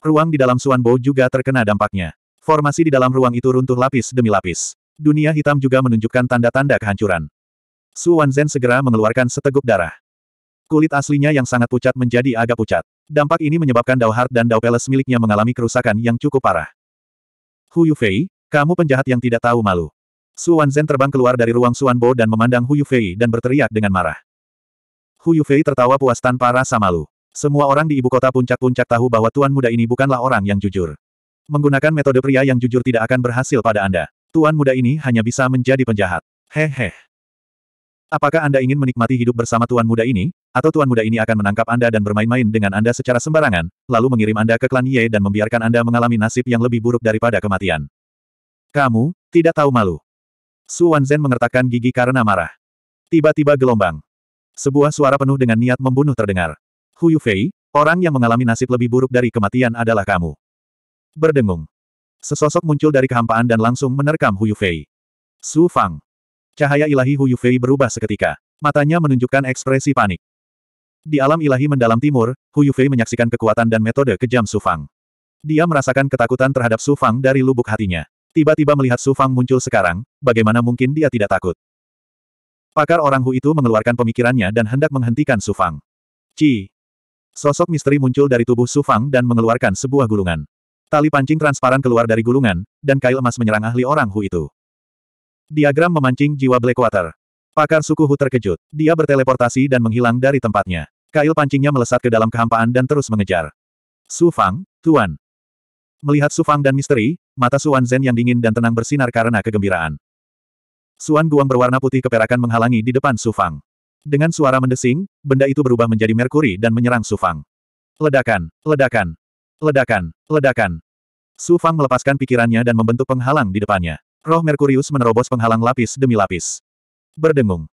Ruang di dalam Suan Bo juga terkena dampaknya. Formasi di dalam ruang itu runtuh lapis demi lapis. Dunia hitam juga menunjukkan tanda-tanda kehancuran. Su Wanzhen segera mengeluarkan seteguk darah. Kulit aslinya yang sangat pucat menjadi agak pucat. Dampak ini menyebabkan Dao Heart dan Dao Palace miliknya mengalami kerusakan yang cukup parah. Hu Yufei, kamu penjahat yang tidak tahu malu. Su Wanzhen terbang keluar dari ruang Suan Bo dan memandang Hu Yufei dan berteriak dengan marah. Hu Yufei tertawa puas tanpa rasa malu. Semua orang di ibu kota puncak-puncak tahu bahwa tuan muda ini bukanlah orang yang jujur. Menggunakan metode pria yang jujur tidak akan berhasil pada Anda. Tuan muda ini hanya bisa menjadi penjahat. Hehe. Apakah Anda ingin menikmati hidup bersama tuan muda ini, atau tuan muda ini akan menangkap Anda dan bermain-main dengan Anda secara sembarangan, lalu mengirim Anda ke klan Ye dan membiarkan Anda mengalami nasib yang lebih buruk daripada kematian? Kamu, tidak tahu malu. Su Wanzhen mengertakkan gigi karena marah. Tiba-tiba gelombang. Sebuah suara penuh dengan niat membunuh terdengar. Hu Yufei, orang yang mengalami nasib lebih buruk dari kematian adalah kamu. Berdengung. Sesosok muncul dari kehampaan dan langsung menerkam Hu Yufei. Su Fang. Cahaya ilahi Hu Yufei berubah seketika. Matanya menunjukkan ekspresi panik. Di alam ilahi mendalam timur, Hu Yufei menyaksikan kekuatan dan metode kejam Su Fang. Dia merasakan ketakutan terhadap Su Fang dari lubuk hatinya. Tiba-tiba melihat Su Fang muncul sekarang, bagaimana mungkin dia tidak takut? Pakar orang Hu itu mengeluarkan pemikirannya dan hendak menghentikan Su Fang. Ci. Sosok misteri muncul dari tubuh Su Fang dan mengeluarkan sebuah gulungan. Tali pancing transparan keluar dari gulungan, dan kail emas menyerang ahli orang Hu itu. Diagram memancing jiwa Blackwater. Pakar suku Hu terkejut. Dia berteleportasi dan menghilang dari tempatnya. Kail pancingnya melesat ke dalam kehampaan dan terus mengejar. Su Fang, Tuan. Melihat Su Fang dan misteri, mata Su Wan Zhen yang dingin dan tenang bersinar karena kegembiraan. Suan Guang berwarna putih keperakan menghalangi di depan Su Fang. Dengan suara mendesing, benda itu berubah menjadi Merkuri dan menyerang Su Fang. Ledakan, ledakan, ledakan, ledakan. Su Fang melepaskan pikirannya dan membentuk penghalang di depannya. Roh Merkurius menerobos penghalang lapis demi lapis. Berdengung.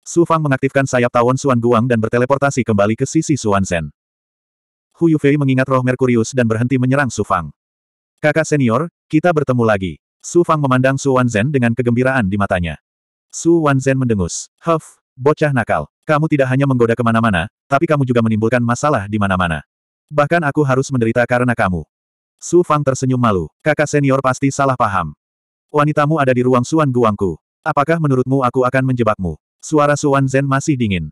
Su Fang mengaktifkan sayap tawon Suan Guang dan berteleportasi kembali ke sisi Suan Zhen. Hu Yufei mengingat roh Merkurius dan berhenti menyerang Su Fang. Kakak senior, kita bertemu lagi. Su Fang memandang Su Wanzhen dengan kegembiraan di matanya. Su Wanzhen mendengus. Huff, bocah nakal. Kamu tidak hanya menggoda ke mana-mana, tapi kamu juga menimbulkan masalah di mana-mana. Bahkan aku harus menderita karena kamu. Su Fang tersenyum malu. Kakak senior pasti salah paham. Wanitamu ada di ruang Suan Guangku. Apakah menurutmu aku akan menjebakmu? Suara Su Wanzhen masih dingin.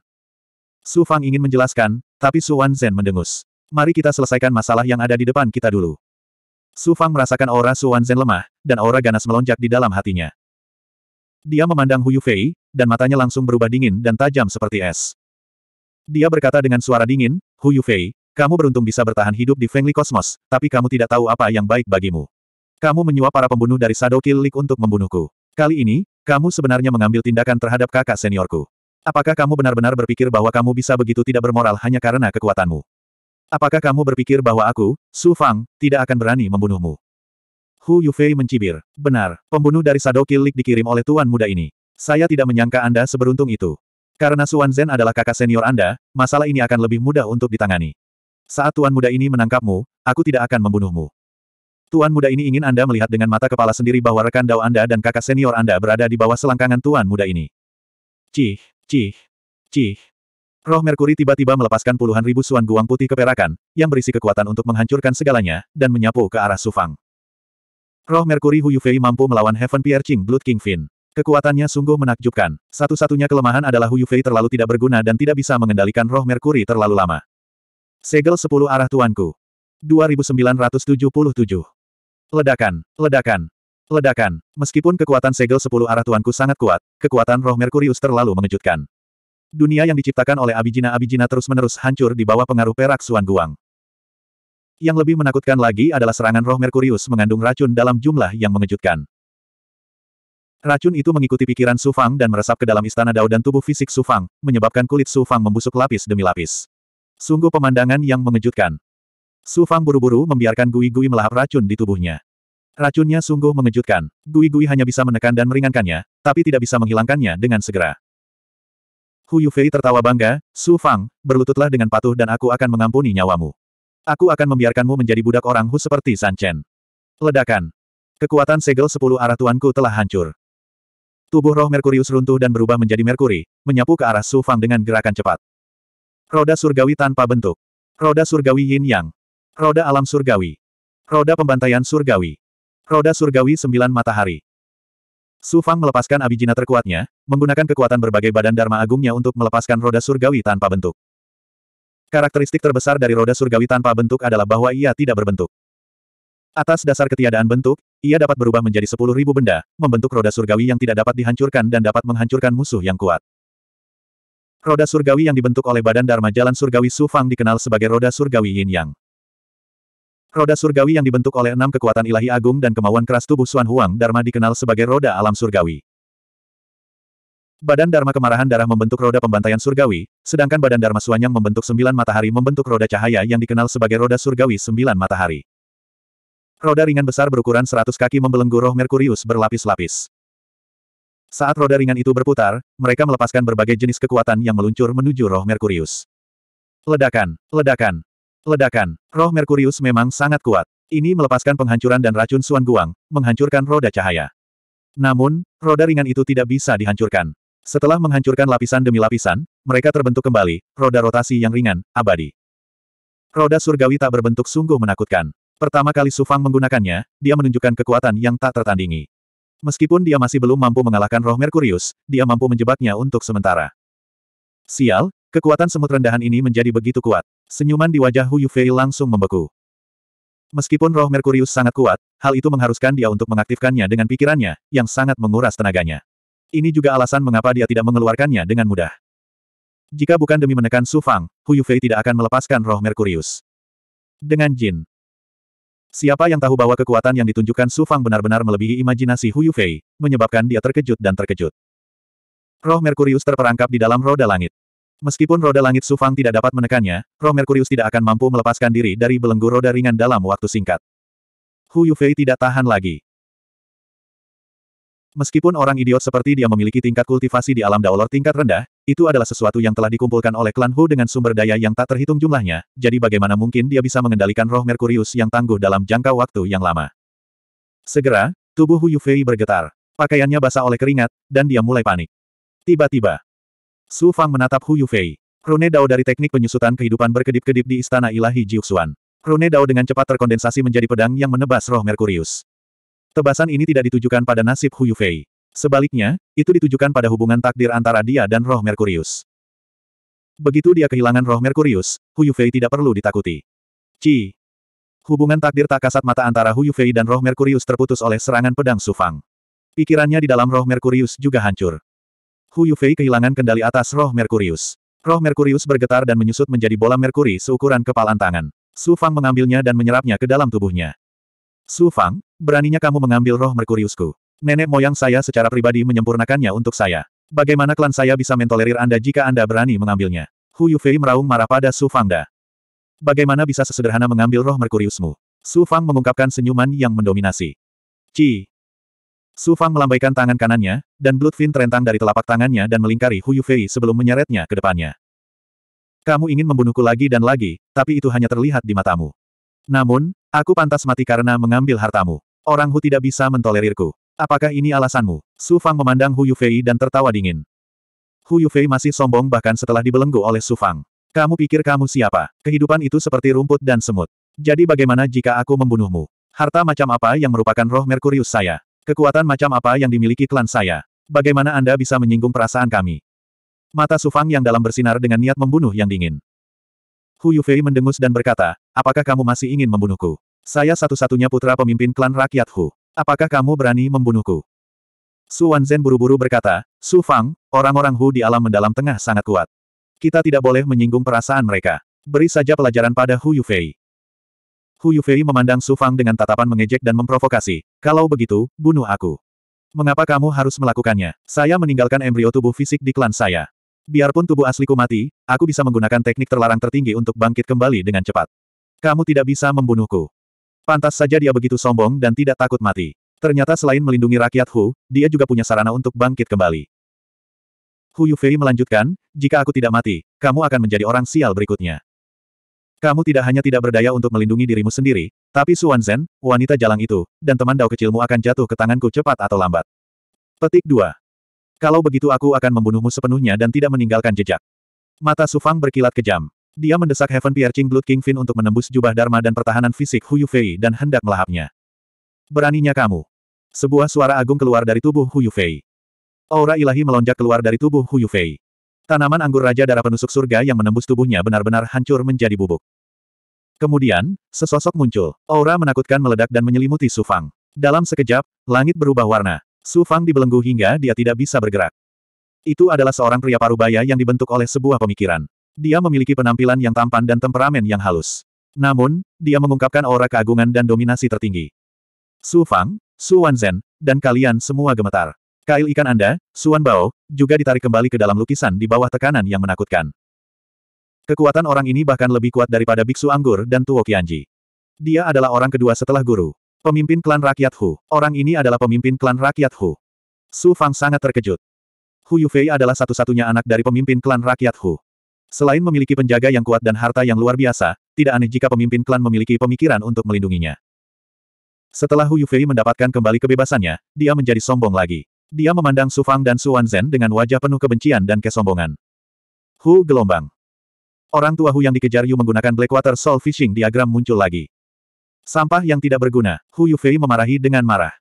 Su Fang ingin menjelaskan, tapi Su Wanzhen mendengus. Mari kita selesaikan masalah yang ada di depan kita dulu. Su Fang merasakan aura Su Wanzhen lemah, dan aura ganas melonjak di dalam hatinya. Dia memandang Hu Yufei, dan matanya langsung berubah dingin dan tajam seperti es. Dia berkata dengan suara dingin, Hu Yufei, kamu beruntung bisa bertahan hidup di Fengli Kosmos, tapi kamu tidak tahu apa yang baik bagimu. Kamu menyuap para pembunuh dari Shadow Kill League untuk membunuhku. Kali ini, kamu sebenarnya mengambil tindakan terhadap kakak seniorku. Apakah kamu benar-benar berpikir bahwa kamu bisa begitu tidak bermoral hanya karena kekuatanmu? Apakah kamu berpikir bahwa aku, Su Fang, tidak akan berani membunuhmu? Hu Yufei mencibir. Benar, pembunuh dari Shadow Kill League dikirim oleh tuan muda ini. Saya tidak menyangka Anda seberuntung itu. Karena Su Zhen adalah kakak senior Anda, masalah ini akan lebih mudah untuk ditangani. Saat tuan muda ini menangkapmu, aku tidak akan membunuhmu. Tuan muda ini ingin Anda melihat dengan mata kepala sendiri bahwa rekan dao Anda dan kakak senior Anda berada di bawah selangkangan tuan muda ini. Cih, cih, cih. Roh Merkuri tiba-tiba melepaskan puluhan ribu suan guang putih keperakan, yang berisi kekuatan untuk menghancurkan segalanya, dan menyapu ke arah Sufang. Roh Merkuri Hu Yufei mampu melawan Heaven Piercing Blood King Fin. Kekuatannya sungguh menakjubkan. Satu-satunya kelemahan adalah Hu Yufei terlalu tidak berguna dan tidak bisa mengendalikan roh Merkuri terlalu lama. Segel 10 arah tuanku. 2977. Ledakan, ledakan, ledakan. Meskipun kekuatan segel 10 arah tuanku sangat kuat, kekuatan roh Merkurius terlalu mengejutkan. Dunia yang diciptakan oleh Abijina-Abijina terus-menerus hancur di bawah pengaruh perak Suan Guang. Yang lebih menakutkan lagi adalah serangan roh Merkurius mengandung racun dalam jumlah yang mengejutkan. Racun itu mengikuti pikiran Su Fang dan meresap ke dalam istana Dao dan tubuh fisik Su Fang, menyebabkan kulit Su Fang membusuk lapis demi lapis. Sungguh pemandangan yang mengejutkan. Su Fang buru-buru membiarkan Gui-Gui melahap racun di tubuhnya. Racunnya sungguh mengejutkan. Gui-Gui hanya bisa menekan dan meringankannya, tapi tidak bisa menghilangkannya dengan segera. Hu Yufei tertawa bangga, Su Fang, berlututlah dengan patuh dan aku akan mengampuni nyawamu. Aku akan membiarkanmu menjadi budak orang Hu seperti San Chen. Ledakan. Kekuatan segel sepuluh arah tuanku telah hancur. Tubuh roh Merkurius runtuh dan berubah menjadi Merkuri, menyapu ke arah Su Fang dengan gerakan cepat. Roda surgawi tanpa bentuk. Roda surgawi yin yang. Roda alam surgawi. Roda pembantaian surgawi. Roda surgawi sembilan matahari. Su Fang melepaskan abijina terkuatnya, menggunakan kekuatan berbagai badan Dharma Agungnya untuk melepaskan roda surgawi tanpa bentuk. Karakteristik terbesar dari roda surgawi tanpa bentuk adalah bahwa ia tidak berbentuk. Atas dasar ketiadaan bentuk, ia dapat berubah menjadi sepuluh ribu benda, membentuk roda surgawi yang tidak dapat dihancurkan dan dapat menghancurkan musuh yang kuat. Roda surgawi yang dibentuk oleh badan Dharma Jalan Surgawi Su Fang dikenal sebagai roda surgawi Yin Yang. Roda surgawi yang dibentuk oleh enam kekuatan ilahi agung dan kemauan keras tubuh Suan Huang Dharma dikenal sebagai roda alam surgawi. Badan Dharma kemarahan darah membentuk roda pembantaian surgawi, sedangkan badan Dharma Suanyang membentuk sembilan matahari membentuk roda cahaya yang dikenal sebagai roda surgawi sembilan matahari. Roda ringan besar berukuran seratus kaki membelenggu roh Merkurius berlapis-lapis. Saat roda ringan itu berputar, mereka melepaskan berbagai jenis kekuatan yang meluncur menuju roh Merkurius. Ledakan, ledakan, Ledakan. Roh Merkurius memang sangat kuat. Ini melepaskan penghancuran dan racun Suan Guang, menghancurkan roda cahaya. Namun, roda ringan itu tidak bisa dihancurkan. Setelah menghancurkan lapisan demi lapisan, mereka terbentuk kembali, roda rotasi yang ringan, abadi. Roda surgawi tak berbentuk sungguh menakutkan. Pertama kali Su Fang menggunakannya, dia menunjukkan kekuatan yang tak tertandingi. Meskipun dia masih belum mampu mengalahkan roh Merkurius, dia mampu menjebaknya untuk sementara. Sial, kekuatan semut rendahan ini menjadi begitu kuat. Senyuman di wajah Hu Yufei langsung membeku. Meskipun roh Merkurius sangat kuat, hal itu mengharuskan dia untuk mengaktifkannya dengan pikirannya, yang sangat menguras tenaganya. Ini juga alasan mengapa dia tidak mengeluarkannya dengan mudah. Jika bukan demi menekan Su Fang, Hu Yufei tidak akan melepaskan roh Merkurius. Dengan Jin, Siapa yang tahu bahwa kekuatan yang ditunjukkan Su Fang benar-benar melebihi imajinasi Hu Yufei, menyebabkan dia terkejut dan terkejut. Roh Merkurius terperangkap di dalam roda langit. Meskipun roda langit Su Fang tidak dapat menekannya, roh Merkurius tidak akan mampu melepaskan diri dari belenggu roda ringan dalam waktu singkat. Hu Yufei tidak tahan lagi. Meskipun orang idiot seperti dia memiliki tingkat kultivasi di alam daulor tingkat rendah, itu adalah sesuatu yang telah dikumpulkan oleh klan Hu dengan sumber daya yang tak terhitung jumlahnya, jadi bagaimana mungkin dia bisa mengendalikan roh Merkurius yang tangguh dalam jangka waktu yang lama. Segera, tubuh Hu Yufei bergetar. Pakaiannya basah oleh keringat, dan dia mulai panik. Tiba-tiba, Su Fang menatap Hu Yufei. Rune Dao dari teknik penyusutan kehidupan berkedip-kedip di Istana Ilahi Jiuxuan. Rune Dao dengan cepat terkondensasi menjadi pedang yang menebas roh Merkurius. Tebasan ini tidak ditujukan pada nasib Hu Yufei. Sebaliknya, itu ditujukan pada hubungan takdir antara dia dan roh Merkurius. Begitu dia kehilangan roh Merkurius, Hu Yufei tidak perlu ditakuti. Ci. Hubungan takdir tak kasat mata antara Hu Yufei dan roh Merkurius terputus oleh serangan pedang Sufang. Pikirannya di dalam roh Merkurius juga hancur. Hu Yufei kehilangan kendali atas roh Merkurius. Roh Merkurius bergetar dan menyusut menjadi bola Merkuri seukuran kepalan tangan. Su Fang mengambilnya dan menyerapnya ke dalam tubuhnya. Su Fang, beraninya kamu mengambil roh Merkuriusku. Nenek moyang saya secara pribadi menyempurnakannya untuk saya. Bagaimana klan saya bisa mentolerir Anda jika Anda berani mengambilnya? Hu Yufei meraung marah pada Su Fangda. Bagaimana bisa sesederhana mengambil roh Merkuriusmu? Su Fang mengungkapkan senyuman yang mendominasi. Ci. Su Fang melambaikan tangan kanannya, dan Bloodfin terentang dari telapak tangannya dan melingkari Hu Yufei sebelum menyeretnya ke depannya. Kamu ingin membunuhku lagi dan lagi, tapi itu hanya terlihat di matamu. Namun, aku pantas mati karena mengambil hartamu. Orang Hu tidak bisa mentolerirku. Apakah ini alasanmu? Su Fang memandang Hu Yufei dan tertawa dingin. Hu Yufei masih sombong bahkan setelah dibelenggu oleh Su Fang. Kamu pikir kamu siapa? Kehidupan itu seperti rumput dan semut. Jadi bagaimana jika aku membunuhmu? Harta macam apa yang merupakan roh Merkurius saya? Kekuatan macam apa yang dimiliki klan saya? Bagaimana Anda bisa menyinggung perasaan kami? Mata Su Fang yang dalam bersinar dengan niat membunuh yang dingin. Hu Yufei mendengus dan berkata, apakah kamu masih ingin membunuhku? Saya satu-satunya putra pemimpin klan rakyat Hu. Apakah kamu berani membunuhku? Su Wanzhen buru-buru berkata, Su Fang, orang-orang Hu di alam mendalam tengah sangat kuat. Kita tidak boleh menyinggung perasaan mereka. Beri saja pelajaran pada Hu Yufei. Hu Yufei memandang Su Fang dengan tatapan mengejek dan memprovokasi. Kalau begitu, bunuh aku. Mengapa kamu harus melakukannya? Saya meninggalkan embrio tubuh fisik di klan saya. Biarpun tubuh asliku mati, aku bisa menggunakan teknik terlarang tertinggi untuk bangkit kembali dengan cepat. Kamu tidak bisa membunuhku. Pantas saja dia begitu sombong dan tidak takut mati. Ternyata selain melindungi rakyat Hu, dia juga punya sarana untuk bangkit kembali. Hu Yufei melanjutkan, jika aku tidak mati, kamu akan menjadi orang sial berikutnya. Kamu tidak hanya tidak berdaya untuk melindungi dirimu sendiri, tapi Su Wanzhen, wanita jalang itu, dan teman dao kecilmu akan jatuh ke tanganku cepat atau lambat. Petik 2. Kalau begitu aku akan membunuhmu sepenuhnya dan tidak meninggalkan jejak. Mata Sufang berkilat kejam. Dia mendesak Heaven Piercing Blood King Fin untuk menembus jubah Dharma dan pertahanan fisik Hu Yufei dan hendak melahapnya. Beraninya kamu. Sebuah suara agung keluar dari tubuh Hu Yufei. Aura ilahi melonjak keluar dari tubuh Hu Yufei. Tanaman anggur raja darah penusuk surga yang menembus tubuhnya benar-benar hancur menjadi bubuk. Kemudian, sesosok muncul. Aura menakutkan meledak dan menyelimuti Sufang. Dalam sekejap, langit berubah warna. Su Fang dibelenggu hingga dia tidak bisa bergerak. Itu adalah seorang pria parubaya yang dibentuk oleh sebuah pemikiran. Dia memiliki penampilan yang tampan dan temperamen yang halus. Namun, dia mengungkapkan aura keagungan dan dominasi tertinggi. Su Fang, Su Wanzhen, dan kalian semua gemetar. Kail ikan Anda, Su Wan Bao, juga ditarik kembali ke dalam lukisan di bawah tekanan yang menakutkan. Kekuatan orang ini bahkan lebih kuat daripada Biksu Anggur dan Tuo Qianji. Dia adalah orang kedua setelah guru. Pemimpin klan rakyat Hu. Orang ini adalah pemimpin klan rakyat Hu. Su Fang sangat terkejut. Hu Yufei adalah satu-satunya anak dari pemimpin klan rakyat Hu. Selain memiliki penjaga yang kuat dan harta yang luar biasa, tidak aneh jika pemimpin klan memiliki pemikiran untuk melindunginya. Setelah Hu Yufei mendapatkan kembali kebebasannya, dia menjadi sombong lagi. Dia memandang Su Fang dan Su Wanzhen dengan wajah penuh kebencian dan kesombongan. Hu gelombang. Orang tua Hu yang dikejar Yu menggunakan Blackwater Soul Fishing diagram muncul lagi. Sampah yang tidak berguna, Hu Yufei memarahi dengan marah.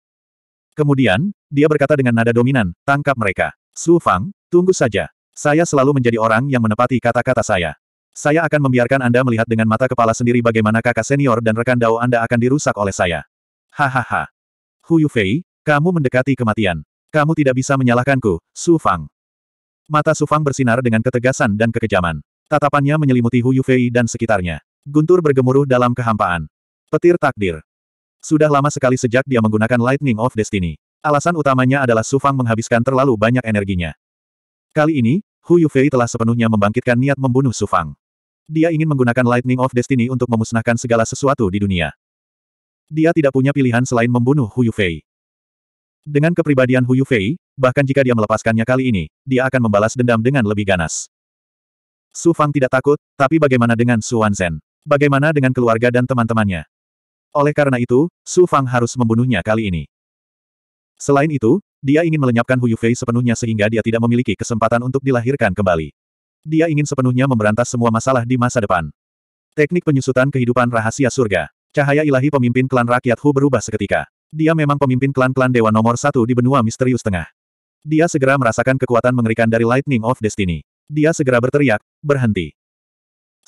Kemudian, dia berkata dengan nada dominan, tangkap mereka. Su Fang, tunggu saja. Saya selalu menjadi orang yang menepati kata-kata saya. Saya akan membiarkan Anda melihat dengan mata kepala sendiri bagaimana kakak senior dan rekan dao Anda akan dirusak oleh saya. Hahaha. Hu Yufei, kamu mendekati kematian. Kamu tidak bisa menyalahkanku, Su Fang. Mata Su Fang bersinar dengan ketegasan dan kekejaman. Tatapannya menyelimuti Hu Yufei dan sekitarnya. Guntur bergemuruh dalam kehampaan. Petir takdir. Sudah lama sekali sejak dia menggunakan Lightning of Destiny. Alasan utamanya adalah Su Fang menghabiskan terlalu banyak energinya. Kali ini, Hu Yufei telah sepenuhnya membangkitkan niat membunuh Su Fang. Dia ingin menggunakan Lightning of Destiny untuk memusnahkan segala sesuatu di dunia. Dia tidak punya pilihan selain membunuh Hu Yufei. Dengan kepribadian Hu Yufei, bahkan jika dia melepaskannya kali ini, dia akan membalas dendam dengan lebih ganas. Su Fang tidak takut, tapi bagaimana dengan Su Wanzhen? Bagaimana dengan keluarga dan teman-temannya? Oleh karena itu, Su Fang harus membunuhnya kali ini. Selain itu, dia ingin melenyapkan Hu Yufei sepenuhnya sehingga dia tidak memiliki kesempatan untuk dilahirkan kembali. Dia ingin sepenuhnya memberantas semua masalah di masa depan. Teknik penyusutan kehidupan rahasia surga. Cahaya ilahi pemimpin klan rakyat Hu berubah seketika. Dia memang pemimpin klan-klan dewa nomor satu di benua misterius tengah. Dia segera merasakan kekuatan mengerikan dari Lightning of Destiny. Dia segera berteriak, berhenti.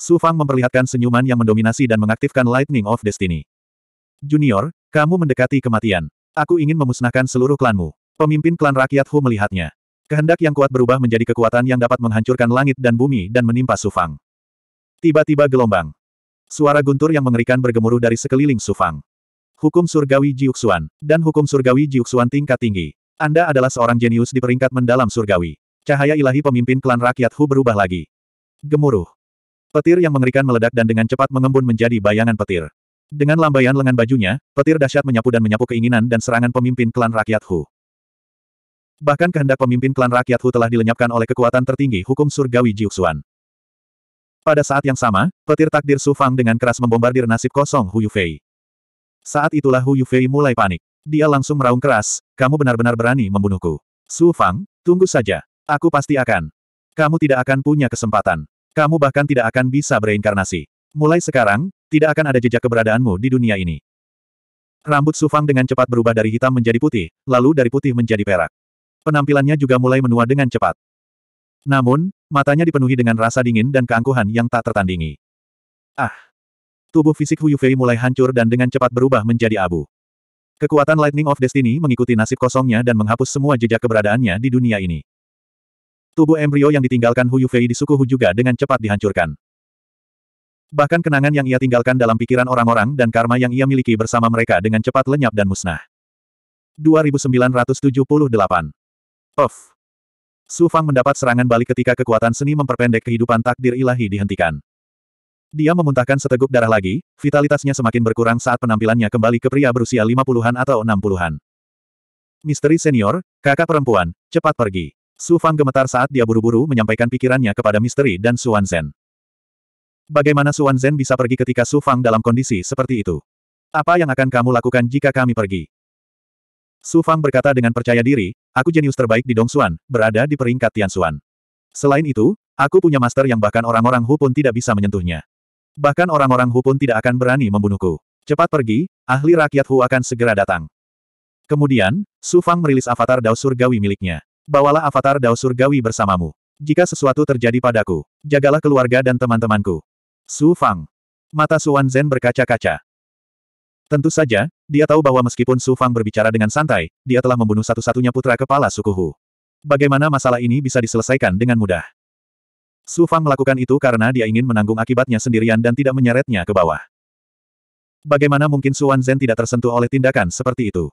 Su Fang memperlihatkan senyuman yang mendominasi dan mengaktifkan Lightning of Destiny. Junior, kamu mendekati kematian. Aku ingin memusnahkan seluruh klanmu. Pemimpin klan rakyat Hu melihatnya. Kehendak yang kuat berubah menjadi kekuatan yang dapat menghancurkan langit dan bumi dan menimpa Sufang. Tiba-tiba gelombang. Suara guntur yang mengerikan bergemuruh dari sekeliling Sufang. Hukum surgawi Jiuxuan, dan hukum surgawi Jiuxuan tingkat tinggi. Anda adalah seorang jenius di peringkat mendalam surgawi. Cahaya ilahi pemimpin klan rakyat Hu berubah lagi. Gemuruh. Petir yang mengerikan meledak dan dengan cepat mengembun menjadi bayangan petir. Dengan lambaian lengan bajunya, petir dahsyat menyapu dan menyapu keinginan dan serangan pemimpin klan rakyat Hu. Bahkan kehendak pemimpin klan rakyat Hu telah dilenyapkan oleh kekuatan tertinggi hukum surgawi Jiuxuan. Pada saat yang sama, petir takdir Su Fang dengan keras membombardir nasib kosong Hu Yufei. Saat itulah Hu Yufei mulai panik. Dia langsung meraung keras, kamu benar-benar berani membunuhku. Su Fang, tunggu saja. Aku pasti akan. Kamu tidak akan punya kesempatan. Kamu bahkan tidak akan bisa bereinkarnasi. Mulai sekarang, tidak akan ada jejak keberadaanmu di dunia ini. Rambut Su Fang dengan cepat berubah dari hitam menjadi putih, lalu dari putih menjadi perak. Penampilannya juga mulai menua dengan cepat. Namun, matanya dipenuhi dengan rasa dingin dan keangkuhan yang tak tertandingi. Ah! Tubuh fisik Hu Yufei mulai hancur dan dengan cepat berubah menjadi abu. Kekuatan Lightning of Destiny mengikuti nasib kosongnya dan menghapus semua jejak keberadaannya di dunia ini. Tubuh embrio yang ditinggalkan Hu Yufei di suku Hu juga dengan cepat dihancurkan. Bahkan kenangan yang ia tinggalkan dalam pikiran orang-orang dan karma yang ia miliki bersama mereka dengan cepat lenyap dan musnah. 2978 Off. Su Fang mendapat serangan balik ketika kekuatan seni memperpendek kehidupan takdir ilahi dihentikan. Dia memuntahkan seteguk darah lagi, vitalitasnya semakin berkurang saat penampilannya kembali ke pria berusia 50-an atau 60-an. Misteri senior, kakak perempuan, cepat pergi. Su Fang gemetar saat dia buru-buru menyampaikan pikirannya kepada Misteri dan Su Zhen. Bagaimana Su Zhen bisa pergi ketika Su Fang dalam kondisi seperti itu? Apa yang akan kamu lakukan jika kami pergi? Su Fang berkata dengan percaya diri, aku jenius terbaik di Dongsuan, berada di peringkat Tianxuan. Selain itu, aku punya master yang bahkan orang-orang Hu pun tidak bisa menyentuhnya. Bahkan orang-orang Hu pun tidak akan berani membunuhku. Cepat pergi, ahli rakyat Hu akan segera datang. Kemudian, Su Fang merilis avatar Dao Surgawi miliknya. Bawalah avatar Dao Surgawi bersamamu. Jika sesuatu terjadi padaku, jagalah keluarga dan teman-temanku. Su Fang. Mata Su Zhen berkaca-kaca. Tentu saja, dia tahu bahwa meskipun Su Fang berbicara dengan santai, dia telah membunuh satu-satunya putra kepala suku Hu. Bagaimana masalah ini bisa diselesaikan dengan mudah? Su Fang melakukan itu karena dia ingin menanggung akibatnya sendirian dan tidak menyeretnya ke bawah. Bagaimana mungkin Su Zhen tidak tersentuh oleh tindakan seperti itu?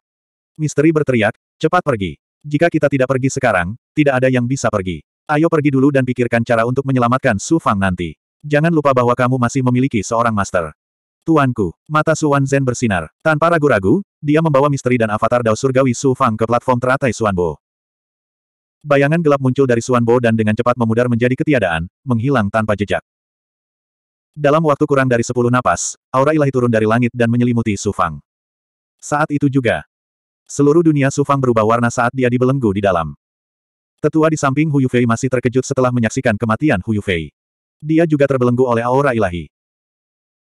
Misteri berteriak, cepat pergi. Jika kita tidak pergi sekarang, tidak ada yang bisa pergi. Ayo pergi dulu dan pikirkan cara untuk menyelamatkan Su Fang nanti. Jangan lupa bahwa kamu masih memiliki seorang master. Tuanku, mata Su Zhen bersinar. Tanpa ragu-ragu, dia membawa misteri dan avatar Dao Surgawi Su Fang ke platform teratai Suanbo. Bayangan gelap muncul dari Suanbo dan dengan cepat memudar menjadi ketiadaan, menghilang tanpa jejak. Dalam waktu kurang dari sepuluh napas, aura ilahi turun dari langit dan menyelimuti Su Fang. Saat itu juga, seluruh dunia Su Fang berubah warna saat dia dibelenggu di dalam. Tetua di samping Hu Yufei masih terkejut setelah menyaksikan kematian Hu Yufei. Dia juga terbelenggu oleh aura ilahi.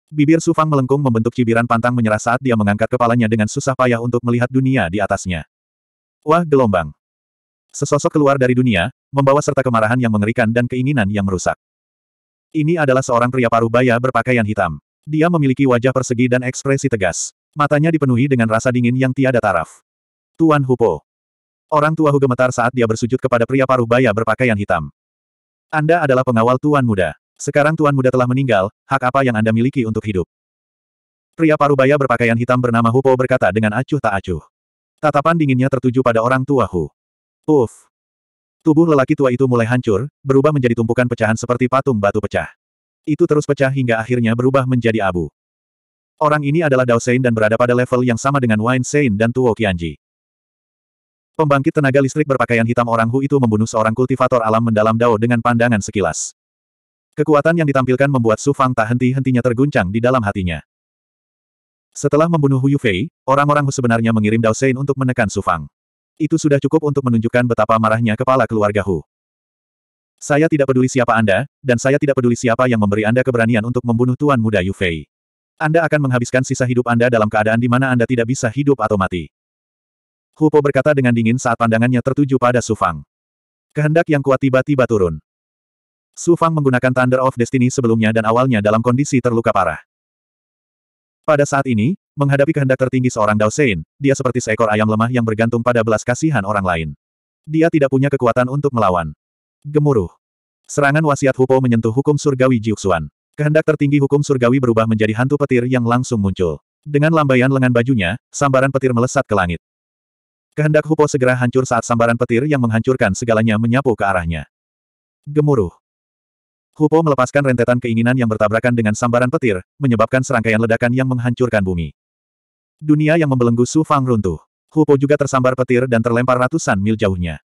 Bibir Su Fang melengkung membentuk cibiran pantang menyerah saat dia mengangkat kepalanya dengan susah payah untuk melihat dunia di atasnya. Wah gelombang. Sesosok keluar dari dunia, membawa serta kemarahan yang mengerikan dan keinginan yang merusak. Ini adalah seorang pria paruh baya berpakaian hitam. Dia memiliki wajah persegi dan ekspresi tegas. Matanya dipenuhi dengan rasa dingin yang tiada taraf. Tuan Hupo. Orang tua Hu gemetar saat dia bersujud kepada pria paruh baya berpakaian hitam. Anda adalah pengawal Tuan Muda. Sekarang Tuan Muda telah meninggal, hak apa yang Anda miliki untuk hidup? Pria paruh baya berpakaian hitam bernama Hupo berkata dengan acuh tak acuh. Tatapan dinginnya tertuju pada orang tua Hu. Puff. Tubuh lelaki tua itu mulai hancur, berubah menjadi tumpukan pecahan seperti patung batu pecah. Itu terus pecah hingga akhirnya berubah menjadi abu. Orang ini adalah Dao Sein dan berada pada level yang sama dengan Wine Sein dan Tuo Qianji. Pembangkit tenaga listrik berpakaian hitam orang Hu itu membunuh seorang kultivator alam mendalam Dao dengan pandangan sekilas. Kekuatan yang ditampilkan membuat Su Fang tak henti-hentinya terguncang di dalam hatinya. Setelah membunuh Hu Yufei, orang-orang Hu sebenarnya mengirim Dao Sein untuk menekan Su Fang. Itu sudah cukup untuk menunjukkan betapa marahnya kepala keluarga Hu. Saya tidak peduli siapa Anda, dan saya tidak peduli siapa yang memberi Anda keberanian untuk membunuh Tuan Muda Yu Fei. Anda akan menghabiskan sisa hidup Anda dalam keadaan di mana Anda tidak bisa hidup atau mati. Hu Po berkata dengan dingin saat pandangannya tertuju pada Su Fang. Kehendak yang kuat tiba-tiba turun. Su Fang menggunakan Thunder of Destiny sebelumnya dan awalnya dalam kondisi terluka parah. Pada saat ini, menghadapi kehendak tertinggi seorang Dao Sein, dia seperti seekor ayam lemah yang bergantung pada belas kasihan orang lain. Dia tidak punya kekuatan untuk melawan. Gemuruh. Serangan wasiat Hupo menyentuh hukum surgawi Jiuxuan. Kehendak tertinggi hukum surgawi berubah menjadi hantu petir yang langsung muncul. Dengan lambaian lengan bajunya, sambaran petir melesat ke langit. Kehendak Hupo segera hancur saat sambaran petir yang menghancurkan segalanya menyapu ke arahnya. Gemuruh. Hupo melepaskan rentetan keinginan yang bertabrakan dengan sambaran petir, menyebabkan serangkaian ledakan yang menghancurkan bumi. Dunia yang membelenggu Su Fang runtuh. Hupo juga tersambar petir dan terlempar ratusan mil jauhnya.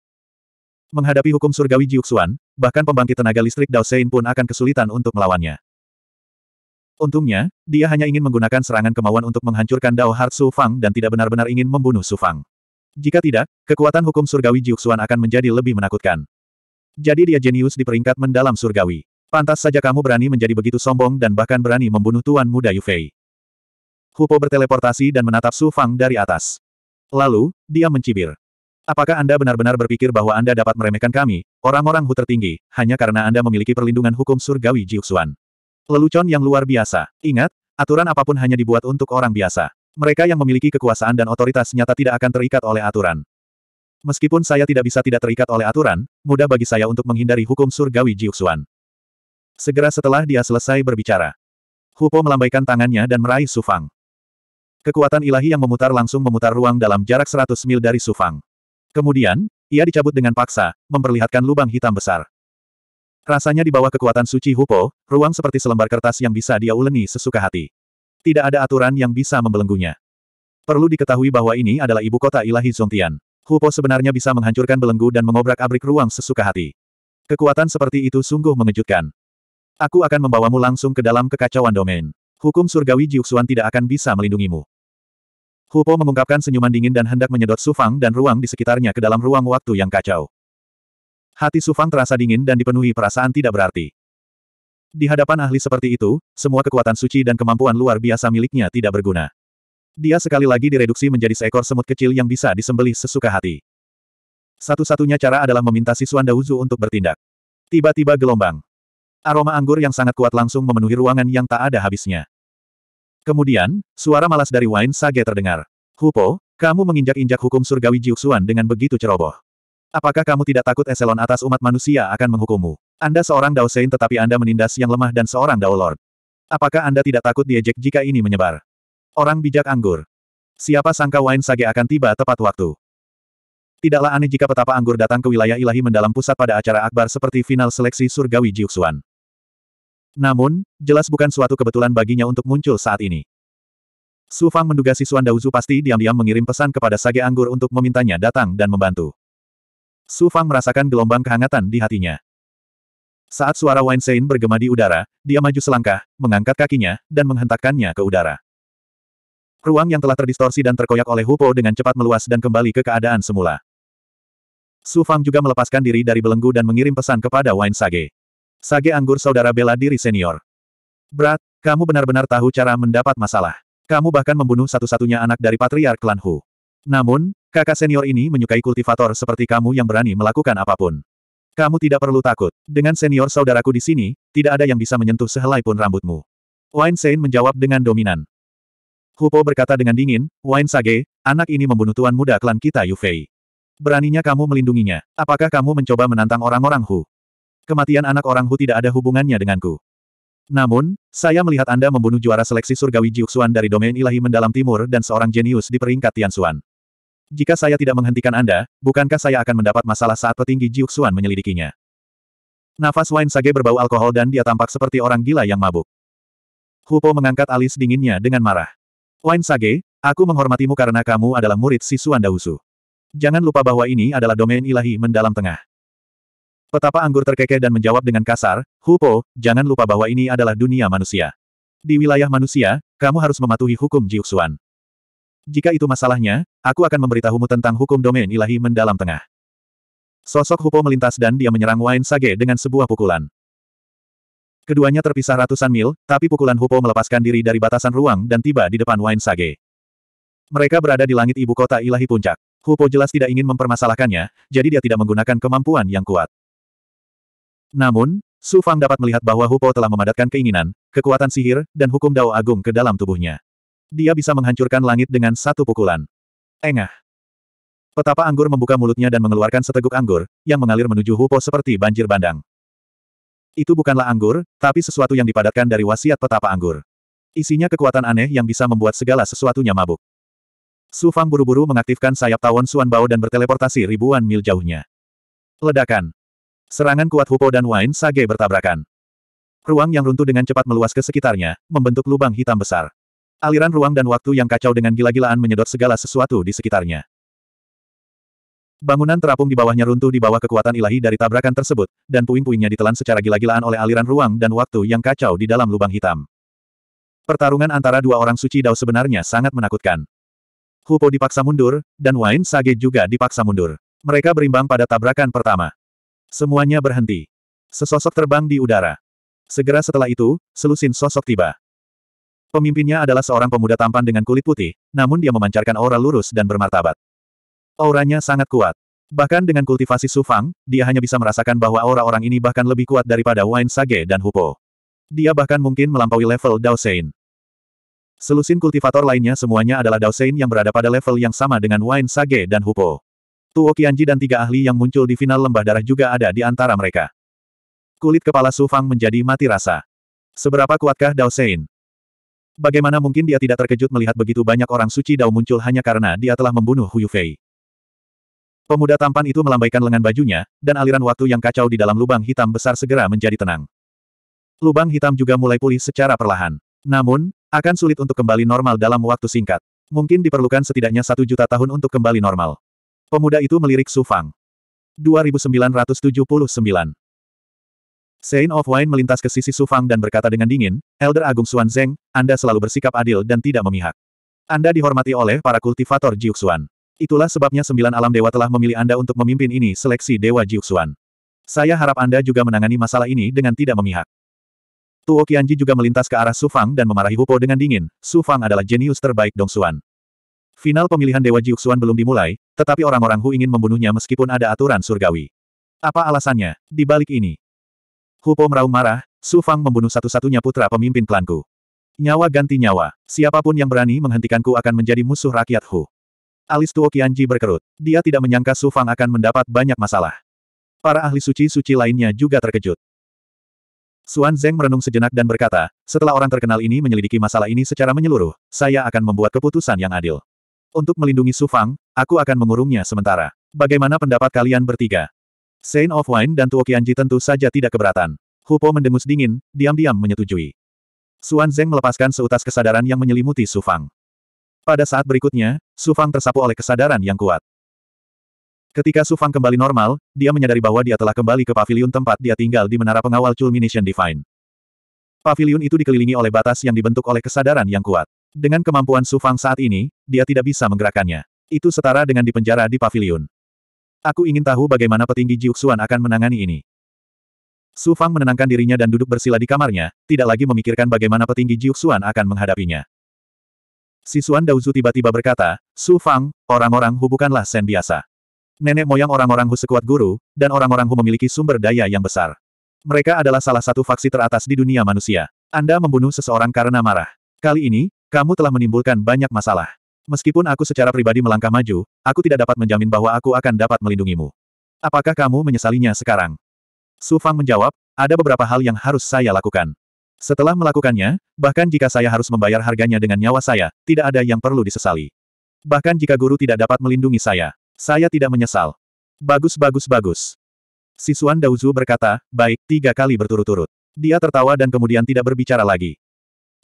Menghadapi hukum surgawi Jiuxuan, bahkan pembangkit tenaga listrik Dao Sein pun akan kesulitan untuk melawannya. Untungnya, dia hanya ingin menggunakan serangan kemauan untuk menghancurkan Dao Heart Su Fang dan tidak benar-benar ingin membunuh Su Fang. Jika tidak, kekuatan hukum surgawi Jiuxuan akan menjadi lebih menakutkan. Jadi dia jenius di peringkat mendalam surgawi. Pantas saja kamu berani menjadi begitu sombong dan bahkan berani membunuh Tuan Muda Yu Fei. Hupo berteleportasi dan menatap Su Fang dari atas. Lalu, dia mencibir. Apakah Anda benar-benar berpikir bahwa Anda dapat meremehkan kami, orang-orang Hu tertinggi, hanya karena Anda memiliki perlindungan hukum surgawi Jiuxuan? Lelucon yang luar biasa. Ingat, aturan apa pun hanya dibuat untuk orang biasa. Mereka yang memiliki kekuasaan dan otoritas nyata tidak akan terikat oleh aturan. Meskipun saya tidak bisa tidak terikat oleh aturan, mudah bagi saya untuk menghindari hukum surgawi Jiuxuan. Segera setelah dia selesai berbicara. Hupo melambaikan tangannya dan meraih Sufang. Kekuatan ilahi yang memutar langsung memutar ruang dalam jarak 100 mil dari Sufang. Kemudian, ia dicabut dengan paksa, memperlihatkan lubang hitam besar. Rasanya di bawah kekuatan suci Hupo, ruang seperti selembar kertas yang bisa dia uleni sesuka hati. Tidak ada aturan yang bisa membelenggunya. Perlu diketahui bahwa ini adalah ibu kota ilahi Zongtian. Hupo sebenarnya bisa menghancurkan belenggu dan mengobrak-abrik ruang sesuka hati. Kekuatan seperti itu sungguh mengejutkan. Aku akan membawamu langsung ke dalam kekacauan domain. Hukum surgawi Jiuxuan tidak akan bisa melindungimu. Hupo mengungkapkan senyuman dingin dan hendak menyedot Sufang dan ruang di sekitarnya ke dalam ruang waktu yang kacau. Hati Sufang terasa dingin dan dipenuhi perasaan tidak berarti. Di hadapan ahli seperti itu, semua kekuatan suci dan kemampuan luar biasa miliknya tidak berguna. Dia sekali lagi direduksi menjadi seekor semut kecil yang bisa disembelih sesuka hati. Satu-satunya cara adalah meminta siswa Dauzu untuk bertindak. Tiba-tiba gelombang. Aroma anggur yang sangat kuat langsung memenuhi ruangan yang tak ada habisnya. Kemudian, suara malas dari Wine Sage terdengar. Hupo, kamu menginjak-injak hukum surgawi Jiuxuan dengan begitu ceroboh. Apakah kamu tidak takut eselon atas umat manusia akan menghukummu? Anda seorang Dao Sein tetapi Anda menindas yang lemah dan seorang Dao Lord. Apakah Anda tidak takut diejek jika ini menyebar? Orang bijak anggur. Siapa sangka Wine Sage akan tiba tepat waktu. Tidaklah aneh jika petapa anggur datang ke wilayah ilahi mendalam pusat pada acara akbar seperti final seleksi surgawi Jiuxuan. Namun, jelas bukan suatu kebetulan baginya untuk muncul saat ini. Su Fang menduga siswa Dauzu pasti diam-diam mengirim pesan kepada Sage Anggur untuk memintanya datang dan membantu. Su Fang merasakan gelombang kehangatan di hatinya. Saat suara Wine Sein bergema di udara, dia maju selangkah, mengangkat kakinya, dan menghentakkannya ke udara. Ruang yang telah terdistorsi dan terkoyak oleh Hupo dengan cepat meluas dan kembali ke keadaan semula. Su Fang juga melepaskan diri dari belenggu dan mengirim pesan kepada Wine Sage. Sage anggur saudara bela diri senior. Berat, kamu benar-benar tahu cara mendapat masalah. Kamu bahkan membunuh satu-satunya anak dari patriark klan Hu. Namun, Kakak senior ini menyukai kultivator seperti kamu yang berani melakukan apa pun. Kamu tidak perlu takut. Dengan senior saudaraku di sini, tidak ada yang bisa menyentuh sehelai pun rambutmu. Wine Sain menjawab dengan dominan. Hupo berkata dengan dingin, Wine Sage, anak ini membunuh tuan muda klan kita Yu Fei. Beraninya kamu melindunginya. Apakah kamu mencoba menantang orang-orang Hu? Kematian anak orang Hu tidak ada hubungannya denganku. Namun, saya melihat Anda membunuh juara seleksi surgawi Jiuxuan dari domain ilahi mendalam timur dan seorang jenius di peringkat Tianxuan. Jika saya tidak menghentikan Anda, bukankah saya akan mendapat masalah saat petinggi Jiuxuan menyelidikinya? Nafas Wine Sage berbau alkohol dan dia tampak seperti orang gila yang mabuk. Hupo mengangkat alis dinginnya dengan marah. Wine Sage, aku menghormatimu karena kamu adalah murid siswa Dausu. Jangan lupa bahwa ini adalah domain ilahi mendalam tengah. Petapa anggur terkekeh dan menjawab dengan kasar, Hupo, jangan lupa bahwa ini adalah dunia manusia. Di wilayah manusia, kamu harus mematuhi hukum Jiuxuan. Jika itu masalahnya, aku akan memberitahumu tentang hukum domain ilahi mendalam tengah. Sosok Hupo melintas dan dia menyerang Wine Sage dengan sebuah pukulan. Keduanya terpisah ratusan mil, tapi pukulan Hupo melepaskan diri dari batasan ruang dan tiba di depan Wine Sage. Mereka berada di langit ibu kota ilahi puncak. Hupo jelas tidak ingin mempermasalahkannya, jadi dia tidak menggunakan kemampuan yang kuat. Namun, Su Fang dapat melihat bahwa Hupo telah memadatkan keinginan, kekuatan sihir, dan hukum Dao Agung ke dalam tubuhnya. Dia bisa menghancurkan langit dengan satu pukulan. Engah. Petapa anggur membuka mulutnya dan mengeluarkan seteguk anggur, yang mengalir menuju Hupo seperti banjir bandang. Itu bukanlah anggur, tapi sesuatu yang dipadatkan dari wasiat petapa anggur. Isinya kekuatan aneh yang bisa membuat segala sesuatunya mabuk. Su Fang buru-buru mengaktifkan sayap tawon Suan Bao dan berteleportasi ribuan mil jauhnya. Ledakan. Serangan kuat Hupo dan Wine Sage bertabrakan. Ruang yang runtuh dengan cepat meluas ke sekitarnya, membentuk lubang hitam besar. Aliran ruang dan waktu yang kacau dengan gila-gilaan menyedot segala sesuatu di sekitarnya. Bangunan terapung di bawahnya runtuh di bawah kekuatan ilahi dari tabrakan tersebut, dan puing-puingnya ditelan secara gila-gilaan oleh aliran ruang dan waktu yang kacau di dalam lubang hitam. Pertarungan antara dua orang suci Dao sebenarnya sangat menakutkan. Hupo dipaksa mundur, dan Wine Sage juga dipaksa mundur. Mereka berimbang pada tabrakan pertama. Semuanya berhenti. Sesosok terbang di udara. Segera setelah itu, selusin sosok tiba. Pemimpinnya adalah seorang pemuda tampan dengan kulit putih, namun dia memancarkan aura lurus dan bermartabat. Auranya sangat kuat. Bahkan dengan kultivasi Sufang, dia hanya bisa merasakan bahwa aura orang ini bahkan lebih kuat daripada Wine Sage dan Hupo. Dia bahkan mungkin melampaui level Dao Sein. Selusin kultivator lainnya semuanya adalah Dao Sein yang berada pada level yang sama dengan Wine Sage dan Hupo. Tuo Qianji dan tiga ahli yang muncul di final lembah darah juga ada di antara mereka. Kulit kepala Sufang menjadi mati rasa. Seberapa kuatkah Dao Sein? Bagaimana mungkin dia tidak terkejut melihat begitu banyak orang suci Dao muncul hanya karena dia telah membunuh Hu Yufei. Pemuda tampan itu melambaikan lengan bajunya, dan aliran waktu yang kacau di dalam lubang hitam besar segera menjadi tenang. Lubang hitam juga mulai pulih secara perlahan. Namun, akan sulit untuk kembali normal dalam waktu singkat. Mungkin diperlukan setidaknya satu juta tahun untuk kembali normal. Pemuda itu melirik Su Fang. 2979 Saint of Wine melintas ke sisi Su Fang dan berkata dengan dingin, Elder Agung Xuan Zeng, Anda selalu bersikap adil dan tidak memihak. Anda dihormati oleh para kultivator Jiuxuan. Itulah sebabnya sembilan alam dewa telah memilih Anda untuk memimpin ini seleksi dewa Jiuxuan. Saya harap Anda juga menangani masalah ini dengan tidak memihak. Tuo Qianji juga melintas ke arah Su Fang dan memarahi Hupo dengan dingin, Su Fang adalah jenius terbaik Dongsuan. Final pemilihan Dewa Jiuxuan belum dimulai, tetapi orang-orang Hu ingin membunuhnya meskipun ada aturan surgawi. Apa alasannya, di balik ini? Hupo meraung marah, Su Fang membunuh satu-satunya putra pemimpin klanku. Nyawa ganti nyawa, siapa pun yang berani menghentikanku akan menjadi musuh rakyat Hu. Alis Tuo Qianji berkerut. Dia tidak menyangka Su Fang akan mendapat banyak masalah. Para ahli suci-suci lainnya juga terkejut. Suan Zeng merenung sejenak dan berkata, setelah orang terkenal ini menyelidiki masalah ini secara menyeluruh, saya akan membuat keputusan yang adil. Untuk melindungi Su Fang, aku akan mengurungnya sementara. Bagaimana pendapat kalian bertiga? Saint of Wine dan Tuo Qianji tentu saja tidak keberatan. Hupo mendengus dingin, diam-diam menyetujui. Suan Zeng melepaskan seutas kesadaran yang menyelimuti Su Fang. Pada saat berikutnya, Su Fang tersapu oleh kesadaran yang kuat. Ketika Su Fang kembali normal, dia menyadari bahwa dia telah kembali ke pavilion tempat dia tinggal di menara pengawal Culmination Divine. Pavilion itu dikelilingi oleh batas yang dibentuk oleh kesadaran yang kuat. Dengan kemampuan Su Fang saat ini, dia tidak bisa menggerakkannya. Itu setara dengan dipenjara di pavilion. Aku ingin tahu bagaimana petinggi Jiuxuan akan menangani ini. Su Fang menenangkan dirinya dan duduk bersila di kamarnya, tidak lagi memikirkan bagaimana petinggi Jiuxuan akan menghadapinya. Si Suan Daozu tiba-tiba berkata, Su Fang, orang-orang Hu bukanlah Sen biasa. Nenek moyang orang-orang Hu sekuat guru, dan orang-orang Hu memiliki sumber daya yang besar. Mereka adalah salah satu faksi teratas di dunia manusia. Anda membunuh seseorang karena marah. Kali ini, kamu telah menimbulkan banyak masalah. Meskipun aku secara pribadi melangkah maju, aku tidak dapat menjamin bahwa aku akan dapat melindungimu. Apakah kamu menyesalinya sekarang? Su Fang menjawab, ada beberapa hal yang harus saya lakukan. Setelah melakukannya, bahkan jika saya harus membayar harganya dengan nyawa saya, tidak ada yang perlu disesali. Bahkan jika guru tidak dapat melindungi saya, saya tidak menyesal. Bagus bagus bagus. Siswan Daozu berkata, baik, tiga kali berturut-turut. Dia tertawa dan kemudian tidak berbicara lagi.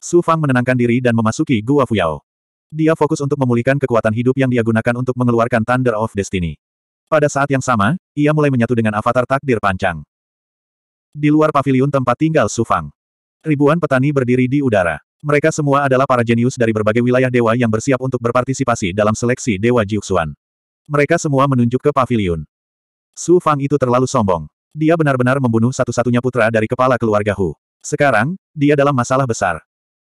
Su Fang menenangkan diri dan memasuki Gua Fuyao. Dia fokus untuk memulihkan kekuatan hidup yang dia gunakan untuk mengeluarkan Thunder of Destiny. Pada saat yang sama, ia mulai menyatu dengan avatar takdir pancang. Di luar paviliun tempat tinggal Su Fang. Ribuan petani berdiri di udara. Mereka semua adalah para jenius dari berbagai wilayah dewa yang bersiap untuk berpartisipasi dalam seleksi Dewa Jiuxuan. Mereka semua menunjuk ke paviliun. Su Fang itu terlalu sombong. Dia benar-benar membunuh satu-satunya putra dari kepala keluarga Hu. Sekarang, dia dalam masalah besar.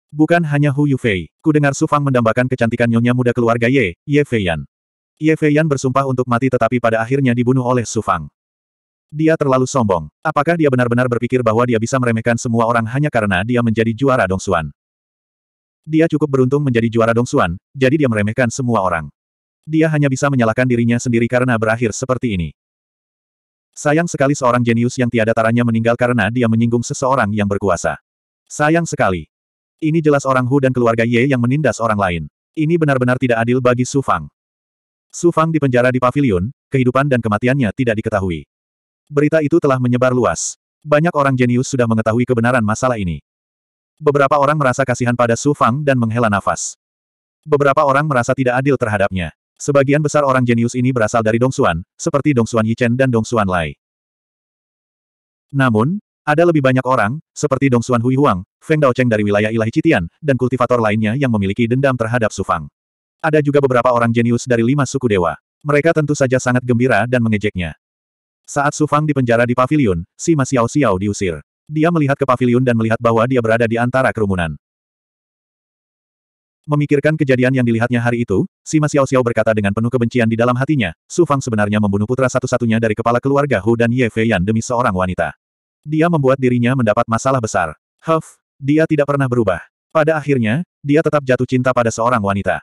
Bukan hanya Hu Yufei. Ku dengar Su Fang mendambakan kecantikan nyonya muda keluarga Ye, Ye Feiyan. Ye Feiyan bersumpah untuk mati tetapi pada akhirnya dibunuh oleh Su Fang. Dia terlalu sombong. Apakah dia benar-benar berpikir bahwa dia bisa meremehkan semua orang hanya karena dia menjadi juara Dongsuan? Dia cukup beruntung menjadi juara Dongsuan, jadi dia meremehkan semua orang. Dia hanya bisa menyalahkan dirinya sendiri karena berakhir seperti ini. Sayang sekali seorang jenius yang tiada taranya meninggal karena dia menyinggung seseorang yang berkuasa. Sayang sekali. Ini jelas orang Hu dan keluarga Ye yang menindas orang lain. Ini benar-benar tidak adil bagi Su Fang. Su Fang dipenjara di pavilion, kehidupan dan kematiannya tidak diketahui. Berita itu telah menyebar luas. Banyak orang jenius sudah mengetahui kebenaran masalah ini. Beberapa orang merasa kasihan pada Su Fang dan menghela nafas. Beberapa orang merasa tidak adil terhadapnya. Sebagian besar orang jenius ini berasal dari Dongsuan, seperti Dongsuan Yichen dan Dongsuan Lai. Namun, ada lebih banyak orang, seperti Dongsuan Hui Huang, Feng Daocheng dari wilayah ilahi Citian, dan kultivator lainnya yang memiliki dendam terhadap Su Fang. Ada juga beberapa orang jenius dari lima suku dewa. Mereka tentu saja sangat gembira dan mengejeknya. Saat Su Fang dipenjara di pavilion, si Ma Xiao Xiao diusir. Dia melihat ke pavilion dan melihat bahwa dia berada di antara kerumunan. Memikirkan kejadian yang dilihatnya hari itu, si Ma Xiao Xiao berkata dengan penuh kebencian di dalam hatinya, Su Fang sebenarnya membunuh putra satu-satunya dari kepala keluarga Hu dan Ye Feiyan demi seorang wanita. Dia membuat dirinya mendapat masalah besar. Huff, dia tidak pernah berubah. Pada akhirnya, dia tetap jatuh cinta pada seorang wanita.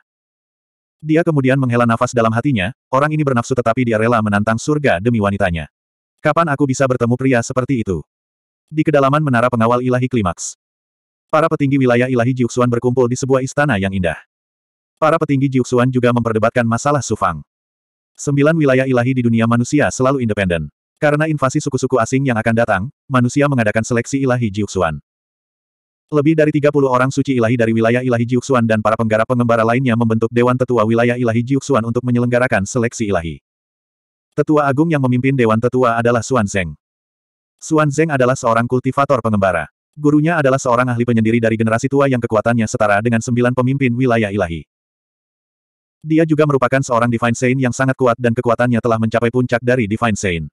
Dia kemudian menghela nafas dalam hatinya, orang ini bernafsu tetapi dia rela menantang surga demi wanitanya. Kapan aku bisa bertemu pria seperti itu? Di kedalaman menara pengawal ilahi klimaks. Para petinggi wilayah ilahi Jiuxuan berkumpul di sebuah istana yang indah. Para petinggi Jiuxuan juga memperdebatkan masalah Sufang. Sembilan wilayah ilahi di dunia manusia selalu independen. Karena invasi suku-suku asing yang akan datang, manusia mengadakan seleksi ilahi Jiuxuan. Lebih dari 30 orang suci ilahi dari wilayah ilahi Jiuxuan dan para penggarap pengembara lainnya membentuk Dewan Tetua Wilayah Ilahi Jiuxuan untuk menyelenggarakan seleksi ilahi. Tetua Agung yang memimpin Dewan Tetua adalah Suan Zeng. Suan Zeng adalah seorang kultivator pengembara. Gurunya adalah seorang ahli penyendiri dari generasi tua yang kekuatannya setara dengan sembilan pemimpin wilayah ilahi. Dia juga merupakan seorang Divine Saint yang sangat kuat dan kekuatannya telah mencapai puncak dari Divine Saint.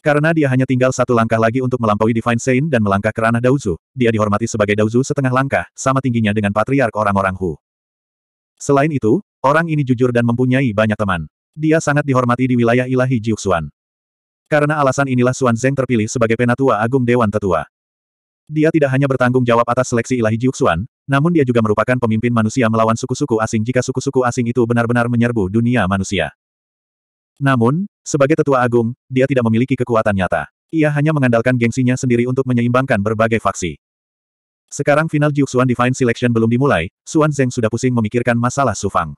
Karena dia hanya tinggal satu langkah lagi untuk melampaui Divine Saint dan melangkah ke ranah Daozu, dia dihormati sebagai Daozu setengah langkah, sama tingginya dengan patriark orang-orang Hu. Selain itu, orang ini jujur dan mempunyai banyak teman. Dia sangat dihormati di wilayah ilahi Jiuxuan. Karena alasan inilah Suan Zeng terpilih sebagai penatua agung Dewan Tetua. Dia tidak hanya bertanggung jawab atas seleksi ilahi Jiuxuan, namun dia juga merupakan pemimpin manusia melawan suku-suku asing jika suku-suku asing itu benar-benar menyerbu dunia manusia. Namun, sebagai tetua agung, dia tidak memiliki kekuatan nyata. Ia hanya mengandalkan gengsinya sendiri untuk menyeimbangkan berbagai faksi. Sekarang final Jiuxuan Divine Selection belum dimulai, Suan Zeng sudah pusing memikirkan masalah Sufang.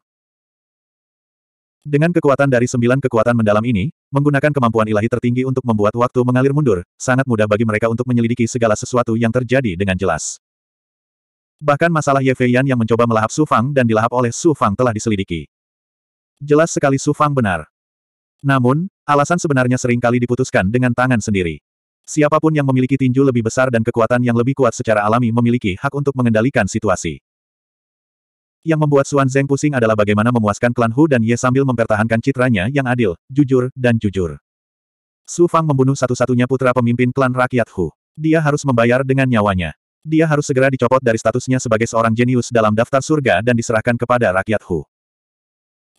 Dengan kekuatan dari sembilan kekuatan mendalam ini, menggunakan kemampuan ilahi tertinggi untuk membuat waktu mengalir mundur, sangat mudah bagi mereka untuk menyelidiki segala sesuatu yang terjadi dengan jelas. Bahkan masalah Ye Feiyan yang mencoba melahap Su Fang dan dilahap oleh Su Fang telah diselidiki. Jelas sekali Su Fang benar. Namun, alasan sebenarnya sering kali diputuskan dengan tangan sendiri. Siapa pun yang memiliki tinju lebih besar dan kekuatan yang lebih kuat secara alami memiliki hak untuk mengendalikan situasi. Yang membuat Suan Zeng pusing adalah bagaimana memuaskan klan Hu dan Ye sambil mempertahankan citranya yang adil, jujur, dan jujur. Su Fang membunuh satu-satunya putra pemimpin klan rakyat Hu. Dia harus membayar dengan nyawanya. Dia harus segera dicopot dari statusnya sebagai seorang jenius dalam daftar surga dan diserahkan kepada rakyat Hu.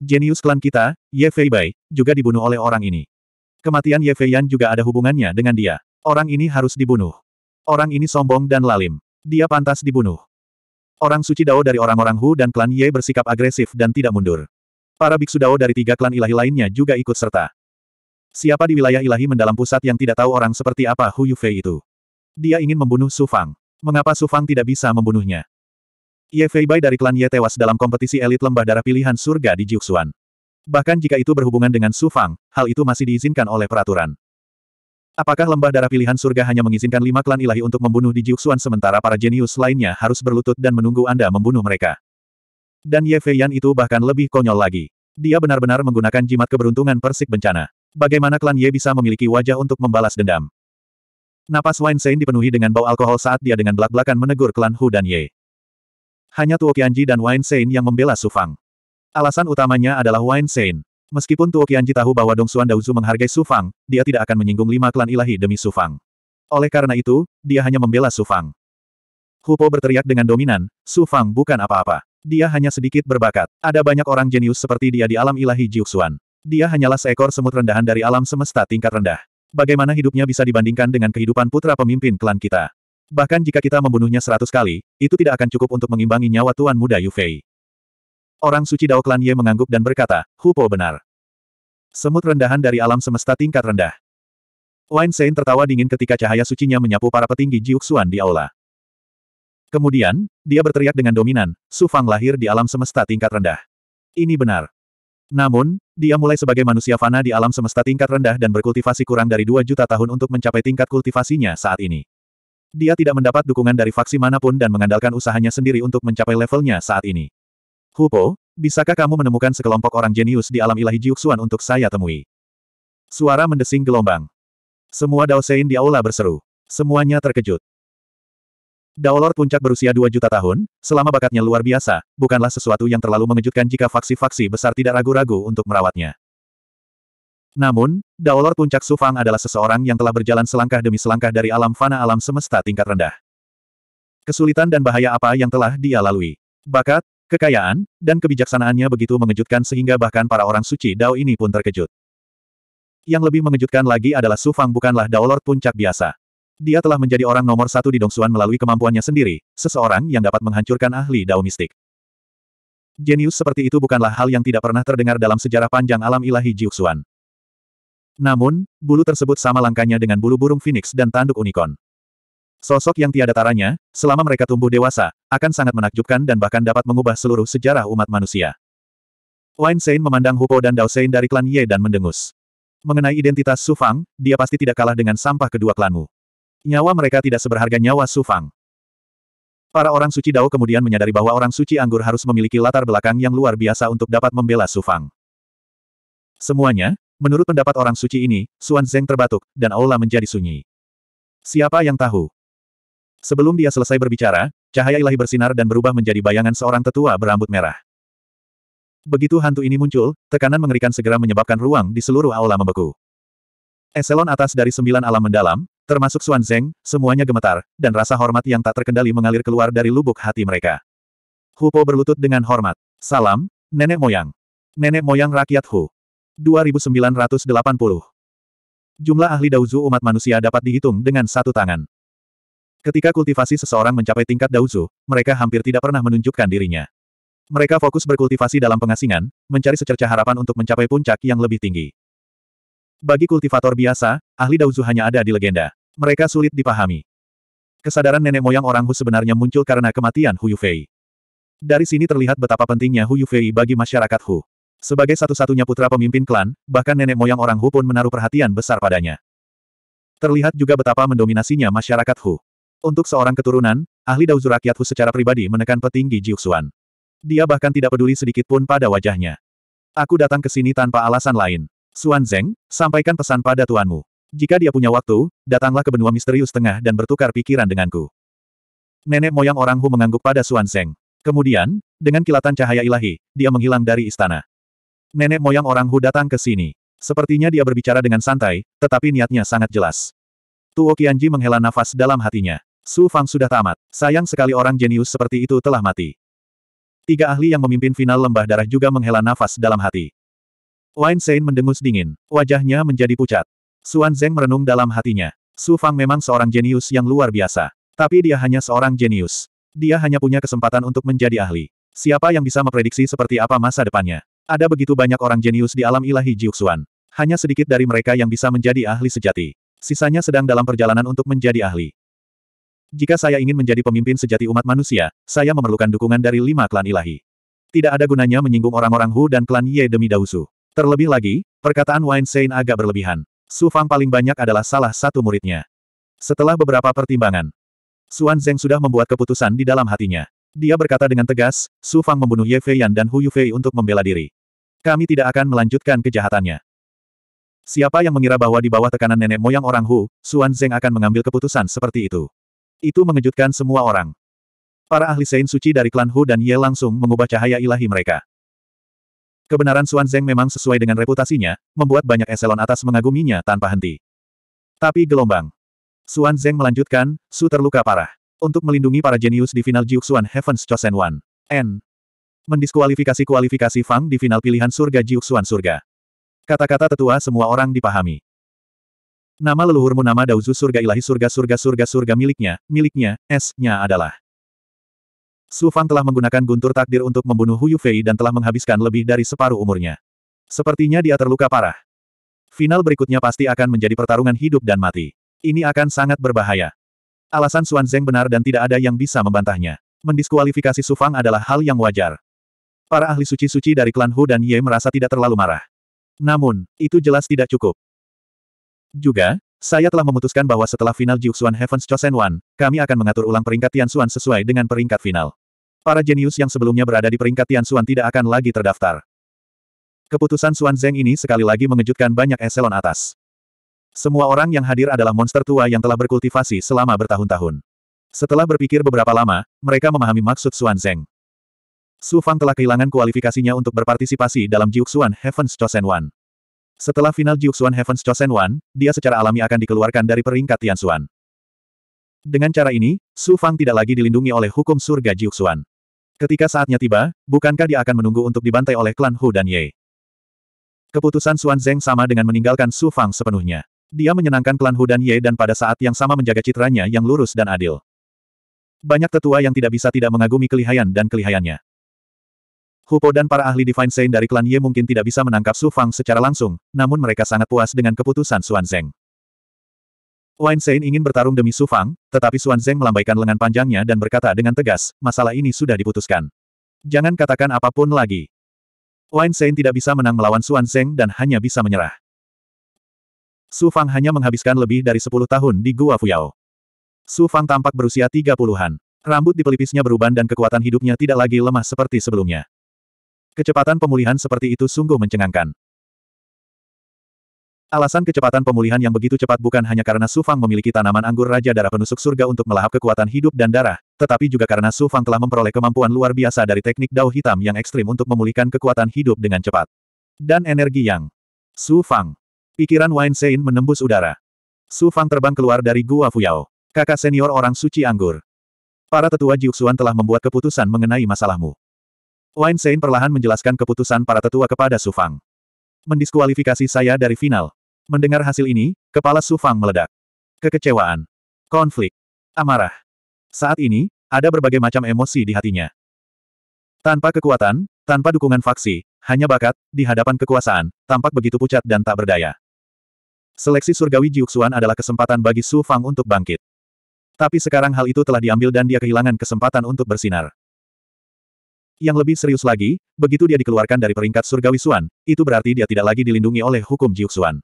Jenius klan kita, Ye Fei Bai, juga dibunuh oleh orang ini. Kematian Ye Fei Yan juga ada hubungannya dengan dia. Orang ini harus dibunuh. Orang ini sombong dan lalim. Dia pantas dibunuh. Orang suci Dao dari orang-orang Hu dan klan Ye bersikap agresif dan tidak mundur. Para biksu Dao dari tiga klan ilahi lainnya juga ikut serta. Siapa di wilayah ilahi mendalam pusat yang tidak tahu orang seperti apa Hu Yufei itu? Dia ingin membunuh Su Fang. Mengapa Su Fang tidak bisa membunuhnya? Ye Fei Bai dari klan Ye tewas dalam kompetisi elit lembah darah pilihan surga di Jiuxuan. Bahkan jika itu berhubungan dengan Su Fang, hal itu masih diizinkan oleh peraturan. Apakah lembah darah pilihan surga hanya mengizinkan lima klan ilahi untuk membunuh di Jiuxuan sementara para jenius lainnya harus berlutut dan menunggu Anda membunuh mereka? Dan Ye Fei Yan itu bahkan lebih konyol lagi. Dia benar-benar menggunakan jimat keberuntungan persik bencana. Bagaimana klan Ye bisa memiliki wajah untuk membalas dendam? Napas Wine Sein dipenuhi dengan bau alkohol saat dia dengan belak-belakan menegur klan Hu dan Ye. Hanya Tuo Qianji dan Wine Sein yang membela Su Fang. Alasan utamanya adalah Wine Sein. Meskipun Tuo Qianji tahu bahwa Dong Xuan Daozu menghargai Su Fang, dia tidak akan menyinggung lima klan ilahi demi Su Fang. Oleh karena itu, dia hanya membela Su Fang. Hupo berteriak dengan dominan, Su Fang bukan apa-apa. Dia hanya sedikit berbakat. Ada banyak orang jenius seperti dia di alam ilahi Jiuxuan. Dia hanyalah seekor semut rendahan dari alam semesta tingkat rendah. Bagaimana hidupnya bisa dibandingkan dengan kehidupan putra pemimpin klan kita? Bahkan jika kita membunuhnya seratus kali, itu tidak akan cukup untuk mengimbangi nyawa Tuan Muda Yu Fei. Orang suci Dao Klan Ye mengangguk dan berkata, Hupo benar. Semut rendahan dari alam semesta tingkat rendah. Wine Sein tertawa dingin ketika cahaya sucinya menyapu para petinggi Jiuxuan di aula. Kemudian, dia berteriak dengan dominan, Su Fang lahir di alam semesta tingkat rendah. Ini benar. Namun, dia mulai sebagai manusia fana di alam semesta tingkat rendah dan berkultivasi kurang dari dua juta tahun untuk mencapai tingkat kultivasinya saat ini. Dia tidak mendapat dukungan dari faksi mana pun dan mengandalkan usahanya sendiri untuk mencapai levelnya saat ini. Hupo, bisakah kamu menemukan sekelompok orang jenius di alam ilahi Jiuxuan untuk saya temui? Suara mendesing gelombang. Semua Dao Sein di aula berseru. Semuanya terkejut. Daolor puncak berusia 2 juta tahun, selama bakatnya luar biasa, bukanlah sesuatu yang terlalu mengejutkan jika faksi-faksi besar tidak ragu-ragu untuk merawatnya. Namun, Daolor puncak Sufang adalah seseorang yang telah berjalan selangkah demi selangkah dari alam fana alam semesta tingkat rendah. Kesulitan dan bahaya apa yang telah dia lalui. Bakat, kekayaan, dan kebijaksanaannya begitu mengejutkan sehingga bahkan para orang suci Dao ini pun terkejut. Yang lebih mengejutkan lagi adalah Sufang bukanlah Daolor puncak biasa. Dia telah menjadi orang nomor satu di Dongsuan melalui kemampuannya sendiri, seseorang yang dapat menghancurkan ahli Dao mistik. Jenius seperti itu bukanlah hal yang tidak pernah terdengar dalam sejarah panjang alam ilahi Jiuxuan. Namun, bulu tersebut sama langkahnya dengan bulu burung phoenix dan tanduk unicorn. Sosok yang tiada taranya, selama mereka tumbuh dewasa, akan sangat menakjubkan dan bahkan dapat mengubah seluruh sejarah umat manusia. Wine Sein memandang Hupo dan Dao Sein dari klan Ye dan mendengus. Mengenai identitas Su Fang, dia pasti tidak kalah dengan sampah kedua klanmu. Nyawa mereka tidak seberharga nyawa Su Fang. Para orang suci Dao kemudian menyadari bahwa orang suci anggur harus memiliki latar belakang yang luar biasa untuk dapat membela Su Fang. Semuanya, menurut pendapat orang suci ini, Suan Zeng terbatuk, dan aula menjadi sunyi. Siapa yang tahu? Sebelum dia selesai berbicara, cahaya ilahi bersinar dan berubah menjadi bayangan seorang tetua berambut merah. Begitu hantu ini muncul, tekanan mengerikan segera menyebabkan ruang di seluruh aula membeku. Eselon atas dari sembilan alam mendalam, termasuk Suan Zeng, semuanya gemetar, dan rasa hormat yang tak terkendali mengalir keluar dari lubuk hati mereka. Hupo berlutut dengan hormat. Salam, nenek moyang. Nenek moyang rakyat Hu. 2980. Jumlah ahli Dauzu umat manusia dapat dihitung dengan satu tangan. Ketika kultivasi seseorang mencapai tingkat Dauzu, mereka hampir tidak pernah menunjukkan dirinya. Mereka fokus berkultivasi dalam pengasingan, mencari secerca harapan untuk mencapai puncak yang lebih tinggi. Bagi kultivator biasa, ahli Daozu hanya ada di legenda. Mereka sulit dipahami. Kesadaran nenek moyang orang Hu sebenarnya muncul karena kematian Hu Yufei. Dari sini terlihat betapa pentingnya Hu Yufei bagi masyarakat Hu. Sebagai satu-satunya putra pemimpin klan, bahkan nenek moyang orang Hu pun menaruh perhatian besar padanya. Terlihat juga betapa mendominasinya masyarakat Hu. Untuk seorang keturunan, ahli Daozu rakyat Hu secara pribadi menekan petinggi Jiuxuan. Dia bahkan tidak peduli sedikit pun pada wajahnya. Aku datang ke sini tanpa alasan lain. Suan Zeng, sampaikan pesan pada tuanmu. Jika dia punya waktu, datanglah ke benua misterius tengah dan bertukar pikiran denganku. Nenek moyang orang Hu mengangguk pada Suan Zeng. Kemudian, dengan kilatan cahaya ilahi, dia menghilang dari istana. Nenek moyang orang Hu datang ke sini. Sepertinya dia berbicara dengan santai, tetapi niatnya sangat jelas. Tuo Qianji menghela nafas dalam hatinya. Su Fang sudah tamat. Sayang sekali orang jenius seperti itu telah mati. Tiga ahli yang memimpin final lembah darah juga menghela nafas dalam hati. Wine Sein mendengus dingin. Wajahnya menjadi pucat. Suan Zeng merenung dalam hatinya. Su Fang memang seorang jenius yang luar biasa. Tapi dia hanya seorang jenius. Dia hanya punya kesempatan untuk menjadi ahli. Siapa yang bisa memprediksi seperti apa masa depannya? Ada begitu banyak orang jenius di alam ilahi Jiuxuan. Hanya sedikit dari mereka yang bisa menjadi ahli sejati. Sisanya sedang dalam perjalanan untuk menjadi ahli. Jika saya ingin menjadi pemimpin sejati umat manusia, saya memerlukan dukungan dari lima klan ilahi. Tidak ada gunanya menyinggung orang-orang Hu dan klan Ye demi Dausu. Terlebih lagi, perkataan Wine Sein agak berlebihan. Su Fang paling banyak adalah salah satu muridnya. Setelah beberapa pertimbangan, Suan Zeng sudah membuat keputusan di dalam hatinya. Dia berkata dengan tegas, Su Fang membunuh Ye Feiyan dan Hu Yufei untuk membela diri. Kami tidak akan melanjutkan kejahatannya. Siapa yang mengira bahwa di bawah tekanan nenek moyang orang Hu, Suan Zeng akan mengambil keputusan seperti itu? Itu mengejutkan semua orang. Para ahli Sein suci dari klan Hu dan Ye langsung mengubah cahaya ilahi mereka. Kebenaran Suan Zeng memang sesuai dengan reputasinya, membuat banyak eselon atas mengaguminya tanpa henti. Tapi gelombang. Suan Zeng melanjutkan, Su terluka parah. Untuk melindungi para jenius di final Jiuxuan Heavens Chosen One. N. Mendiskualifikasi kualifikasi Fang di final pilihan surga Jiuxuan Surga. Kata-kata tetua semua orang dipahami. Nama leluhurmu nama Dauzu surga ilahi surga surga surga surga miliknya, miliknya, S-nya adalah. Su Fang telah menggunakan guntur takdir untuk membunuh Hu Yufei dan telah menghabiskan lebih dari separuh umurnya. Sepertinya dia terluka parah. Final berikutnya pasti akan menjadi pertarungan hidup dan mati. Ini akan sangat berbahaya. Alasan Suan Zeng benar dan tidak ada yang bisa membantahnya. Mendiskualifikasi Su Fang adalah hal yang wajar. Para ahli suci-suci dari klan Hu dan Ye merasa tidak terlalu marah. Namun, itu jelas tidak cukup. Juga, saya telah memutuskan bahwa setelah final Jiuxuan Heavens Chosen One, kami akan mengatur ulang peringkat Tianxuan sesuai dengan peringkat final. Para jenius yang sebelumnya berada di peringkat Tianxuan tidak akan lagi terdaftar. Keputusan Suan Zeng ini sekali lagi mengejutkan banyak eselon atas. Semua orang yang hadir adalah monster tua yang telah berkultivasi selama bertahun-tahun. Setelah berpikir beberapa lama, mereka memahami maksud Suan Zeng. Su Fang telah kehilangan kualifikasinya untuk berpartisipasi dalam Jiuxuan Heavens Chosen One. Setelah final Jiuxuan Heavens Chosen One, dia secara alami akan dikeluarkan dari peringkat Tianxuan. Dengan cara ini, Su Fang tidak lagi dilindungi oleh hukum surga Jiuxuan. Ketika saatnya tiba, bukankah dia akan menunggu untuk dibantai oleh klan Hu dan Ye? Keputusan Suan Zeng sama dengan meninggalkan Su Fang sepenuhnya. Dia menyenangkan klan Hu dan Ye dan pada saat yang sama menjaga citranya yang lurus dan adil. Banyak tetua yang tidak bisa tidak mengagumi kelihayan dan kelihayannya. Hupo dan para ahli Divine Saint dari klan Ye mungkin tidak bisa menangkap Su Fang secara langsung, namun mereka sangat puas dengan keputusan Suan Zeng. Wine Saint ingin bertarung demi Su Fang, tetapi Suan Zeng melambaikan lengan panjangnya dan berkata dengan tegas, masalah ini sudah diputuskan. Jangan katakan apa pun lagi. Wine Saint tidak bisa menang melawan Suan Zeng dan hanya bisa menyerah. Su Fang hanya menghabiskan lebih dari 10 tahun di Gua Fuyao. Su Fang tampak berusia 30-an. Rambut di pelipisnya beruban dan kekuatan hidupnya tidak lagi lemah seperti sebelumnya. Kecepatan pemulihan seperti itu sungguh mencengangkan. Alasan kecepatan pemulihan yang begitu cepat bukan hanya karena Su Fang memiliki tanaman anggur Raja Darah Penusuk Surga untuk melahap kekuatan hidup dan darah, tetapi juga karena Su Fang telah memperoleh kemampuan luar biasa dari teknik Dao Hitam yang ekstrim untuk memulihkan kekuatan hidup dengan cepat. Dan energi yang Su Fang. Pikiran Wine Sein menembus udara. Su Fang terbang keluar dari Gua Fuyao. Kakak senior orang suci anggur. Para tetua Jiuxuan telah membuat keputusan mengenai masalahmu. Wine Sein perlahan menjelaskan keputusan para tetua kepada Su Fang. Mendiskualifikasi saya dari final. Mendengar hasil ini, kepala Su Fang meledak. Kekecewaan. Konflik. Amarah. Saat ini, ada berbagai macam emosi di hatinya. Tanpa kekuatan, tanpa dukungan faksi, hanya bakat, di hadapan kekuasaan, tampak begitu pucat dan tak berdaya. Seleksi surgawi Jiuxuan adalah kesempatan bagi Su Fang untuk bangkit. Tapi sekarang hal itu telah diambil dan dia kehilangan kesempatan untuk bersinar. Yang lebih serius lagi, begitu dia dikeluarkan dari peringkat surgawi Suan, itu berarti dia tidak lagi dilindungi oleh hukum Jiuxuan.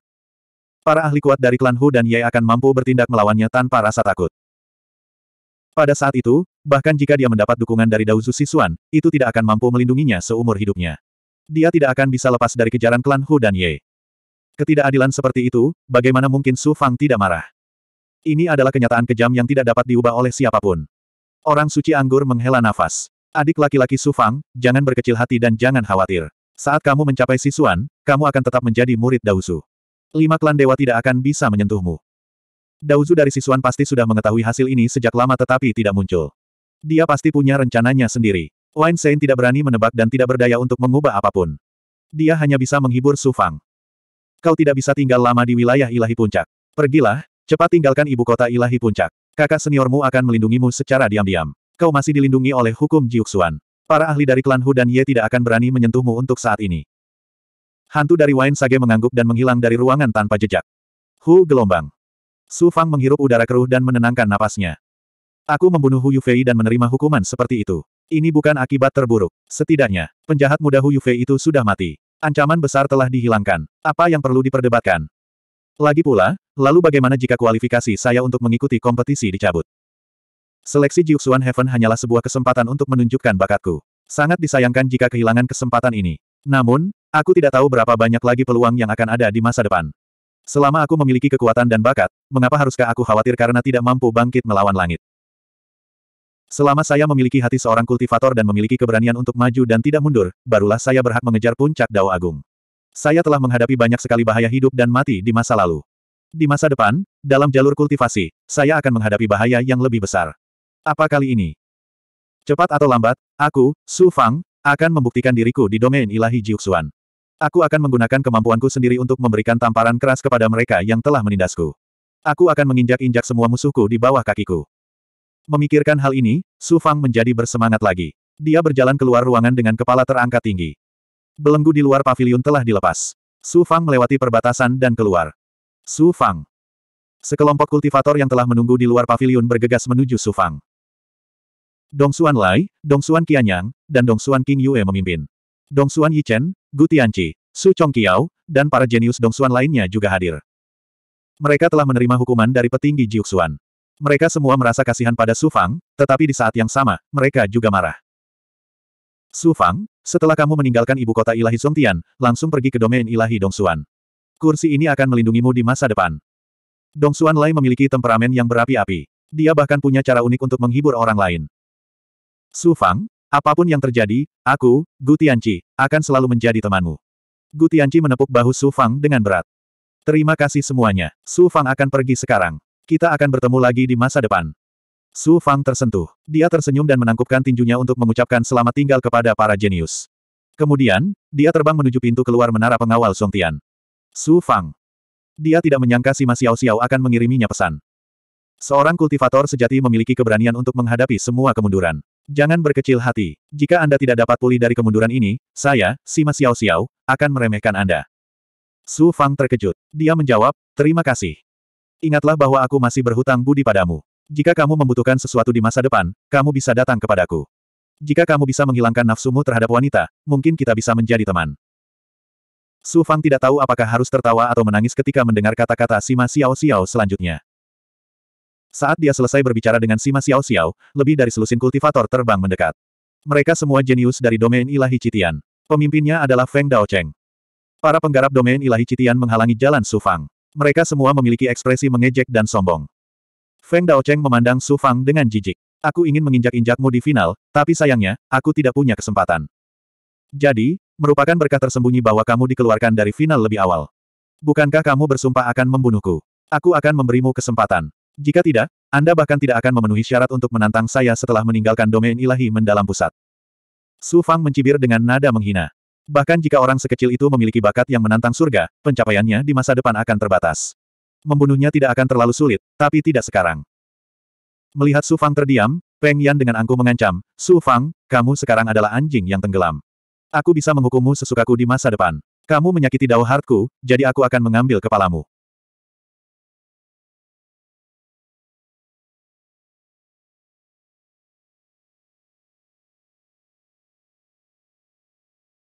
Para ahli kuat dari klan Hu dan Ye akan mampu bertindak melawannya tanpa rasa takut. Pada saat itu, bahkan jika dia mendapat dukungan dari Daozu Sisuan, itu tidak akan mampu melindunginya seumur hidupnya. Dia tidak akan bisa lepas dari kejaran klan Hu dan Ye. Ketidakadilan seperti itu, bagaimana mungkin Su Fang tidak marah? Ini adalah kenyataan kejam yang tidak dapat diubah oleh siapa pun. Orang suci anggur menghela nafas. Adik laki-laki Su Fang, jangan berkecil hati dan jangan khawatir. Saat kamu mencapai sisuan, kamu akan tetap menjadi murid Dausu. Lima klan dewa tidak akan bisa menyentuhmu. Daozu dari siswan pasti sudah mengetahui hasil ini sejak lama tetapi tidak muncul. Dia pasti punya rencananya sendiri. Wine Saint tidak berani menebak dan tidak berdaya untuk mengubah apa pun. Dia hanya bisa menghibur Su Fang. Kau tidak bisa tinggal lama di wilayah ilahi puncak. Pergilah, cepat tinggalkan ibu kota ilahi puncak. Kakak seniormu akan melindungimu secara diam-diam. Kau masih dilindungi oleh hukum Jiuxuan. Para ahli dari klan Hu dan Ye tidak akan berani menyentuhmu untuk saat ini. Hantu dari Wine Sage mengangguk dan menghilang dari ruangan tanpa jejak. Hu gelombang. Su Fang menghirup udara keruh dan menenangkan napasnya. Aku membunuh Hu Yufei dan menerima hukuman seperti itu. Ini bukan akibat terburuk. Setidaknya, penjahat muda Hu Yufei itu sudah mati. Ancaman besar telah dihilangkan. Apa yang perlu diperdebatkan? Lagi pula, lalu bagaimana jika kualifikasi saya untuk mengikuti kompetisi dicabut? Seleksi Jiuxuan Heaven hanyalah sebuah kesempatan untuk menunjukkan bakatku. Sangat disayangkan jika kehilangan kesempatan ini. Namun, aku tidak tahu berapa banyak lagi peluang yang akan ada di masa depan. Selama aku memiliki kekuatan dan bakat, mengapa haruskah aku khawatir karena tidak mampu bangkit melawan langit? Selama saya memiliki hati seorang kultivator dan memiliki keberanian untuk maju dan tidak mundur, barulah saya berhak mengejar puncak Dao Agung. Saya telah menghadapi banyak sekali bahaya hidup dan mati di masa lalu. Di masa depan, dalam jalur kultivasi, saya akan menghadapi bahaya yang lebih besar. Apa kali ini? Cepat atau lambat, aku, Su Fang, akan membuktikan diriku di domain ilahi Jiuxuan. Aku akan menggunakan kemampuanku sendiri untuk memberikan tamparan keras kepada mereka yang telah menindasku. Aku akan menginjak-injak semua musuhku di bawah kakiku. Memikirkan hal ini, Su Fang menjadi bersemangat lagi. Dia berjalan keluar ruangan dengan kepala terangkat tinggi. Belenggu di luar pavilion telah dilepas. Su Fang melewati perbatasan dan keluar. Su Fang. Sekelompok kultivator yang telah menunggu di luar pavilion bergegas menuju Su Fang. Dongsuan Lai, Dongsuan Qianyang, dan Dongsuan King Yue memimpin. Dongsuan Yichen, Gu Tianqi, Su Chongqiao, dan para jenius Dongsuan lainnya juga hadir. Mereka telah menerima hukuman dari petinggi Jiuxuan. Mereka semua merasa kasihan pada Su Fang, tetapi di saat yang sama, mereka juga marah. Su Fang, setelah kamu meninggalkan ibu kota ilahi Songtian, langsung pergi ke domain ilahi Dongsuan. Kursi ini akan melindungimu di masa depan. Dongsuan Lai memiliki temperamen yang berapi-api. Dia bahkan punya cara unik untuk menghibur orang lain. Su Fang, Apa pun yang terjadi, aku, Gu Tianqi, akan selalu menjadi temanmu. Gu Tianqi menepuk bahu Su Fang dengan berat. Terima kasih semuanya. Su Fang akan pergi sekarang. Kita akan bertemu lagi di masa depan. Su Fang tersentuh. Dia tersenyum dan menangkupkan tinjunya untuk mengucapkan selamat tinggal kepada para jenius. Kemudian, dia terbang menuju pintu keluar menara pengawal Songtian. Su Fang. Dia tidak menyangka si Ma Xiao Xiao akan mengiriminya pesan. Seorang kultivator sejati memiliki keberanian untuk menghadapi semua kemunduran. Jangan berkecil hati. Jika Anda tidak dapat pulih dari kemunduran ini, saya, Sima Xiao Xiao, akan meremehkan Anda. Su Fang terkejut. Dia menjawab, terima kasih. Ingatlah bahwa aku masih berhutang budi padamu. Jika kamu membutuhkan sesuatu di masa depan, kamu bisa datang kepadaku. Jika kamu bisa menghilangkan nafsumu terhadap wanita, mungkin kita bisa menjadi teman. Su Fang tidak tahu apakah harus tertawa atau menangis ketika mendengar kata-kata Sima Xiao Xiao selanjutnya. Saat dia selesai berbicara dengan Sima Xiao Xiao, lebih dari selusin kultivator terbang mendekat. Mereka semua jenius dari domain ilahi Citian. Pemimpinnya adalah Feng Dao Cheng. Para penggarap domain ilahi Citian menghalangi jalan Su Fang. Mereka semua memiliki ekspresi mengejek dan sombong. Feng Dao Cheng memandang Su Fang dengan jijik. Aku ingin menginjak-injakmu di final, tapi sayangnya, aku tidak punya kesempatan. Jadi, merupakan berkah tersembunyi bahwa kamu dikeluarkan dari final lebih awal. Bukankah kamu bersumpah akan membunuhku? Aku akan memberimu kesempatan. Jika tidak, Anda bahkan tidak akan memenuhi syarat untuk menantang saya setelah meninggalkan domain ilahi mendalam pusat. Su Fang mencibir dengan nada menghina. Bahkan jika orang sekecil itu memiliki bakat yang menantang surga, pencapaiannya di masa depan akan terbatas. Membunuhnya tidak akan terlalu sulit, tapi tidak sekarang. Melihat Su Fang terdiam, Peng Yan dengan angkuh mengancam, Su Fang, kamu sekarang adalah anjing yang tenggelam. Aku bisa menghukummu sesukaku di masa depan. Kamu menyakiti dao heartku, jadi aku akan mengambil kepalamu.